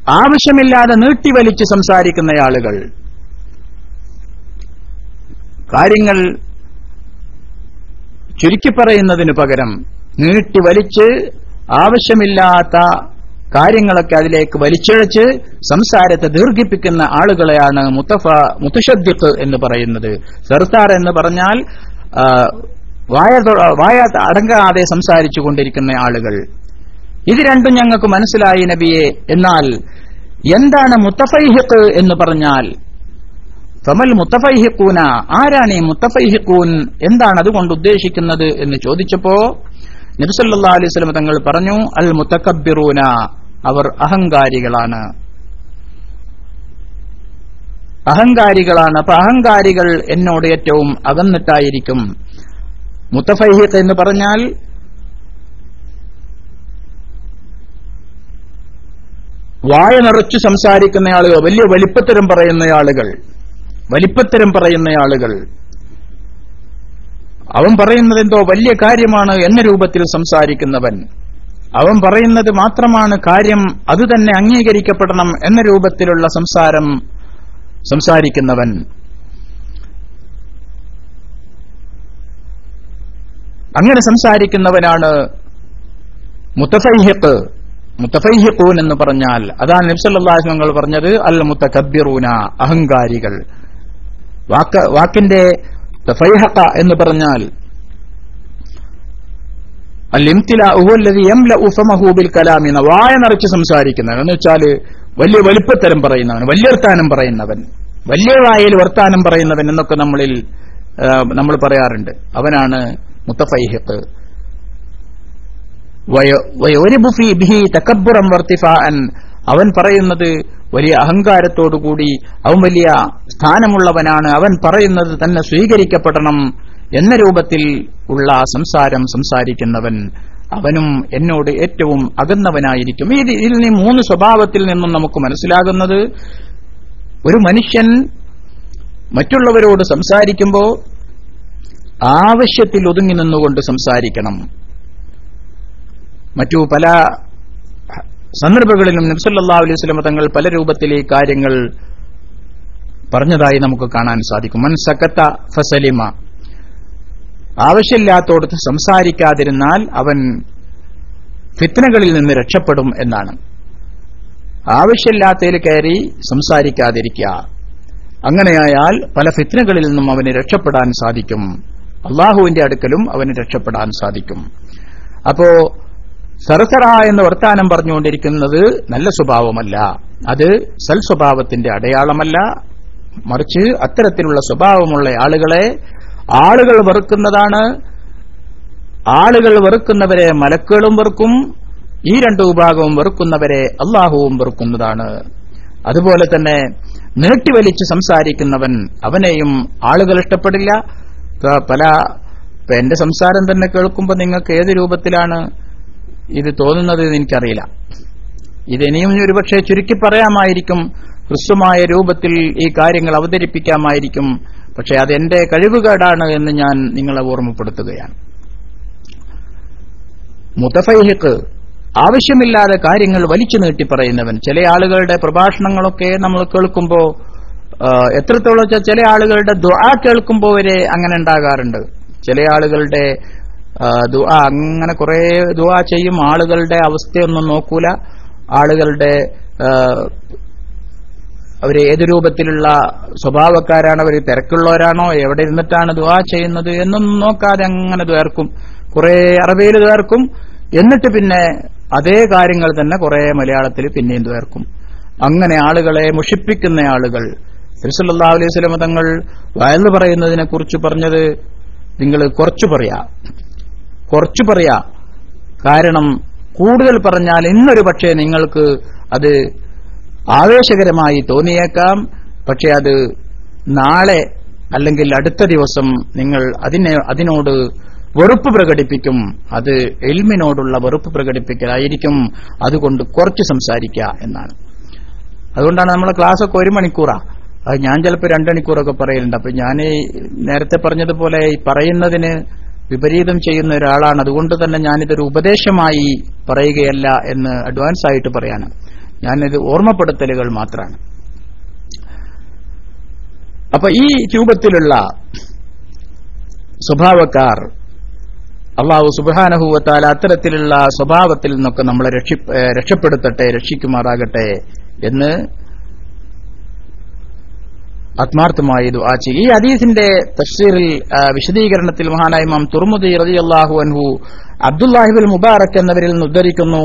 ആവശ്യമില്ലാതെ നീട്ടിവലിച്ച് സംസാരിക്കുന്ന ആളുകൾ. കാര്യങ്ങൾ ചുരുക്കി പറയുന്നതിനു പകരം നീട്ടിവലിച്ച് ആവശ്യമില്ലാത്ത കാര്യങ്ങളൊക്കെ അതിലേക്ക് വലിച്ചിഴച്ച് സംസാരത്തെ ദീർഘിപ്പിക്കുന്ന ആളുകളെയാണ് മുത്തഫ മുത്തശദ്ദിഖ് എന്ന് പറയുന്നത്. സർസാർ എന്ന് പറഞ്ഞാൽ വായ വായ അടങ്ങാതെ സംസാരിച്ചു കൊണ്ടിരിക്കുന്ന ആളുകൾ. ഇത് രണ്ടും ഞങ്ങൾക്ക് മനസ്സിലായി നബിയെ. എന്നാൽ എന്താണ് മുത്തഫൈഹിഖ് എന്ന് പറഞ്ഞാൽ തമൽ മുത്തഫൈഹിഖൂന ആരാണ് ഈ മുത്തഫൈഹിഖൂൻ? എന്താണ് അതുകൊണ്ട് ഉദ്ദേശിക്കുന്നത് എന്ന് ചോദിച്ചപ്പോ നബിസല്ലാ അലൈഹി സ്വലം തങ്ങൾ പറഞ്ഞു അൽ മുത്തക്കബിറൂന അവർ അഹങ്കാരികളാണ്. അഹങ്കാരികളാണ്. അപ്പൊ അഹങ്കാരികൾ എന്നോട് ഏറ്റവും അകന്നിട്ടായിരിക്കും. മുത്തഫൈഹിഖ് എന്ന് പറഞ്ഞാൽ വായ നിറച്ചു സംസാരിക്കുന്ന ആളുകൾ വലിയ വലിപ്പത്തരം പറയുന്ന ആളുകൾ വലിപ്പത്തരം പറയുന്ന ആളുകൾ അവൻ പറയുന്നത് എന്തോ വലിയ കാര്യമാണ് എന്ന രൂപത്തിൽ സംസാരിക്കുന്നവൻ. അവൻ പറയുന്നത് മാത്രമാണ് കാര്യം അത് തന്നെ അംഗീകരിക്കപ്പെടണം എന്ന രൂപത്തിലുള്ള സംസാരം സംസാരിക്കുന്നവൻ. അങ്ങനെ സംസാരിക്കുന്നവനാണ് മുത്തഫൈഹിഖ്. മുത്തഫൈഹിഖൂൻ എന്ന് പറഞ്ഞാൽ അതാണ് നബ്സല്ലാഹു ഞങ്ങൾ പറഞ്ഞത് അൽ മുത്തക്കബിറൂന അഹങ്കാരികൾ. വാക്ക് വാക്കിന്റെ തഫൈഹഖ എന്ന് പറഞ്ഞാൽ വായ നിറച്ച് സംസാരിക്കുന്നവൻ. എന്ന് വെച്ചാൽ വലിയ വലിപ്പത്തരം പറയുന്നവൻ വലിയ വർത്താനം പറയുന്നവൻ വലിയ വായയിൽ വർത്താനം പറയുന്നവൻ എന്നൊക്കെ നമ്മളിൽ നമ്മൾ പറയാറുണ്ട്. അവനാണ് മുത്തഫൈഹിഖ്. വയോരിബുഫി ബിഹി തക്കബുറം വർത്തിഫാഅൻ അവൻ പറയുന്നത് വലിയ അഹങ്കാരത്തോടുകൂടി അവൻ വലിയ സ്ഥാനമുള്ളവനാണ് അവൻ പറയുന്നത് തന്നെ സ്വീകരിക്കപ്പെടണം എന്ന രൂപത്തിൽ ഉള്ള സംസാരം സംസാരിക്കുന്നവൻ അവനും എന്നോട് ഏറ്റവും അകന്നവനായിരിക്കും. ഇത് ഇതിൽ നിന്ന് മൂന്ന് സ്വഭാവത്തിൽ നിന്നും നമുക്ക് മനസ്സിലാകുന്നത് ഒരു മനുഷ്യൻ മറ്റുള്ളവരോട് സംസാരിക്കുമ്പോൾ ആവശ്യത്തിൽ ഒതുങ്ങി നിന്നുകൊണ്ട് സംസാരിക്കണം. മറ്റു പല സന്ദർഭങ്ങളിലും നബ്സല്ലാ അലൈഹി സ്വലമ തങ്ങൾ പല രൂപത്തിലെ കാര്യങ്ങൾ പറഞ്ഞതായി നമുക്ക് കാണാൻ സാധിക്കും. മൻ സക്കത്ത ഫസലിമ. ആവശ്യമില്ലാത്തോടത്ത് സംസാരിക്കാതിരുന്നാൽ അവൻ ഫിത്തനകളിൽ നിന്ന് രക്ഷപ്പെടും എന്നാണ്. ആവശ്യമില്ലാത്തതിൽ കയറി സംസാരിക്കാതിരിക്കുക. അങ്ങനെയായാൽ പല ഫിത്നകളിൽ നിന്നും അവന് രക്ഷപ്പെടാൻ സാധിക്കും. അള്ളാഹുവിന്റെ അടുക്കലും അവന് രക്ഷപ്പെടാൻ സാധിക്കും. അപ്പോ സരസറ എന്ന് വർത്താനം പറഞ്ഞുകൊണ്ടിരിക്കുന്നത് നല്ല സ്വഭാവമല്ല. അത് സൽ സ്വഭാവത്തിന്റെ അടയാളമല്ല. മറിച്ച് അത്തരത്തിലുള്ള സ്വഭാവമുള്ള ആളുകളെ ആളുകൾ വെറുക്കുന്നതാണ്. ആളുകൾ വെറുക്കുന്നവരെ മലക്കുകളും വെറുക്കും. ഈ രണ്ടു വിഭാഗവും വെറുക്കുന്നവരെ അള്ളാഹുവും വെറുക്കുന്നതാണ്. അതുപോലെ തന്നെ നീട്ടിവലിച്ച് സംസാരിക്കുന്നവൻ അവനെയും ആളുകൾ ഇഷ്ടപ്പെടില്ല. പല എന്റെ സംസാരം തന്നെ കേൾക്കുമ്പോൾ നിങ്ങൾക്ക് ഏത് രൂപത്തിലാണ്? ഇത് തോന്നുന്നത് എനിക്കറിയില്ല. ഇതിനിയും ഒരുപക്ഷെ ചുരുക്കി പറയാമായിരിക്കും ഹ്രസ്വമായ രൂപത്തിൽ ഈ കാര്യങ്ങൾ അവതരിപ്പിക്കാമായിരിക്കും പക്ഷെ അതെന്റെ കഴിവുകേടാണ് എന്ന് ഞാൻ നിങ്ങളെ ഓർമ്മപ്പെടുത്തുകയാണ്. മുതഫൈഹിക്ക് ആവശ്യമില്ലാതെ കാര്യങ്ങൾ വലിച്ചു നീട്ടി പറയുന്നവൻ ചില ആളുകളുടെ പ്രഭാഷണങ്ങളൊക്കെ നമ്മൾ കേൾക്കുമ്പോൾ എത്രത്തോളം ചില ആളുകളുടെ ദ്വാ കേൾക്കുമ്പോൾ വരെ അങ്ങനെ ഉണ്ടാകാറുണ്ട്. ചില ആളുകളുടെ ദുആ അങ്ങനെ കുറേ ദുആ ചെയ്യും. ആളുകളുടെ അവസ്ഥയൊന്നും നോക്കൂല. ആളുകളുടെ അവർ ഏത് രൂപത്തിലുള്ള സ്വഭാവക്കാരാണ്? അവർ തിരക്കുള്ളവരാണോ? എവിടെ ഇരുന്നിട്ടാണ് ദുആ ചെയ്യുന്നത്? എന്നൊന്നും നോക്കാതെ അങ്ങനെ ദ്വേർക്കും കുറെ അറബിയിൽ ദ്വേർക്കും എന്നിട്ട് പിന്നെ അതേ കാര്യങ്ങൾ തന്നെ കുറെ മലയാളത്തിൽ പിന്നെയും ദ്വേർക്കും അങ്ങനെ ആളുകളെ മുഷിപ്പിക്കുന്ന ആളുകൾ. തിരുസല്ലാ അലൈഹി സ്വലമ തങ്ങൾ പറയുന്നതിനെ കുറിച്ച് പറഞ്ഞത് നിങ്ങൾ കുറച്ചു പറയാ. കുറച്ചു പറയാ. കാരണം കൂടുതൽ പറഞ്ഞാൽ ഇന്നൊരു പക്ഷേ നിങ്ങൾക്ക് അത് ആവേശകരമായി തോന്നിയേക്കാം. പക്ഷെ അത് നാളെ അല്ലെങ്കിൽ അടുത്ത ദിവസം നിങ്ങൾ അതിനെ അതിനോട് വെറുപ്പ് പ്രകടിപ്പിക്കും. അത് എൽമിനോടുള്ള വെറുപ്പ് പ്രകടിപ്പിക്കലായിരിക്കും. അതുകൊണ്ട് കുറച്ച് സംസാരിക്കുക എന്നാണ്. അതുകൊണ്ടാണ് നമ്മളെ ക്ലാസ്സൊക്കെ ഒരു മണിക്കൂറാ. അത് ഞാൻ ചിലപ്പോൾ രണ്ടു മണിക്കൂറൊക്കെ പറയലുണ്ട്. അപ്പൊ ഞാൻ നേരത്തെ പറഞ്ഞതുപോലെ ഈ പറയുന്നതിന് വിപരീതം ചെയ്യുന്ന ഒരാളാണ്. അതുകൊണ്ട് തന്നെ ഞാനിതൊരു ഉപദേശമായി പറയുകയല്ല എന്ന് അഡ്വാൻസ് ആയിട്ട് പറയാണ് ഞാനിത് ഓർമ്മപ്പെടുത്തലുകൾ മാത്രമാണ് അപ്പൊ ഈ രൂപത്തിലുള്ള സ്വഭാവക്കാർ അള്ളാഹു സുബാനഹുവത്താൽ അത്തരത്തിലുള്ള സ്വഭാവത്തിൽ നിന്നൊക്കെ നമ്മളെ രക്ഷി രക്ഷപ്പെടുത്തട്ടെ രക്ഷിക്കുമാറാകട്ടെ എന്ന് ആത്മാർത്ഥമായി ദുആ ചെയ്യും. ഈ ഹദീസിന്റെ തഫ്സീറിൽ വിശദീകരണത്തിൽ മഹാനായ ഇമാം തുർമുദി റളിയല്ലാഹു അൻഹു അബ്ദുല്ലാഹിബുൽ മുബാറക് എന്നവരിൽ നിന്ന് ഉദ്ധരിക്കുന്നു.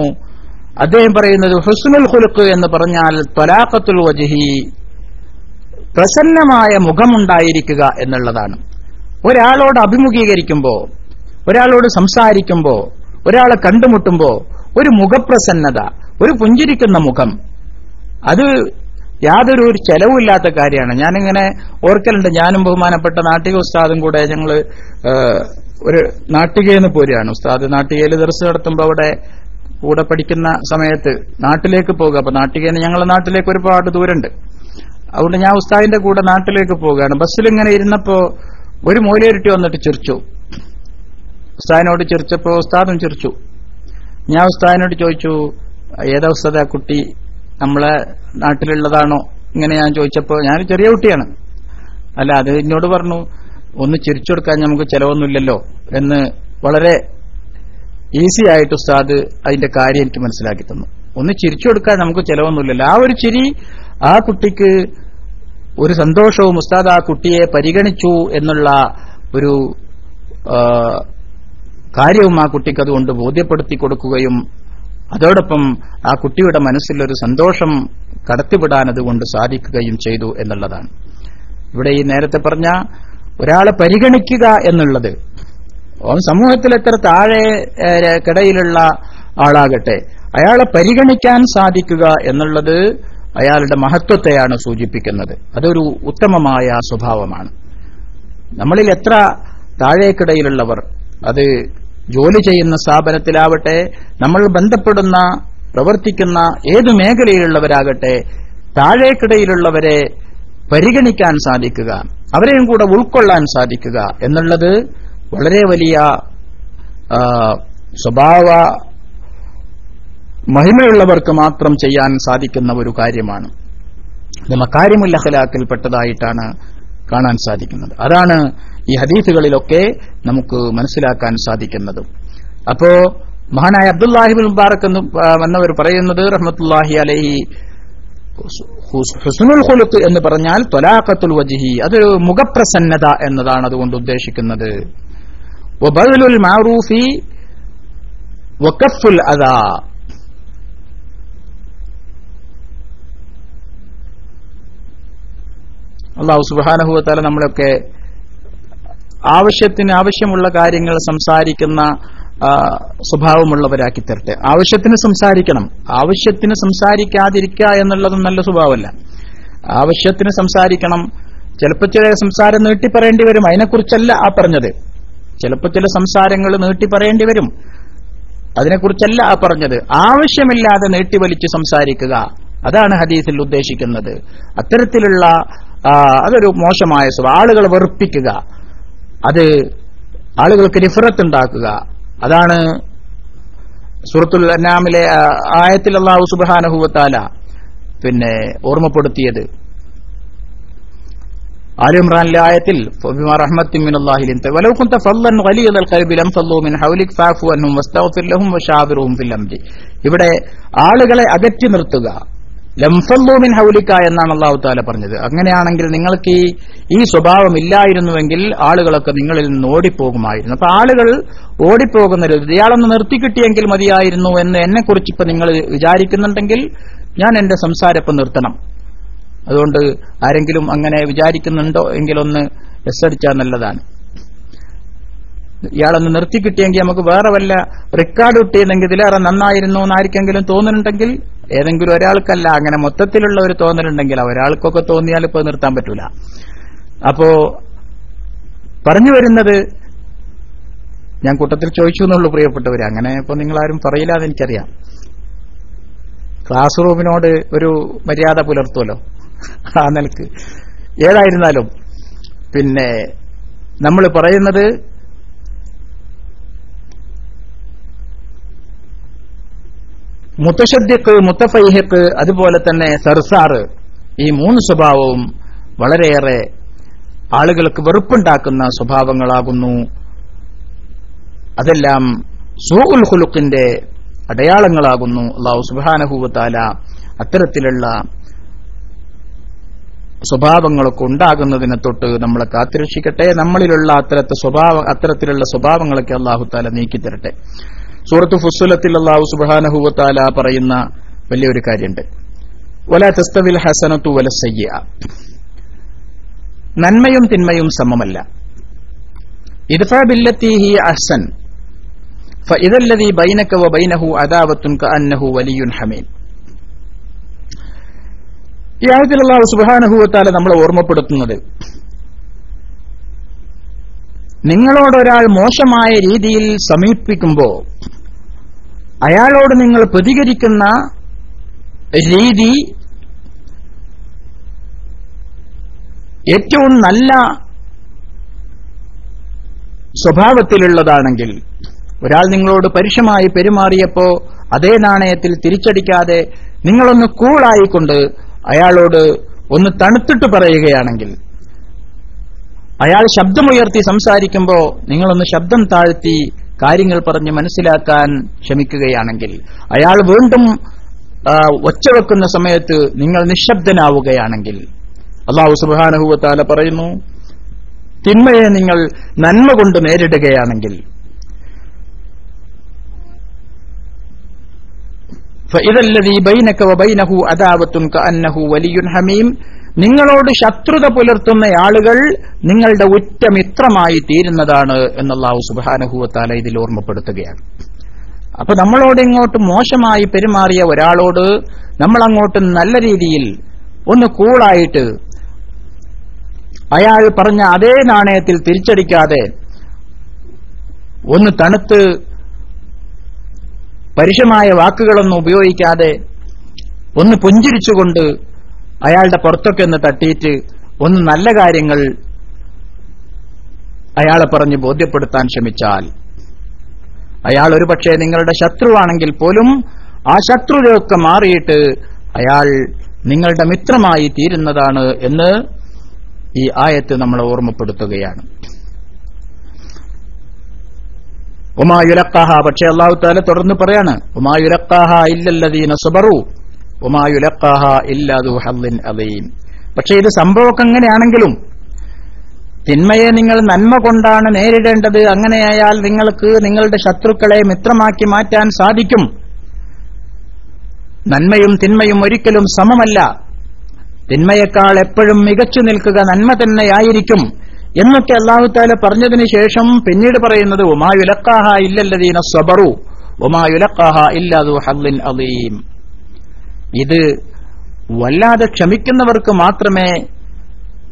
അദ്ദേഹം പറയുന്നത് ഹുസ്നുൽ ഖുലുഖ് എന്ന് പറഞ്ഞാൽ ത്വലാഖത്തുൽ വജ്ഹി പ്രസന്നമായ മുഖമുണ്ടായിരിക്കുക എന്നുള്ളതാണ്. ഒരാളോട് അഭിമുഖീകരിക്കുമ്പോൾ ഒരാളോട് സംസാരിക്കുമ്പോൾ ഒരാളെ കണ്ടുമുട്ടുമ്പോൾ ഒരു മുഖപ്രസന്നത ഒരു പുഞ്ചിരിക്കുന്ന മുഖം അത് യാതൊരു ഒരു ചെലവുമില്ലാത്ത കാര്യമാണ്. ഞാനിങ്ങനെ ഓർക്കലുണ്ട്. ഞാനും ബഹുമാനപ്പെട്ട നാട്ടിക ഉസ്താദും കൂടെ ഞങ്ങൾ ഒരു നാട്ടികയെന്ന് പോരുകയാണ്. ഉസ്താദ് നാട്ടികയിൽ ദർസ് നടത്തുമ്പോൾ അവിടെ കൂടെ പഠിക്കുന്ന സമയത്ത് നാട്ടിലേക്ക് പോകുക അപ്പൊ നാട്ടികയിൽ ഞങ്ങളെ നാട്ടിലേക്ക് ഒരുപാട് ദൂരമുണ്ട് അതുകൊണ്ട് ഞാൻ ഉസ്താദിന്റെ കൂടെ നാട്ടിലേക്ക് പോവുകയാണ്. ബസ്സിൽ ഇങ്ങനെ ഇരുന്നപ്പോ ഒരു മൂലയിരുട്ടി വന്നിട്ട് ചിരിച്ചു. ഉസ്താദിനോട് ചിരിച്ചപ്പോ ഉസ്താദും ചിരിച്ചു. ഞാൻ ഉസ്താദിനോട് ചോദിച്ചു ഏതാ ഉസ്താദ് ആ കുട്ടി? നമ്മളെ നാട്ടിലുള്ളതാണോ? ഇങ്ങനെ ഞാൻ ചോദിച്ചപ്പോൾ ഞാൻ ചെറിയ കുട്ടിയാണ്. അല്ല അത് എന്നോട് പറഞ്ഞു ഒന്ന് ചിരിച്ചു കൊടുക്കാൻ നമുക്ക് ചിലവൊന്നുമില്ലല്ലോ എന്ന് വളരെ ഈസി ആയിട്ട് ഉസ്താദ് അതിന്റെ കാര്യം എനിക്ക് മനസ്സിലാക്കി തന്നു. ഒന്ന് ചിരിച്ചു കൊടുക്കാൻ നമുക്ക് ചിലവൊന്നുമില്ലല്ലോ. ആ ഒരു ചിരി ആ കുട്ടിക്ക് ഒരു സന്തോഷവും ഉസ്താദ് ആ കുട്ടിയെ പരിഗണിച്ചു എന്നുള്ള ഒരു കാര്യവും ആ കുട്ടിക്ക് അതുകൊണ്ട് ബോധ്യപ്പെടുത്തി കൊടുക്കുകയും അതോടൊപ്പം ആ കുട്ടിയുടെ മനസ്സിൽ ഒരു സന്തോഷം കടത്തിവിടാൻ അതുകൊണ്ട് സാധിക്കുകയും ചെയ്തു എന്നുള്ളതാണ്. ഇവിടെ ഈ നേരത്തെ പറഞ്ഞ ഒരാളെ പരിഗണിക്കുക എന്നുള്ളത് ഓൻ സമൂഹത്തിൽ എത്ര താഴെ കിടയിലുള്ള ആളാകട്ടെ അയാളെ പരിഗണിക്കാൻ സാധിക്കുക എന്നുള്ളത് അയാളുടെ മഹത്വത്തെയാണ് സൂചിപ്പിക്കുന്നത്. അതൊരു ഉത്തമമായ സ്വഭാവമാണ്. നമ്മളിൽ എത്ര താഴേക്കിടയിലുള്ളവർ അത് ജോലി ചെയ്യുന്ന സ്ഥാപനത്തിലാവട്ടെ നമ്മൾ ബന്ധപ്പെടുന്ന പ്രവർത്തിക്കുന്ന ഏതു മേഖലയിലുള്ളവരാകട്ടെ താഴേക്കിടയിലുള്ളവരെ പരിഗണിക്കാൻ സാധിക്കുക അവരെയും കൂടെ ഉൾക്കൊള്ളാൻ സാധിക്കുക എന്നുള്ളത് വളരെ വലിയ സ്വഭാവ മഹിമയുള്ളവർക്ക് മാത്രം ചെയ്യാൻ സാധിക്കുന്ന ഒരു കാര്യമാണ്. ഇത് കാര്യമുല്ലഹലാക്കിൽപ്പെട്ടതായിട്ടാണ് കാണാൻ സാധിക്കുന്നത്. അതാണ് ഈ ഹദീഫുകളിലൊക്കെ നമുക്ക് മനസ്സിലാക്കാൻ സാധിക്കുന്നത്. അപ്പോ മഹാനായ അബ്ദുല്ലാഹിബിൻ മുബാറക് എന്ന് എന്നവർ പറയുന്നത് റഹ്മത്തുല്ലാഹി അലൈഹി ഹുസ്നുൽ ഖുലുഖ് എന്ന് പറഞ്ഞാൽ തൊലാഖത്തുൽ വജിഹി അതൊരു മുഖപ്രസന്നത എന്നതാണ് അതുകൊണ്ട് ഉദ്ദേശിക്കുന്നത്. മാറൂഫി വക്കഫുൽ അദാ. അള്ളാഹു സുബാനഹുവത്താല നമ്മളൊക്കെ ആവശ്യത്തിന് ആവശ്യമുള്ള കാര്യങ്ങൾ സംസാരിക്കുന്ന സ്വഭാവമുള്ളവരാക്കി തരട്ടെ. ആവശ്യത്തിന് സംസാരിക്കണം. ആവശ്യത്തിന് സംസാരിക്കാതിരിക്കുക എന്നുള്ളതും നല്ല സ്വഭാവമല്ല. ആവശ്യത്തിന് സംസാരിക്കണം. ചിലപ്പോൾ ചില സംസാരം നീട്ടി പറയേണ്ടി വരും. അതിനെക്കുറിച്ചല്ല ആ പറഞ്ഞത്. ചിലപ്പോൾ ചില സംസാരങ്ങൾ നീട്ടി പറയേണ്ടി വരും. അതിനെക്കുറിച്ചല്ല ആ പറഞ്ഞത്. ആവശ്യമില്ലാതെ നീട്ടി നീട്ടിവലിച്ച് സംസാരിക്കുക. അതാണ് ഹദീസിൽ ഉദ്ദേശിക്കുന്നത്. അത്തരത്തിലുള്ള അതൊരു മോശമായ സ്വഭാവം. ആളുകളെ വെറുപ്പിക്കുക. അത് ആളുകൾക്ക് നിഫറത്ത് ഉണ്ടാക്കുക. അതാണ് സുഹൃത്തുൽ അന്നാമിലെ ആയത്തിൽ അള്ളാഹു സുബാനഹുവത്താല പിന്നെ ഓർമ്മപ്പെടുത്തിയത്. ഇവിടെ ആളുകളെ അകറ്റി നിർത്തുക. ലംഫല്ലു മിൻ ഹൗലിക്ക എന്നാണ് അള്ളാഹു താല പറഞ്ഞത്. അങ്ങനെയാണെങ്കിൽ നിങ്ങൾക്ക് ഈ ഈ സ്വഭാവം ഇല്ലായിരുന്നുവെങ്കിൽ ആളുകളൊക്കെ നിങ്ങളിൽ നിന്ന് ഓടിപ്പോകുമായിരുന്നു. അപ്പൊ ആളുകൾ ഓടിപ്പോകുന്ന ഇയാളൊന്ന് നിർത്തിക്കിട്ടിയെങ്കിൽ മതിയായിരുന്നു എന്ന് എന്നെ കുറിച്ച് ഇപ്പൊ നിങ്ങൾ വിചാരിക്കുന്നുണ്ടെങ്കിൽ ഞാൻ എന്റെ സംസാരം ഇപ്പൊ നിർത്തണം. അതുകൊണ്ട് ആരെങ്കിലും അങ്ങനെ വിചാരിക്കുന്നുണ്ടോ എങ്കിലൊന്ന് എസ് അടിച്ചാൽ നല്ലതാണ്. ഇയാളൊന്ന് നിർത്തി കിട്ടിയെങ്കിൽ നമുക്ക് വേറെ വല്ല റെക്കോർഡ് കിട്ടിയിരുന്നെങ്കിൽ ഇതിലേറെ നന്നായിരുന്നു എന്നായിരിക്കെങ്കിലും തോന്നുന്നുണ്ടെങ്കിൽ ഏതെങ്കിലും ഒരാൾക്കല്ല അങ്ങനെ മൊത്തത്തിലുള്ള ഒരു തോന്നലുണ്ടെങ്കിൽ ഒരാൾക്കൊക്കെ തോന്നിയാൽ ഇപ്പോൾ നിർത്താൻ പറ്റൂല. അപ്പോ പറഞ്ഞു വരുന്നത് ഞാൻ കൂട്ടത്തിൽ ചോദിച്ചു എന്നുള്ളൂ പ്രിയപ്പെട്ടവര്. അങ്ങനെ ഇപ്പൊ നിങ്ങളാരും പറയില്ല എന്ന് എനിക്കറിയാം. ക്ലാസ് റൂമിനോട് ഒരു മര്യാദ പുലർത്തുമല്ലോ ആ നിലയ്ക്ക്. ഏതായിരുന്നാലും പിന്നെ നമ്മൾ പറയുന്നത് മുത്തശദ്യക്ക് മുത്തഫൈഹക്ക് അതുപോലെ തന്നെ സർസാർ ഈ മൂന്ന് സ്വഭാവവും വളരെയേറെ ആളുകൾക്ക് വെറുപ്പുണ്ടാക്കുന്ന സ്വഭാവങ്ങളാകുന്നു. അതെല്ലാം സൂഉൽ ഹുലുക്കിന്റെ അടയാളങ്ങളാകുന്നു. അള്ളാഹു സുബാനഹൂവത്താല അത്തരത്തിലുള്ള സ്വഭാവങ്ങളൊക്കെ ഉണ്ടാകുന്നതിനെ തൊട്ട് നമ്മളെ കാത്തിരക്ഷിക്കട്ടെ. നമ്മളിലുള്ള അത്തരത്തെ സ്വഭാവ അത്തരത്തിലുള്ള സ്വഭാവങ്ങളൊക്കെ അള്ളാഹു താല നീക്കിത്തരട്ടെ. സൂറത്ത് ഫുസുലത്തിൽ അള്ളാഹു സുബാനഹുവത്താല പറയുന്ന വലിയൊരു കാര്യമുണ്ട് വല തസ്തവിൽ ഹസനത്തു വല സയ്യ നന്മയും തിന്മയും സമമല്ല. നമ്മളെ ഓർമ്മപ്പെടുത്തുന്നത് നിങ്ങളോടൊരാൾ മോശമായ രീതിയിൽ സമീപിക്കുമ്പോൾ അയാളോട് നിങ്ങൾ പ്രതികരിക്കുന്ന രീതി ഏറ്റവും നല്ല സ്വഭാവത്തിലുള്ളതാണെങ്കിൽ ഒരാൾ നിങ്ങളോട് പരുഷമായി പെരുമാറിയപ്പോ അതേ നാണയത്തിൽ തിരിച്ചടിക്കാതെ നിങ്ങളൊന്ന് കൂളായിക്കൊണ്ട് അയാളോട് ഒന്ന് തണുത്തിട്ട് പറയുകയാണെങ്കിൽ അയാൾ ശബ്ദമുയർത്തി സംസാരിക്കുമ്പോൾ നിങ്ങളൊന്ന് ശബ്ദം താഴ്ത്തി കാര്യങ്ങൾ പറഞ്ഞ് മനസ്സിലാക്കാൻ ശ്രമിക്കുകയാണെങ്കിൽ അയാൾ വീണ്ടും ആ, ഒച്ചവെക്കുന്ന സമയത്ത് നിങ്ങൾ നിശബ്ദനാവുകയാണെങ്കിൽ അള്ളാഹു സുബാനഹുവത്താല പറയുന്നു തിന്മയെ നിങ്ങൾ നന്മ കൊണ്ട് നേരിടുകയാണെങ്കിൽ فإذا الذي بينك وبينه عداوة كأنه ولي حميم നിങ്ങളോട് ശത്രുത പുലർത്തുന്ന ആളുകൾ നിങ്ങളുടെ ഉറ്റ മിത്രമായി തീരുന്നതാണ് എന്നല്ലാഹു സുബാനുഭൂവത്താല ഇതിൽ ഓർമ്മപ്പെടുത്തുകയാണ്. അപ്പൊ നമ്മളോട് ഇങ്ങോട്ട് മോശമായി പെരുമാറിയ ഒരാളോട് നമ്മൾ അങ്ങോട്ട് നല്ല രീതിയിൽ ഒന്ന് കൂളായിട്ട് അയാൾ പറഞ്ഞ അതേ നാണയത്തിൽ തിരിച്ചടിക്കാതെ ഒന്ന് തണുത്ത് പരുഷമായ വാക്കുകളൊന്നും ഉപയോഗിക്കാതെ ഒന്ന് പുഞ്ചിരിച്ചുകൊണ്ട് അയാളുടെ പുറത്തൊക്കെ ഒന്ന് തട്ടിയിട്ട് ഒന്ന് നല്ല കാര്യങ്ങൾ അയാളെ പറഞ്ഞ് ബോധ്യപ്പെടുത്താൻ ശ്രമിച്ചാൽ അയാൾ ഒരുപക്ഷെ നിങ്ങളുടെ ശത്രുവാണെങ്കിൽ പോലും ആ ശത്രുതയൊക്കെ മാറിയിട്ട് അയാൾ നിങ്ങളുടെ മിത്രമായി തീരുന്നതാണ് എന്ന് ഈ ആയത്ത് നമ്മളെ ഓർമ്മപ്പെടുത്തുകയാണ്. ഉമായുലക്കാഹ പക്ഷെ അള്ളാഹു താല തുടർന്ന് പറയാണ് ഉമായുലക്കാഹ ഇല്ലല്ലതീന സുബറു. ഉമായുലക്കാഹ ഇല്ലാതു ഹല്ലിൻ അലീം പക്ഷെ ഇത് സംഭവമൊക്കെ എങ്ങനെയാണെങ്കിലും തിന്മയെ നിങ്ങൾ നന്മ കൊണ്ടാണ് നേരിടേണ്ടത്. അങ്ങനെയായാൽ നിങ്ങൾക്ക് നിങ്ങളുടെ ശത്രുക്കളെ മിത്രമാക്കി മാറ്റാൻ സാധിക്കും. നന്മയും തിന്മയും ഒരിക്കലും സമമല്ല. തിന്മയേക്കാൾ എപ്പോഴും മികച്ചു നിൽക്കുക നന്മ തന്നെയായിരിക്കും. എന്നൊക്കെ അള്ളാഹു താല പറഞ്ഞതിന് ശേഷം പിന്നീട് പറയുന്നത് ഉമായുലക്കാഹ ഇല്ലല്ലദീന സ്വബറു. ഉമായുലക്കാഹ ഇല്ലാതു ഹല്ലിൻ അലീം ഇത് വല്ലാതെ ക്ഷമിക്കുന്നവർക്ക് മാത്രമേ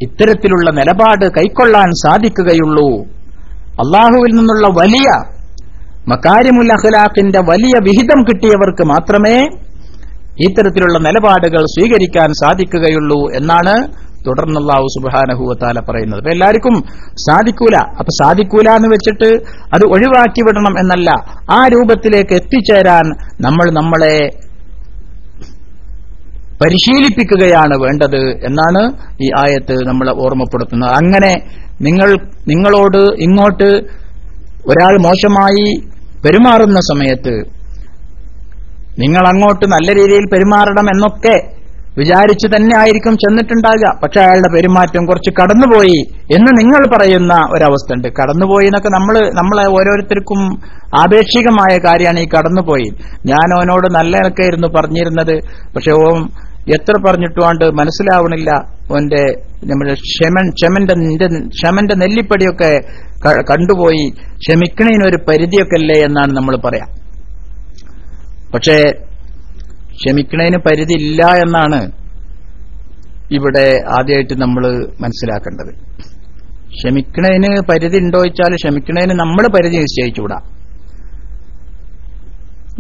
ഇത്തരത്തിലുള്ള നിലപാട് കൈക്കൊള്ളാൻ സാധിക്കുകയുള്ളൂ. അള്ളാഹുവിൽ നിന്നുള്ള വലിയ മക്കാരിമുൽ അഖ്ലാഖിന്റെ വലിയ വിഹിതം കിട്ടിയവർക്ക് മാത്രമേ ഇത്തരത്തിലുള്ള നിലപാടുകൾ സ്വീകരിക്കാൻ സാധിക്കുകയുള്ളൂ എന്നാണ് തുടർന്ന് അള്ളാഹു സുബാനഹുവത്താല പറയുന്നത്. അപ്പൊ എല്ലാവർക്കും സാധിക്കൂല? അപ്പൊ സാധിക്കൂല എന്ന് വെച്ചിട്ട് അത് ഒഴിവാക്കി വിടണം എന്നല്ല. ആ രൂപത്തിലേക്ക് എത്തിച്ചേരാൻ നമ്മൾ നമ്മളെ പരിശീലിപ്പിക്കുകയാണ് വേണ്ടത് എന്നാണ് ഈ ആയത്ത് നമ്മളെ ഓർമ്മപ്പെടുത്തുന്നത്. അങ്ങനെ നിങ്ങൾ നിങ്ങളോട് ഇങ്ങോട്ട് ഒരാൾ മോശമായി പെരുമാറുന്ന സമയത്ത് നിങ്ങൾ അങ്ങോട്ട് നല്ല രീതിയിൽ പെരുമാറണം എന്നൊക്കെ വിചാരിച്ചു തന്നെ ആയിരിക്കും ചെന്നിട്ടുണ്ടാകുക. പക്ഷെ അയാളുടെ പെരുമാറ്റം കുറച്ച് കടന്നുപോയി എന്ന് നിങ്ങൾ പറയുന്ന ഒരവസ്ഥ ഉണ്ട് കടന്നുപോയി എന്നൊക്കെ നമ്മൾ നമ്മളെ ഓരോരുത്തർക്കും ആപേക്ഷികമായ കാര്യമാണ് ഈ കടന്നുപോയി. ഞാൻ അവനോട് നല്ല ഇണക്കായിരുന്നു പറഞ്ഞിരുന്നത്. പക്ഷെ ഓം എത്ര പറഞ്ഞിട്ടുകൊണ്ട് മനസ്സിലാവണില്ല. ഓന്റെ നമ്മുടെ ക്ഷമൻ ക്ഷമന്റെ ക്ഷമന്റെ നെല്ലിപ്പടിയൊക്കെ കണ്ടുപോയി. ക്ഷമിക്കണതിനൊരു പരിധിയൊക്കെ അല്ലേ എന്നാണ് നമ്മൾ പറയാം. പക്ഷേ ക്ഷമിക്കണതിന് പരിധി ഇല്ല എന്നാണ് ഇവിടെ ആദ്യമായിട്ട് നമ്മൾ മനസ്സിലാക്കേണ്ടത്. ക്ഷമിക്കണതിന് പരിധി ഉണ്ടോ വെച്ചാൽ ക്ഷമിക്കണതിന് നമ്മൾ പരിധി നിശ്ചയിച്ചുകൂടാ.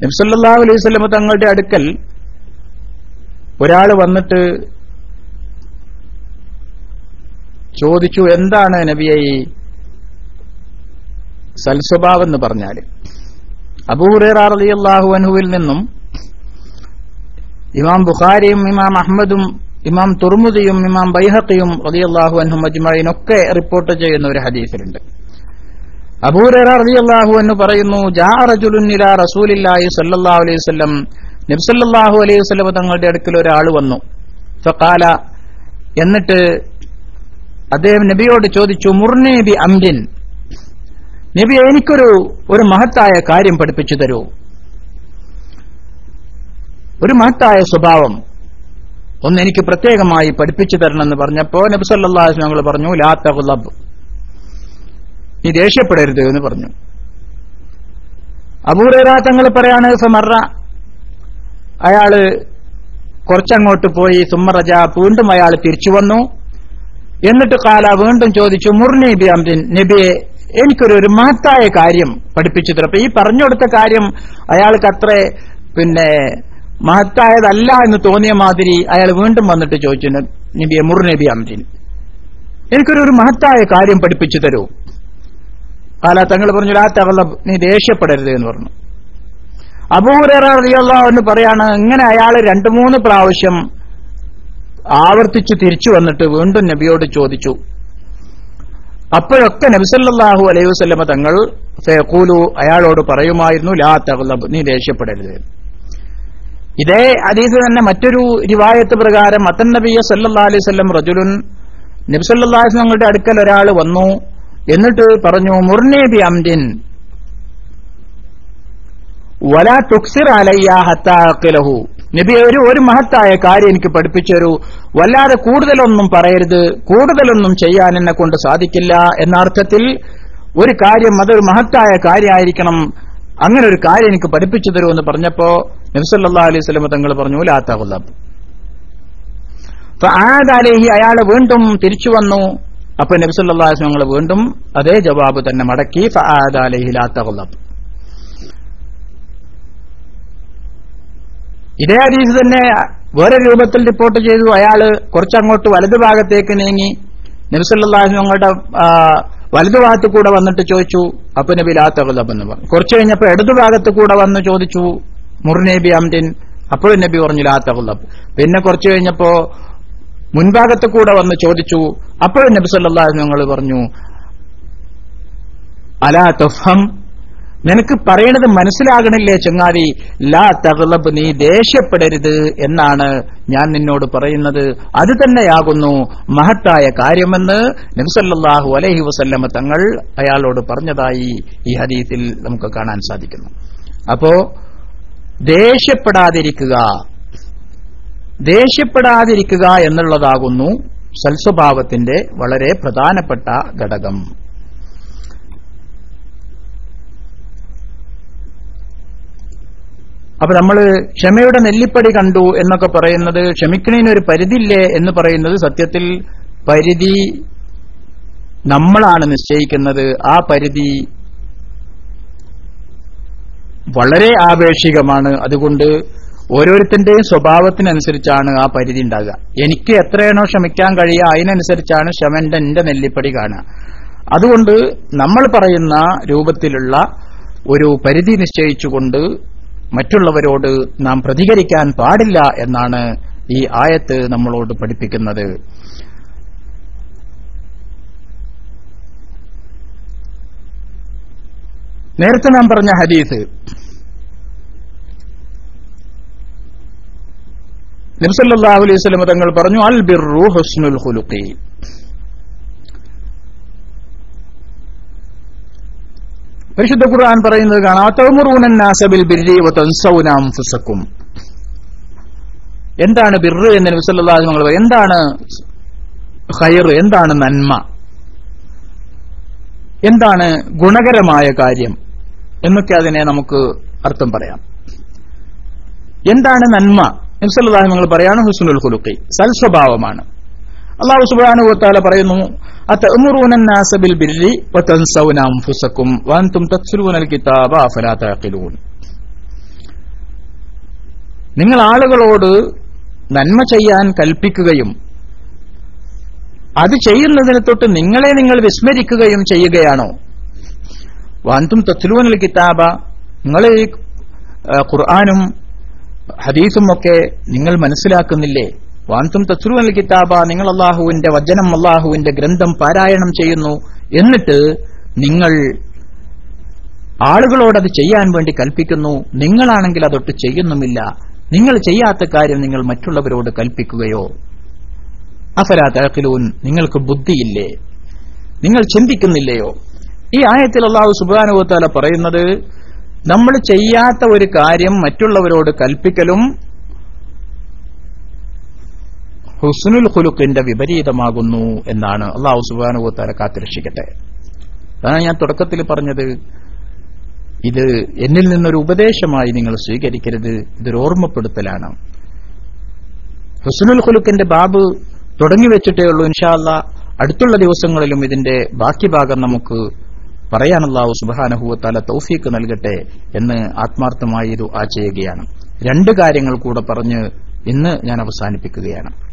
നബ്സല്ലാ അലൈഹി സ്വലമ തങ്ങളുടെ അടുക്കൽ ഒരാൾ വന്നിട്ട് ചോദിച്ചു എന്താണ് നബിയെ സൽസ്വഭാവം എന്ന് പറഞ്ഞാൽ അബൂഹുറാഹു അൻഹുവിൽ നിന്നും ഇമാം ബുഖാരിയും ഇമാം അഹമ്മദും ഇമാം തുർമുദിയും ഇമാം ബൈഹക്കിയും റളിയല്ലാഹു അൻഹും അജ്മഈനൊക്കെ റിപ്പോർട്ട് ചെയ്യുന്ന ഒരു ഹദീസിലുണ്ട്. അബൂഹുറ റളിയല്ലാഹു എന്ന് പറയുന്നു ജാ റജുലുൻ ഇലാ റസൂലില്ലാഹി സ്വല്ലല്ലാഹു അലൈഹി വസല്ലം. നബി സല്ലല്ലാഹു അലൈഹി സ്വല്ലം തങ്ങളുടെ അടുക്കൽ ഒരാൾ വന്നു. ഫഖാല എന്നിട്ട് അദ്ദേഹം നബിയോട് ചോദിച്ചു മുർനേബി അംരിൻ. നബി എനിക്കൊരു ഒരു മഹത്തായ കാര്യം പഠിപ്പിച്ചു തരൂ. ഒരു മഹത്തായ സ്വഭാവം. ഒന്ന് എനിക്ക് പ്രത്യേകമായി പഠിപ്പിച്ചു തരണമെന്ന് പറഞ്ഞപ്പോ നബി സല്ലല്ലാഹു അലൈഹി ഞങ്ങൾ പറഞ്ഞു ലാ ഗുലബ് നീ ദേഷ്യപ്പെടരുത് എന്ന് പറഞ്ഞു. അബൂറേറ തങ്ങൾ പറയാണ് സമറ അയാൾ കുറച്ചങ്ങോട്ട് പോയി സുമ്മറജ വീണ്ടും അയാൾ തിരിച്ചു വന്നു. എന്നിട്ട് കാല വീണ്ടും ചോദിച്ചു മുർനീബി ബി അംരിൻ നബിയെ എനിക്കൊരു ഒരു മഹത്തായ കാര്യം പഠിപ്പിച്ചു തരും. അപ്പൊ ഈ പറഞ്ഞു കൊടുത്ത കാര്യം അയാൾക്ക് അത്ര പിന്നെ മഹത്തായതല്ല എന്ന് തോന്നിയ മാതിരി അയാൾ വീണ്ടും വന്നിട്ട് ചോദിച്ചു നിബിയ മുർ നബി എനിക്കൊരു ഒരു മഹത്തായ കാര്യം പഠിപ്പിച്ചു തരൂ. കാല തങ്ങൾ പറഞ്ഞു ആ തഗലബ് നീ ദേഷ്യപ്പെടരുത് എന്ന് പറഞ്ഞു. അബൂറിയുള്ള എന്ന് പറയാണ് ഇങ്ങനെ അയാൾ രണ്ടു മൂന്ന് പ്രാവശ്യം ആവർത്തിച്ച് തിരിച്ചു വന്നിട്ട് വീണ്ടും നബിയോട് ചോദിച്ചു. അപ്പോഴൊക്കെ നബിസല്ലാഹു അലൈഹി വസല്ലമ തങ്ങൾ ഫയഖൂലു അയാളോട് പറയുമായിരുന്നു ലാ തകലബ് നീ ദേഷ്യപ്പെടരുത്. ഇതേ അതീത് തന്നെ മറ്റൊരു രിവായത്ത് പ്രകാരം അത്തൻ നബിയ സല്ലാ അലൈഹി വസല്ലം റജുലുൻ നബി സല്ലല്ലാഹു അലൈഹി തങ്ങളുടെ അടുക്കൽ ഒരാൾ വന്നു. എന്നിട്ട് പറഞ്ഞു മുർനേബി അംദിൻ വലാ തുക്സിർ അലയ്യ ഹത്താഖിലഹു നബി ഒരു ഒരു മഹത്തായ കാര്യം എനിക്ക് പഠിപ്പിച്ചു വല്ലാതെ കൂടുതലൊന്നും പറയരുത്. കൂടുതലൊന്നും ചെയ്യാൻ എന്നെ കൊണ്ട് സാധിക്കില്ല. എന്ന അർത്ഥത്തിൽ ഒരു കാര്യം അതൊരു മഹത്തായ കാര്യമായിരിക്കണം. അങ്ങനെ ഒരു കാര്യം എനിക്ക് പഠിപ്പിച്ചു തരുമെന്ന് പറഞ്ഞപ്പോ നബ്സല്ലാ അലൈഹി സ്വലമ തങ്ങൾ പറഞ്ഞു ലാത്താകുലബ് ആദാലേഹി അയാൾ വീണ്ടും തിരിച്ചു വന്നു. അപ്പൊ നബ്സല്ലാ ഞങ്ങൾ വീണ്ടും അതേ ജവാബ് തന്നെ മടക്കി ഫാദാലേഹി ലാത്തകുലബ് ഇതേ ഹദീസ് തന്നെ വേറെ രൂപത്തിൽ റിപ്പോർട്ട് ചെയ്തു. അയാൾ കുറച്ചങ്ങോട്ട് വലതു ഭാഗത്തേക്ക് നീങ്ങി നബിസല്ലാഹു ഞങ്ങളുടെ വലതു ഭാഗത്ത് കൂടെ വന്നിട്ട് ചോദിച്ചു അപ്പൊ നബി ലാ തഗ്ലബ് എന്ന് പറഞ്ഞു. കുറച്ചു കഴിഞ്ഞപ്പോ ഇടതു ഭാഗത്ത് കൂടെ വന്ന് ചോദിച്ചു മുർനബി അംദിൻ. അപ്പോഴും നബി പറഞ്ഞു ലാ തഗ്ലബ്. പിന്നെ കുറച്ചു കഴിഞ്ഞപ്പോ മുൻഭാഗത്ത് കൂടെ വന്ന് ചോദിച്ചു അപ്പോഴും നബി സല്ലല്ലാഹു ഞങ്ങൾ പറഞ്ഞു അലാ തുഫം നിനക്ക് പറയണത് മനസ്സിലാകണില്ലേ ചങ്ങാതി? ലാ തകളബ് നീ ദേഷ്യപ്പെടരുത് എന്നാണ് ഞാൻ നിന്നോട് പറയുന്നത്. അത് തന്നെയാകുന്നു മഹത്തായ കാര്യമെന്ന് നബ്സല്ലാഹു അലഹി വസല്ലമ തങ്ങൾ അയാളോട് പറഞ്ഞതായി ഈ ഹദീത്തിൽ നമുക്ക് കാണാൻ സാധിക്കുന്നു. അപ്പോ ദേഷ്യപ്പെടാതിരിക്കുക. ദേഷ്യപ്പെടാതിരിക്കുക എന്നുള്ളതാകുന്നു സൽസ്വഭാവത്തിന്റെ വളരെ പ്രധാനപ്പെട്ട ഘടകം. അപ്പൊ നമ്മൾ ക്ഷമയുടെ നെല്ലിപ്പടി കണ്ടു എന്നൊക്കെ പറയുന്നത് ക്ഷമിക്കണതിന് ഒരു പരിധിയില്ലേ എന്ന് പറയുന്നത് സത്യത്തിൽ പരിധി നമ്മളാണ് നിശ്ചയിക്കുന്നത്. ആ പരിധി വളരെ ആപേക്ഷികമാണ്. അതുകൊണ്ട് ഓരോരുത്തന്റെയും സ്വഭാവത്തിനനുസരിച്ചാണ് ആ പരിധി ഉണ്ടാകുക. എനിക്ക് എത്രയാണോ ക്ഷമിക്കാൻ കഴിയുക അതിനനുസരിച്ചാണ് ക്ഷമന്റെ എന്റെ നെല്ലിപ്പടി കാണുക. അതുകൊണ്ട് നമ്മൾ പറയുന്ന രൂപത്തിലുള്ള ഒരു പരിധി നിശ്ചയിച്ചുകൊണ്ട് മറ്റുള്ളവരോട് നാം പ്രതികരിക്കാൻ പാടില്ല എന്നാണ് ഈ ആയത്ത് നമ്മളോട് പഠിപ്പിക്കുന്നത്. നേരത്തെ നാം പറഞ്ഞ ഹദീസ് നബ്സല്ലാഹു അലൈഹി സ്വലം തങ്ങൾ പറഞ്ഞു അൽ ബിർറു ഹുസ്നുൽ ഹുലുഖി പരിശുദ്ധ ഖുർആൻ പറയുന്നത് തൻസൗനാംഫുസക്കും എന്താണ് ബിർറ് എന്ന് നബിസല്ലാഹു പറയും എന്താണ് ഹയർ എന്താണ് നന്മ? എന്താണ് ഗുണകരമായ കാര്യം? എന്നൊക്കെ അതിനെ നമുക്ക് അർത്ഥം പറയാം. എന്താണ് നന്മ? നബ്സല്ലാഹു നിങ്ങൾ പറയാണ് ഹുസ്നുൽ ഹുലുക്കി സൽസ്വഭാവമാണ്. അള്ളാഹു സുബാനുവത്താല പറയുന്നു നിങ്ങൾ ആളുകളോട് നന്മ ചെയ്യാൻ കൽപ്പിക്കുകയും അത് ചെയ്യുന്നതിന് തൊട്ട് നിങ്ങളെ നിങ്ങൾ വിസ്മരിക്കുകയും ചെയ്യുകയാണോ? വാന്തും തത്ലുവനൽ കിതാബ നിങ്ങൾ ഖുർആാനും ഹദീസും ഒക്കെ നിങ്ങൾ മനസ്സിലാക്കുന്നില്ലേ? വാന്തും തസ്രുവൽ കിതാബ നിങ്ങൾ അള്ളാഹുവിന്റെ വചനം അള്ളാഹുവിന്റെ ഗ്രന്ഥം പാരായണം ചെയ്യുന്നു എന്നിട്ട് നിങ്ങൾ ആളുകളോടത് ചെയ്യാൻ വേണ്ടി കൽപ്പിക്കുന്നു. നിങ്ങളാണെങ്കിൽ അതൊട്ട് ചെയ്യുന്നുമില്ല. നിങ്ങൾ ചെയ്യാത്ത കാര്യം നിങ്ങൾ മറ്റുള്ളവരോട് കൽപ്പിക്കുകയോ. അഫലാ തഴക്കിലൂൻ നിങ്ങൾക്ക് ബുദ്ധിയില്ലേ? നിങ്ങൾ ചിന്തിക്കുന്നില്ലയോ? ഈ ആയത്തിൽ അള്ളാഹു സുബാനുഭവത്താല പറയുന്നത് നമ്മൾ ചെയ്യാത്ത ഒരു കാര്യം മറ്റുള്ളവരോട് കൽപ്പിക്കലും ഹുസ്നുൽ ഖുലുഖിന്റെ വിപരീതമാകുന്നു എന്നാണ് അള്ളാഹു സുബാനുഭവത്താല കാത്തുരക്ഷിക്കട്ടെ. അതാണ് ഞാൻ തുടക്കത്തിൽ പറഞ്ഞത്. ഇത് എന്നിൽ നിന്നൊരു ഉപദേശമായി നിങ്ങൾ സ്വീകരിക്കരുത്. ഇതൊരു ഓർമ്മപ്പെടുത്തലാണ്. ഹുസ്നുൽ ഖുലുഖിന്റെ ബാബ് തുടങ്ങി വെച്ചിട്ടേ ഉള്ളൂ ഇൻഷാല്ല അടുത്തുള്ള ദിവസങ്ങളിലും ഇതിന്റെ ബാക്കി ഭാഗം നമുക്ക് പറയാനുള്ളാവു സുബാനഹുവത്താല തൗഫീക്ക് നൽകട്ടെ എന്ന് ആത്മാർത്ഥമായി ഇത് ആ ചെയ്യുകയാണ് രണ്ട് കാര്യങ്ങൾ കൂടെ പറഞ്ഞ് ഇന്ന് ഞാൻ അവസാനിപ്പിക്കുകയാണ്.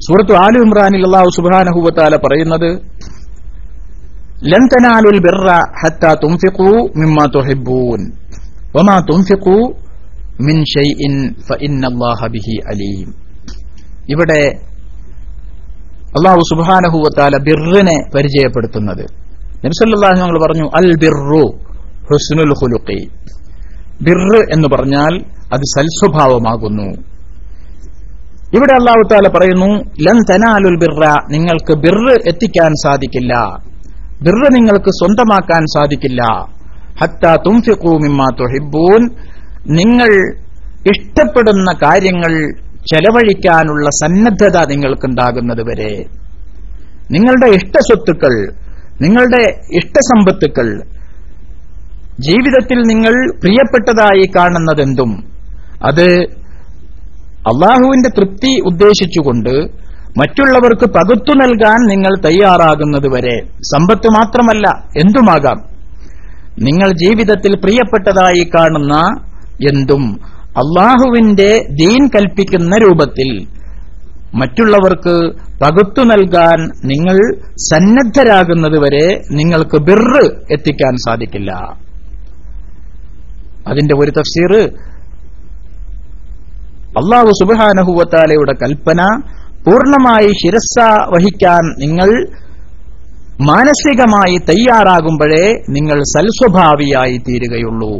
സൂറത്തു ആലു ഇമ്രാനിൽ അള്ളാഹു സുബാനഹുവത്താല പറയുന്നത് ബിർറ തുഹിബ്ബൂൻ മിൻ ഷൈഇൻ ബിഹി അലീം. ഇവിടെ അള്ളാഹു സുബാനഹുവത്താല ബിറിനെ പരിചയപ്പെടുത്തുന്നത്. നബ്സല്ലാഹു ഞങ്ങൾ പറഞ്ഞു അൽ ബിറു ഹുസ്നുൽ ഹുലുഖി ബിർ എന്ന് പറഞ്ഞാൽ അത് സൽസ്വഭാവമാകുന്നു. ഇവിടെ അള്ളാഹു താല പറയുന്നു ലൻ തനാലുൽ ബിർറ നിങ്ങൾക്ക് ബിർറ് എത്തിക്കാൻ സാധിക്കില്ല. ബിർറ് നിങ്ങൾക്ക് സ്വന്തമാക്കാൻ സാധിക്കില്ല. ഹത്ത തുംഫിഖൂ മിമ്മാ തുഹിബ്ബൂൻ. നിങ്ങൾ ഇഷ്ടപ്പെടുന്ന കാര്യങ്ങൾ ചെലവഴിക്കാനുള്ള സന്നദ്ധത നിങ്ങൾക്കുണ്ടാകുന്നത് വരെ. നിങ്ങളുടെ ഇഷ്ടസ്വത്തുക്കൾ നിങ്ങളുടെ ഇഷ്ടസമ്പത്തുക്കൾ ജീവിതത്തിൽ നിങ്ങൾ പ്രിയപ്പെട്ടതായി കാണുന്നതെന്തും? അത് അള്ളാഹുവിന്റെ തൃപ്തി ഉദ്ദേശിച്ചുകൊണ്ട് മറ്റുള്ളവർക്ക് പകുത്തു നൽകാൻ നിങ്ങൾ തയ്യാറാകുന്നത് വരെ സമ്പത്ത് മാത്രമല്ല എന്തുമാകാം? നിങ്ങൾ ജീവിതത്തിൽ പ്രിയപ്പെട്ടതായി കാണുന്ന എന്തും അള്ളാഹുവിന്റെ ദീൻ കൽപ്പിക്കുന്ന രൂപത്തിൽ മറ്റുള്ളവർക്ക് പകുത്തു നൽകാൻ നിങ്ങൾ സന്നദ്ധരാകുന്നത് വരെ നിങ്ങൾക്ക് ബിർ എത്തിക്കാൻ സാധിക്കില്ല. അതിന്റെ ഒരു തഫ്സീർ അള്ളാഹു സുബാനഹുവത്താലയുടെ കൽപ്പന പൂർണമായി ശിരസ വഹിക്കാൻ നിങ്ങൾ മാനസികമായി തയ്യാറാകുമ്പോഴേ നിങ്ങൾ സൽസ്വഭാവിയായി തീരുകയുള്ളൂ.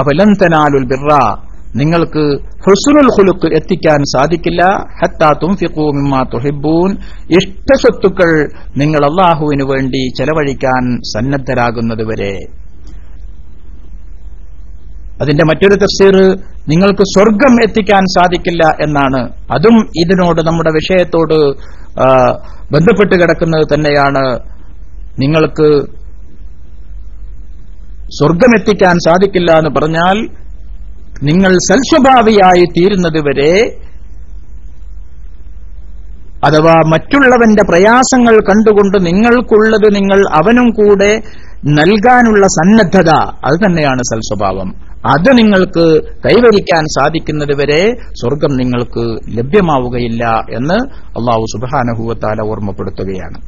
അപലന്തനാലുൽ തനാലുൽ ബിറ നിങ്ങൾക്ക് ഹുസുനുൽ ഹുലുക്ക് എത്തിക്കാൻ സാധിക്കില്ല. ഹത്താ തുംഫിഖൂ മിമ്മാ തുഹിബ്ബൂൻ. ഇഷ്ടസ്വത്തുക്കൾ നിങ്ങൾ അള്ളാഹുവിനു വേണ്ടി ചെലവഴിക്കാൻ സന്നദ്ധരാകുന്നതുവരെ അതിന്റെ മറ്റൊരു തഫ്സീർ നിങ്ങൾക്ക് സ്വർഗം എത്തിക്കാൻ സാധിക്കില്ല എന്നാണ്. അതും ഇതിനോട് നമ്മുടെ വിഷയത്തോട് ബന്ധപ്പെട്ട് കിടക്കുന്നത് തന്നെയാണ്. നിങ്ങൾക്ക് സ്വർഗം എത്തിക്കാൻ സാധിക്കില്ല എന്ന് പറഞ്ഞാൽ നിങ്ങൾ സൽസ്വഭാവിയായി തീരുന്നതുവരെ അഥവാ മറ്റുള്ളവന്റെ പ്രയാസങ്ങൾ കണ്ടുകൊണ്ട് നിങ്ങൾക്കുള്ളത് നിങ്ങൾ അവനും കൂടെ നൽകാനുള്ള സന്നദ്ധത അത് തന്നെയാണ് സൽസ്വഭാവം. അത് നിങ്ങൾക്ക് കൈവരിക്കാൻ സാധിക്കുന്നതുവരെ സ്വർഗം നിങ്ങൾക്ക് ലഭ്യമാവുകയില്ല എന്ന് അള്ളാഹു സുബാനഹുവത്താല ഓർമ്മപ്പെടുത്തുകയാണ്.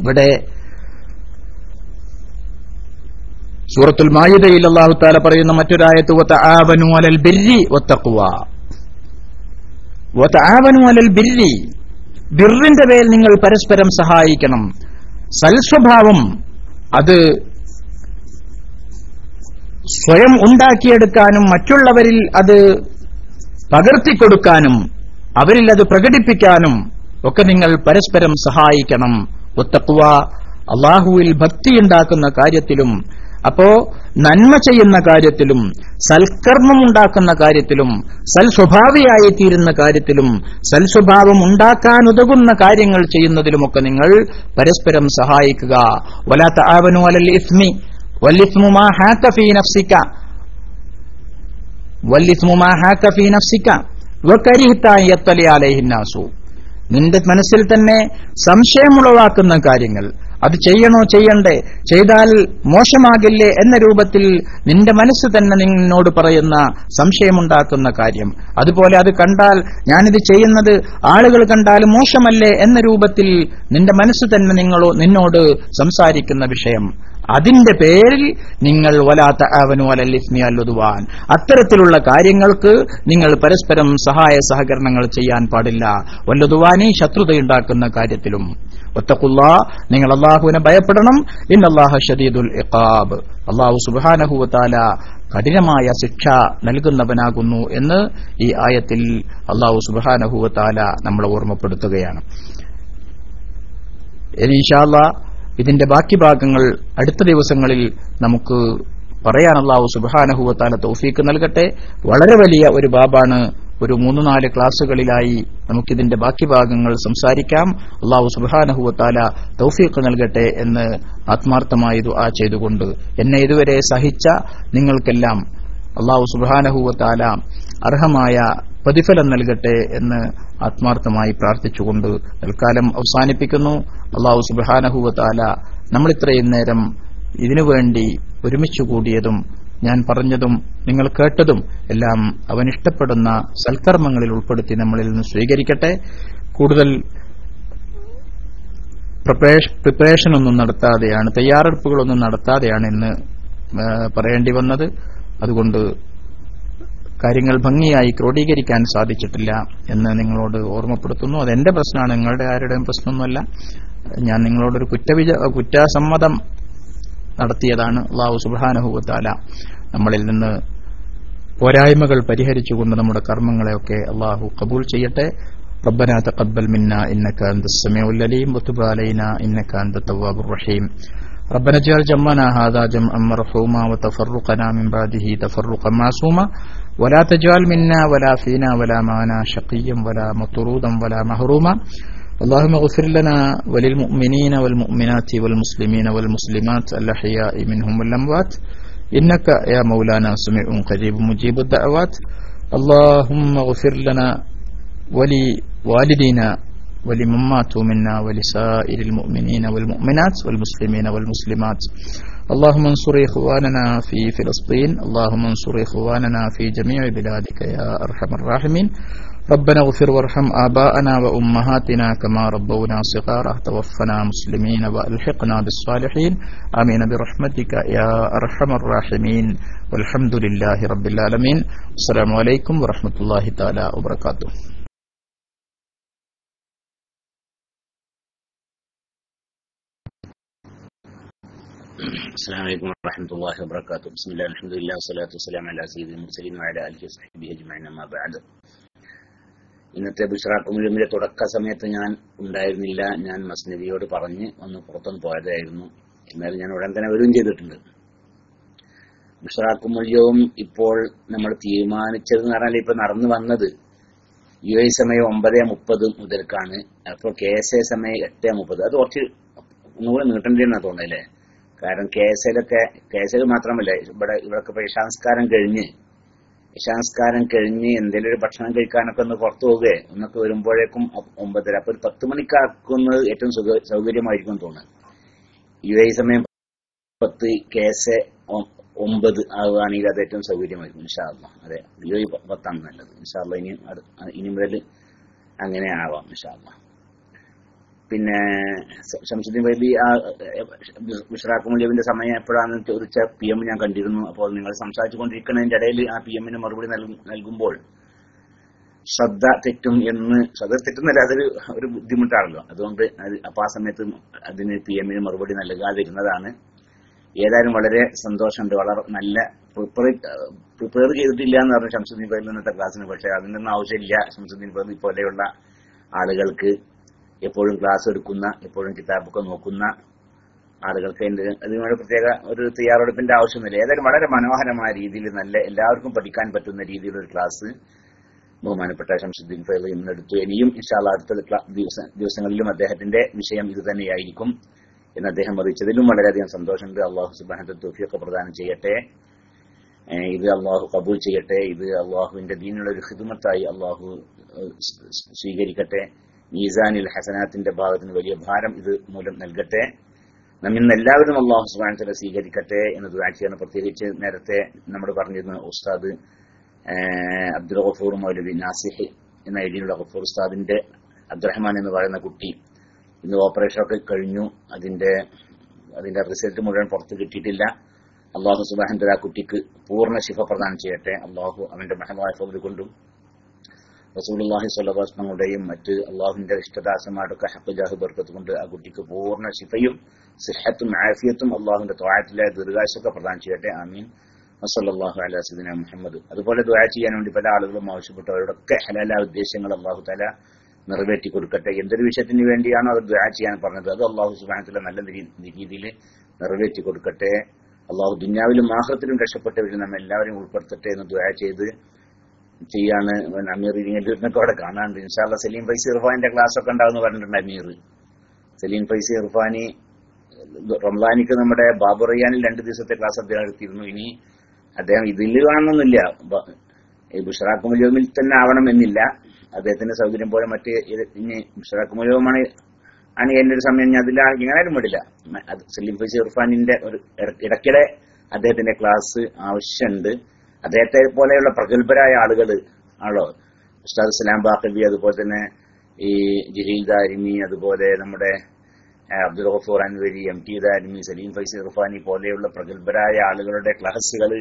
ഇവിടെ സൂറത്തുൽ മായുദയിൽ അള്ളാഹു താല പറയുന്ന മറ്റൊരായത്ത് ബിർറിന്റെ നിങ്ങൾ പരസ്പരം സഹായിക്കണം. സൽസ്വഭാവം അത് സ്വയം ഉണ്ടാക്കിയെടുക്കാനും മറ്റുള്ളവരിൽ അത് പകർത്തിക്കൊടുക്കാനും അവരിൽ അത് പ്രകടിപ്പിക്കാനും ഒക്കെ നിങ്ങൾ പരസ്പരം സഹായിക്കണം. ഒത്തക്കുവ അള്ളാഹുവിൽ ഭക്തിയുണ്ടാക്കുന്ന കാര്യത്തിലും അപ്പോ നന്മ ചെയ്യുന്ന കാര്യത്തിലും സൽക്കർമ്മം ഉണ്ടാക്കുന്ന കാര്യത്തിലും സൽസ്വഭാവിയായി തീരുന്ന കാര്യത്തിലും സൽസ്വഭാവം ഉണ്ടാക്കാനുതകുന്ന കാര്യങ്ങൾ ചെയ്യുന്നതിലുമൊക്കെ നിങ്ങൾ പരസ്പരം സഹായിക്കുക. വലാത്ത ആവനു അലൽ ഇസ്മി നിന്റെ മനസ്സിൽ തന്നെ സംശയമുളവാക്കുന്ന കാര്യങ്ങൾ. അത് ചെയ്യണോ ചെയ്യണ്ടേ? ചെയ്താൽ മോശമാകില്ലേ എന്ന രൂപത്തിൽ നിന്റെ മനസ്സ് തന്നെ നിന്നോട് പറയുന്ന സംശയമുണ്ടാക്കുന്ന കാര്യം. അതുപോലെ അത് കണ്ടാൽ ഞാനിത് ചെയ്യുന്നത് ആളുകൾ കണ്ടാൽ മോശമല്ലേ എന്ന രൂപത്തിൽ നിന്റെ മനസ്സ് തന്നെ നിങ്ങളോ നിന്നോട് സംസാരിക്കുന്ന വിഷയം. അതിന്റെ പേരിൽ നിങ്ങൾ വലാത്ത അവനു അലല്ലിസ്മി അല്ലുതുവാൻ അത്തരത്തിലുള്ള കാര്യങ്ങൾക്ക് നിങ്ങൾ പരസ്പരം സഹായ സഹകരണങ്ങൾ ചെയ്യാൻ പാടില്ല. വല്ലതുവാനി ശത്രുതയുണ്ടാക്കുന്ന കാര്യത്തിലും. ഒത്തക്കുള്ള നിങ്ങൾ അള്ളാഹുവിനെ ഭയപ്പെടണം. ഇന്നല്ലാഹ ഷദീദുൽ ഇഖാബ്. അള്ളാഹു സുബാനഹുവത്താല കഠിനമായ ശിക്ഷ നൽകുന്നവനാകുന്നു എന്ന് ഈ ആയത്തിൽ അള്ളാഹു സുബാനഹുവത്താല നമ്മളെ ഓർമ്മപ്പെടുത്തുകയാണ്. ഇനി ഇൻഷാല്ലാ ഇതിന്റെ ബാക്കി ഭാഗങ്ങൾ അടുത്ത ദിവസങ്ങളിൽ നമുക്ക് പറയാൻ അള്ളാഹു തൗഫീക്ക് നൽകട്ടെ. വളരെ വലിയ ഒരു ബാബാണ് ഒരു മൂന്ന് നാല് ക്ലാസ്സുകളിലായി നമുക്കിതിന്റെ ബാക്കി ഭാഗങ്ങൾ സംസാരിക്കാം. അള്ളാഹു സുബാനഹുവത്താല തൗഫീഖ് നൽകട്ടെ എന്ന് ആത്മാർത്ഥമായി ആ ചെയ്തുകൊണ്ട് എന്നെ ഇതുവരെ സഹിച്ച നിങ്ങൾക്കെല്ലാം അള്ളാഹു സുബാനഹുവത്താല അർഹമായ പ്രതിഫലം നൽകട്ടെ എന്ന് ആത്മാർത്ഥമായി പ്രാർത്ഥിച്ചുകൊണ്ട് തൽക്കാലം അവസാനിപ്പിക്കുന്നു. അള്ളാഹു സുബാനഹുവത്താല നമ്മൾ ഇത്രയും നേരം ഇതിനുവേണ്ടി ഒരുമിച്ചു കൂടിയതും ഞാൻ പറഞ്ഞതും നിങ്ങൾ കേട്ടതും എല്ലാം അവൻ ഇഷ്ടപ്പെടുന്ന സൽക്കർമ്മങ്ങളിൽ ഉൾപ്പെടുത്തി നമ്മളിൽ നിന്ന് സ്വീകരിക്കട്ടെ. കൂടുതൽ പ്രിപ്പറേഷൻ ഒന്നും നടത്താതെയാണ് തയ്യാറെടുപ്പുകളൊന്നും നടത്താതെയാണ് ഇന്ന് പറയേണ്ടി വന്നത്. അതുകൊണ്ട് കാര്യങ്ങൾ ഭംഗിയായി ക്രോഡീകരിക്കാൻ സാധിച്ചിട്ടില്ല എന്ന് നിങ്ങളോട് ഓർമ്മപ്പെടുത്തുന്നു അതെന്റെ പ്രശ്നമാണ് നിങ്ങളുടെ ആരുടെയും പ്രശ്നമൊന്നുമല്ല ഞാൻ നിങ്ങളോടൊരു കുറ്റവിജ കുറ്റസമ്മതം നടത്തിയതാണ് അള്ളാഹു സുബാനഹുവത്താല നമ്മളിൽ നിന്ന് പോരായ്മകൾ പരിഹരിച്ചുകൊണ്ട് നമ്മുടെ കർമ്മങ്ങളെയൊക്കെ അള്ളാഹു കബൂൽ ചെയ്യട്ടെ ربنا تقبل منا إنك أنت السميع العليم وتب علينا إنك أنت التواب الرحيم ربنا اجعل جمعنا هذا جمعا مرحوما وتفرقنا من بعده تفرقا معصوما. ولا تجعل منا ولا فينا ولا معنا شقيا ولا مطرودا ولا محروما. اللهم اغفر لنا وللمؤمنين والمؤمنات والمسلمين والمسلمات الأحياء منهم والأموات. إنك يا مولانا سميع قريب مجيب الدعوات. اللهم اغفر لنا ولوالدينا ولمن ماتوا منا ولسائر المؤمنين والمؤمنات والمسلمين والمسلمات. اللهم انصر إخواننا في فلسطين اللهم انصر إخواننا في جميع بلادك يا أرحم الراحمين. ربنا اغفر وارحم آباءنا وأمهاتنا كما ربونا صغارا. توفنا مسلمين وألحقنا بالصالحين. آمين برحمتك يا أرحم الراحمين. والحمد لله رب العالمين. السلام عليكم ورحمة الله تعالى وبركاته. السلام عليكم ورحمة الله وبركاته بسم الله الحمد لله والصلاة والسلام على سيد المرسلين وعلى آله وصحبه أجمعين أما بعد ഇന്നത്തെ ബിഷ്റാക്കുമിലുമിലെ തുടക്ക സമയത്ത് ഞാൻ ഉണ്ടായിരുന്നില്ല ഞാൻ മസ്നദിയോട് പറഞ്ഞ് ഒന്ന് പുറത്തൊന്ന് പോയതായിരുന്നു എന്നാലും ഞാൻ ഉടൻ തന്നെ വരികയും ചെയ്തിട്ടുണ്ട് ബിഷ്റാക്കുമൂല്യവും ഇപ്പോൾ നമ്മൾ തീരുമാനിച്ചത് എന്ന് പറഞ്ഞാൽ ഇപ്പൊ നടന്നു വന്നത് യു ഐ സമയം ഒമ്പത് മുപ്പത് മുതൽക്കാണ് അപ്പോൾ കെ എസ് എ സമയം എട്ട് മുപ്പത് അത് കുറച്ച് ഒന്നുകൂടെ നീട്ടേണ്ടതെന്നാണ് തോന്നുന്നല്ലേ കാരണം കേസിലൊക്കെ എസ് എയിലൊക്കെ കെ എസ് എൽ മാത്രമല്ല ഇവിടെ ഇവിടൊക്കെ ഇപ്പൊ ഇഷാംസ്കാരം കഴിഞ്ഞ് ഇഷാംസ്കാരം കഴിഞ്ഞ് എന്തെങ്കിലും ഒരു ഭക്ഷണം കഴിക്കാനൊക്കെ ഒന്ന് പുറത്തു പോവുകയെ എന്നൊക്കെ വരുമ്പോഴേക്കും ഒമ്പതര അപ്പൊ ഒരു പത്ത് മണിക്കാക്കുന്നത് ഏറ്റവും സൗകര്യമായിരിക്കും സൗകര്യമായിരിക്കും തോന്നുന്നത്. യു ഐ സമയം പത്ത് കേസ് എ ഒമ്പത് ആവുകയാണെങ്കിൽ അത് ഏറ്റവും സൗകര്യമായിരിക്കും ഇൻഷാല്ല അതെ യു ഐ പത്താണ് നല്ലത്. ഇൻഷാല്ല ഇനി ഇനി മുതൽ അങ്ങനെ ആവാം ഇൻഷാല്ല പിന്നെ ശംസുദ്ദീൻ വൈബി ആ ബിഷ്റാഖ് മുലിയവിന്റെ സമയം എപ്പോഴാണെന്ന് ചോദിച്ച പി എം ഞാൻ കണ്ടിരുന്നു. അപ്പോൾ നിങ്ങൾ സംസാരിച്ചു കൊണ്ടിരിക്കുന്നതിന്റെ ഇടയിൽ ആ പി എമ്മിന് മറുപടി നൽകുമ്പോൾ ശ്രദ്ധ തെറ്റും എന്ന് ശ്രദ്ധ തെറ്റുന്നല്ല അതൊരു ഒരു ബുദ്ധിമുട്ടാണല്ലോ. അതുകൊണ്ട് അപ്പൊ ആ സമയത്ത് അതിന് പി എമ്മിന് മറുപടി നൽകാതിരുന്നതാണ്. ഏതായാലും വളരെ സന്തോഷമുണ്ട്. വളരെ നല്ല പ്രിപ്പയർ ചെയ്തിട്ടില്ല എന്ന് പറഞ്ഞ ശംസുദ്ദീൻ ബൈബി ഇന്നത്തെ ക്ലാസ്സിന്. പക്ഷേ അതിനൊന്നും ആവശ്യമില്ല. ശംസുദ്ദീൻ ബേബി പോലെയുള്ള ആളുകൾക്ക് എപ്പോഴും ക്ലാസ് എടുക്കുന്ന എപ്പോഴും കിതാബൊക്കെ നോക്കുന്ന ആളുകൾക്ക് അതിനുള്ള പ്രത്യേക ഒരു തയ്യാറെടുപ്പിന്റെ ആവശ്യമൊന്നുമില്ല. ഏതായാലും വളരെ മനോഹരമായ രീതിയിൽ നല്ല എല്ലാവർക്കും പഠിക്കാൻ പറ്റുന്ന രീതിയിലൊരു ക്ലാസ് ബഹുമാനപ്പെട്ട ഷംസുദ്ദീൻ ഫൈൽ ഇന്നെടുത്തു. ഇനിയും ഇൻഷാല്ല അടുത്ത ദിവസങ്ങളിലും അദ്ദേഹത്തിന്റെ വിഷയം ഇത് തന്നെയായിരിക്കും എന്ന് അദ്ദേഹം അറിയിച്ചതിലും വളരെയധികം സന്തോഷമുണ്ട്. അള്ളാഹു സുബാനത്തെ തോഫിയൊക്കെ പ്രദാനം ചെയ്യട്ടെ. ഇത് അള്ളാഹു കബൂൽ ചെയ്യട്ടെ. ഇത് അള്ളാഹുവിന്റെ ദീനുള്ള ഒരു ഹിദ്മത്തായി അള്ളാഹു സ്വീകരിക്കട്ടെ. മീസാനിൽ ഹസനാത്തിന്റെ ഭാഗത്തിന് വലിയ ഭാരം ഇത് മൂലം നൽകട്ടെ. നമ്മിന്ന് എല്ലാവരും അള്ളാഹു സുബാനത്തിനെ സ്വീകരിക്കട്ടെ എന്ന് ദുരാക്ഷിയാണ് പ്രത്യേകിച്ച് നേരത്തെ നമ്മൾ പറഞ്ഞിരുന്ന ഉസ്താദ് അബ്ദുൽ ഗഫൂർ മൗലവി നാസിഹ് എന്ന ഐഡിയിലുള്ള ഗഫൂർ ഉസ്താദിന്റെ അബ്ദുറഹ്മാൻ എന്ന് പറയുന്ന കുട്ടി ഇന്ന് ഓപ്പറേഷൻ ഒക്കെ കഴിഞ്ഞു. അതിന്റെ അതിന്റെ റിസൾട്ട് മുഴുവൻ പുറത്ത് കിട്ടിയിട്ടില്ല. അള്ളാഹു സുബാഹന്റെ ആ കുട്ടിക്ക് പൂർണ ശിഫ പ്രദാനം ചെയ്യട്ടെ. അള്ളാഹു അവന്റെ മഹമായ കൊണ്ടും റസൂലുള്ളാഹി സ്വല്ലല്ലാഹുടെയും മറ്റ് അള്ളാഹുവിന്റെ ഇഷ്ടദാസന്മാരുടെ ഹക്കുജാഹ് ജാഹു ബർക്കത്ത് കൊണ്ട് ആ കുട്ടിക്ക് പൂർണ ശിഫയും സിഹത്തും ആഫിയത്തും അള്ളാഹുവിന്റെ ത്വാഴത്തിലെ ദീർഘാശൊക്കെ പ്രദാനം ചെയ്യട്ടെ. ആമീൻ. അസല്ലാഹു അല സദിന മുഹമ്മദ്. അതുപോലെ ദ്വാ ചെയ്യാൻ വേണ്ടി പല ആളുകളും ആവശ്യപ്പെട്ടവരോടൊക്കെ ഹലാല ഉദ്ദേശങ്ങൾ അള്ളാഹു തല നിറവേറ്റി കൊടുക്കട്ടെ. എന്തൊരു വിഷയത്തിന് വേണ്ടിയാണോ അവർ ദ്വാ ചെയ്യാൻ പറഞ്ഞത്? അത് അള്ളാഹു സുബാനത്തിലെ നല്ല രീതിയിൽ നിറവേറ്റി കൊടുക്കട്ടെ. അള്ളാഹു ദുന്യാവിലും ആഹ്ലത്തിലും രക്ഷപ്പെട്ടവരിൽ നമ്മെ എല്ലാവരെയും ഉൾപ്പെടുത്തട്ടെ എന്ന് ദ്വാ ചെയ്ത് ചെയ്യാണ്. അമീർ ഇരിങ്ങല്ലൂരിനൊക്കെ അവിടെ കാണാണ്ട് ഇൻഷാല്ല സലീം ഫൈസി ഇർഫാനിന്റെ ക്ലാസ് ഒക്കെ ഉണ്ടാവുന്ന പറഞ്ഞിട്ടുണ്ട് അമീർ. സലീം ഫൈസി ഇർഫാനി റംലാനിക്ക് നമ്മുടെ ബാബു റിയാനിൽ രണ്ട് ദിവസത്തെ ക്ലാസ് അദ്ദേഹം എടുത്തിരുന്നു. ഇനി അദ്ദേഹം ഇതിൽ കാണണമെന്നില്ല. ബുഷറാഖ് മുലോമിൽ തന്നെ ആവണമെന്നില്ല. അദ്ദേഹത്തിന്റെ സൗകര്യം പോലെ മറ്റ് ഇനി ബുഷറാഖ് മുലോമാണ് ആണ് എന്റെ ഒരു സമയം ഞാൻ അതിലാ എങ്ങനെയാലും വിടില്ല. സലീം ഫൈസി ഇർഫാനിന്റെ ഒരു ഇടയ്ക്കിടെ അദ്ദേഹത്തിന്റെ ക്ലാസ് ആവശ്യമുണ്ട്. അദ്ദേഹത്തെ പോലെയുള്ള പ്രഗത്ഭരായ ആളുകൾ ആണല്ലോ. ഉസ്താദ് സലാം ബാഖബി അതുപോലെ തന്നെ ഈ ജഹീൽ ദാരിമി അതുപോലെ നമ്മുടെ അബ്ദുൽ ഗഫൂർ അൻവരി എം ടി ദാരിമി സലീം ഫൈസി റുഫാനി പോലെയുള്ള പ്രഗത്ഭരായ ആളുകളുടെ ക്ലാസ്സുകൾ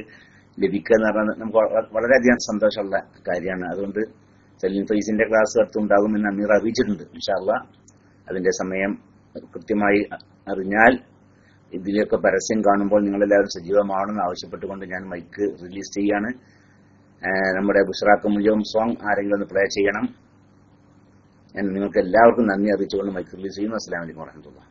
ലഭിക്കുക എന്ന് പറഞ്ഞാൽ നമുക്ക് വളരെയധികം സന്തോഷമുള്ള കാര്യമാണ്. അതുകൊണ്ട് സലീം ഫൈസിന്റെ ക്ലാസ് അടുത്തുണ്ടാകുമെന്ന് അമീർ അറിയിച്ചിട്ടുണ്ട്. ഇൻഷാല്ല അതിന്റെ സമയം കൃത്യമായി അറിഞ്ഞാൽ ഇതിലൊക്കെ പരസ്യം കാണുമ്പോൾ നിങ്ങളെല്ലാവരും സജീവമാണെന്ന് ആവശ്യപ്പെട്ടുകൊണ്ട് ഞാൻ മൈക്ക് റിലീസ് ചെയ്യാണ് നമ്മുടെ ബുഷറാക്ക് മുജോം സോങ് ആരെങ്കിലും ഒന്ന് പ്ലേ ചെയ്യണം. ഞാൻ നിങ്ങൾക്ക് എല്ലാവർക്കും നന്ദി അറിയിച്ചുകൊണ്ട് മൈക്ക് റിലീസ് ചെയ്യുന്നു. അസ്സാം വലൈക്കും വാഹമത്തുള്ള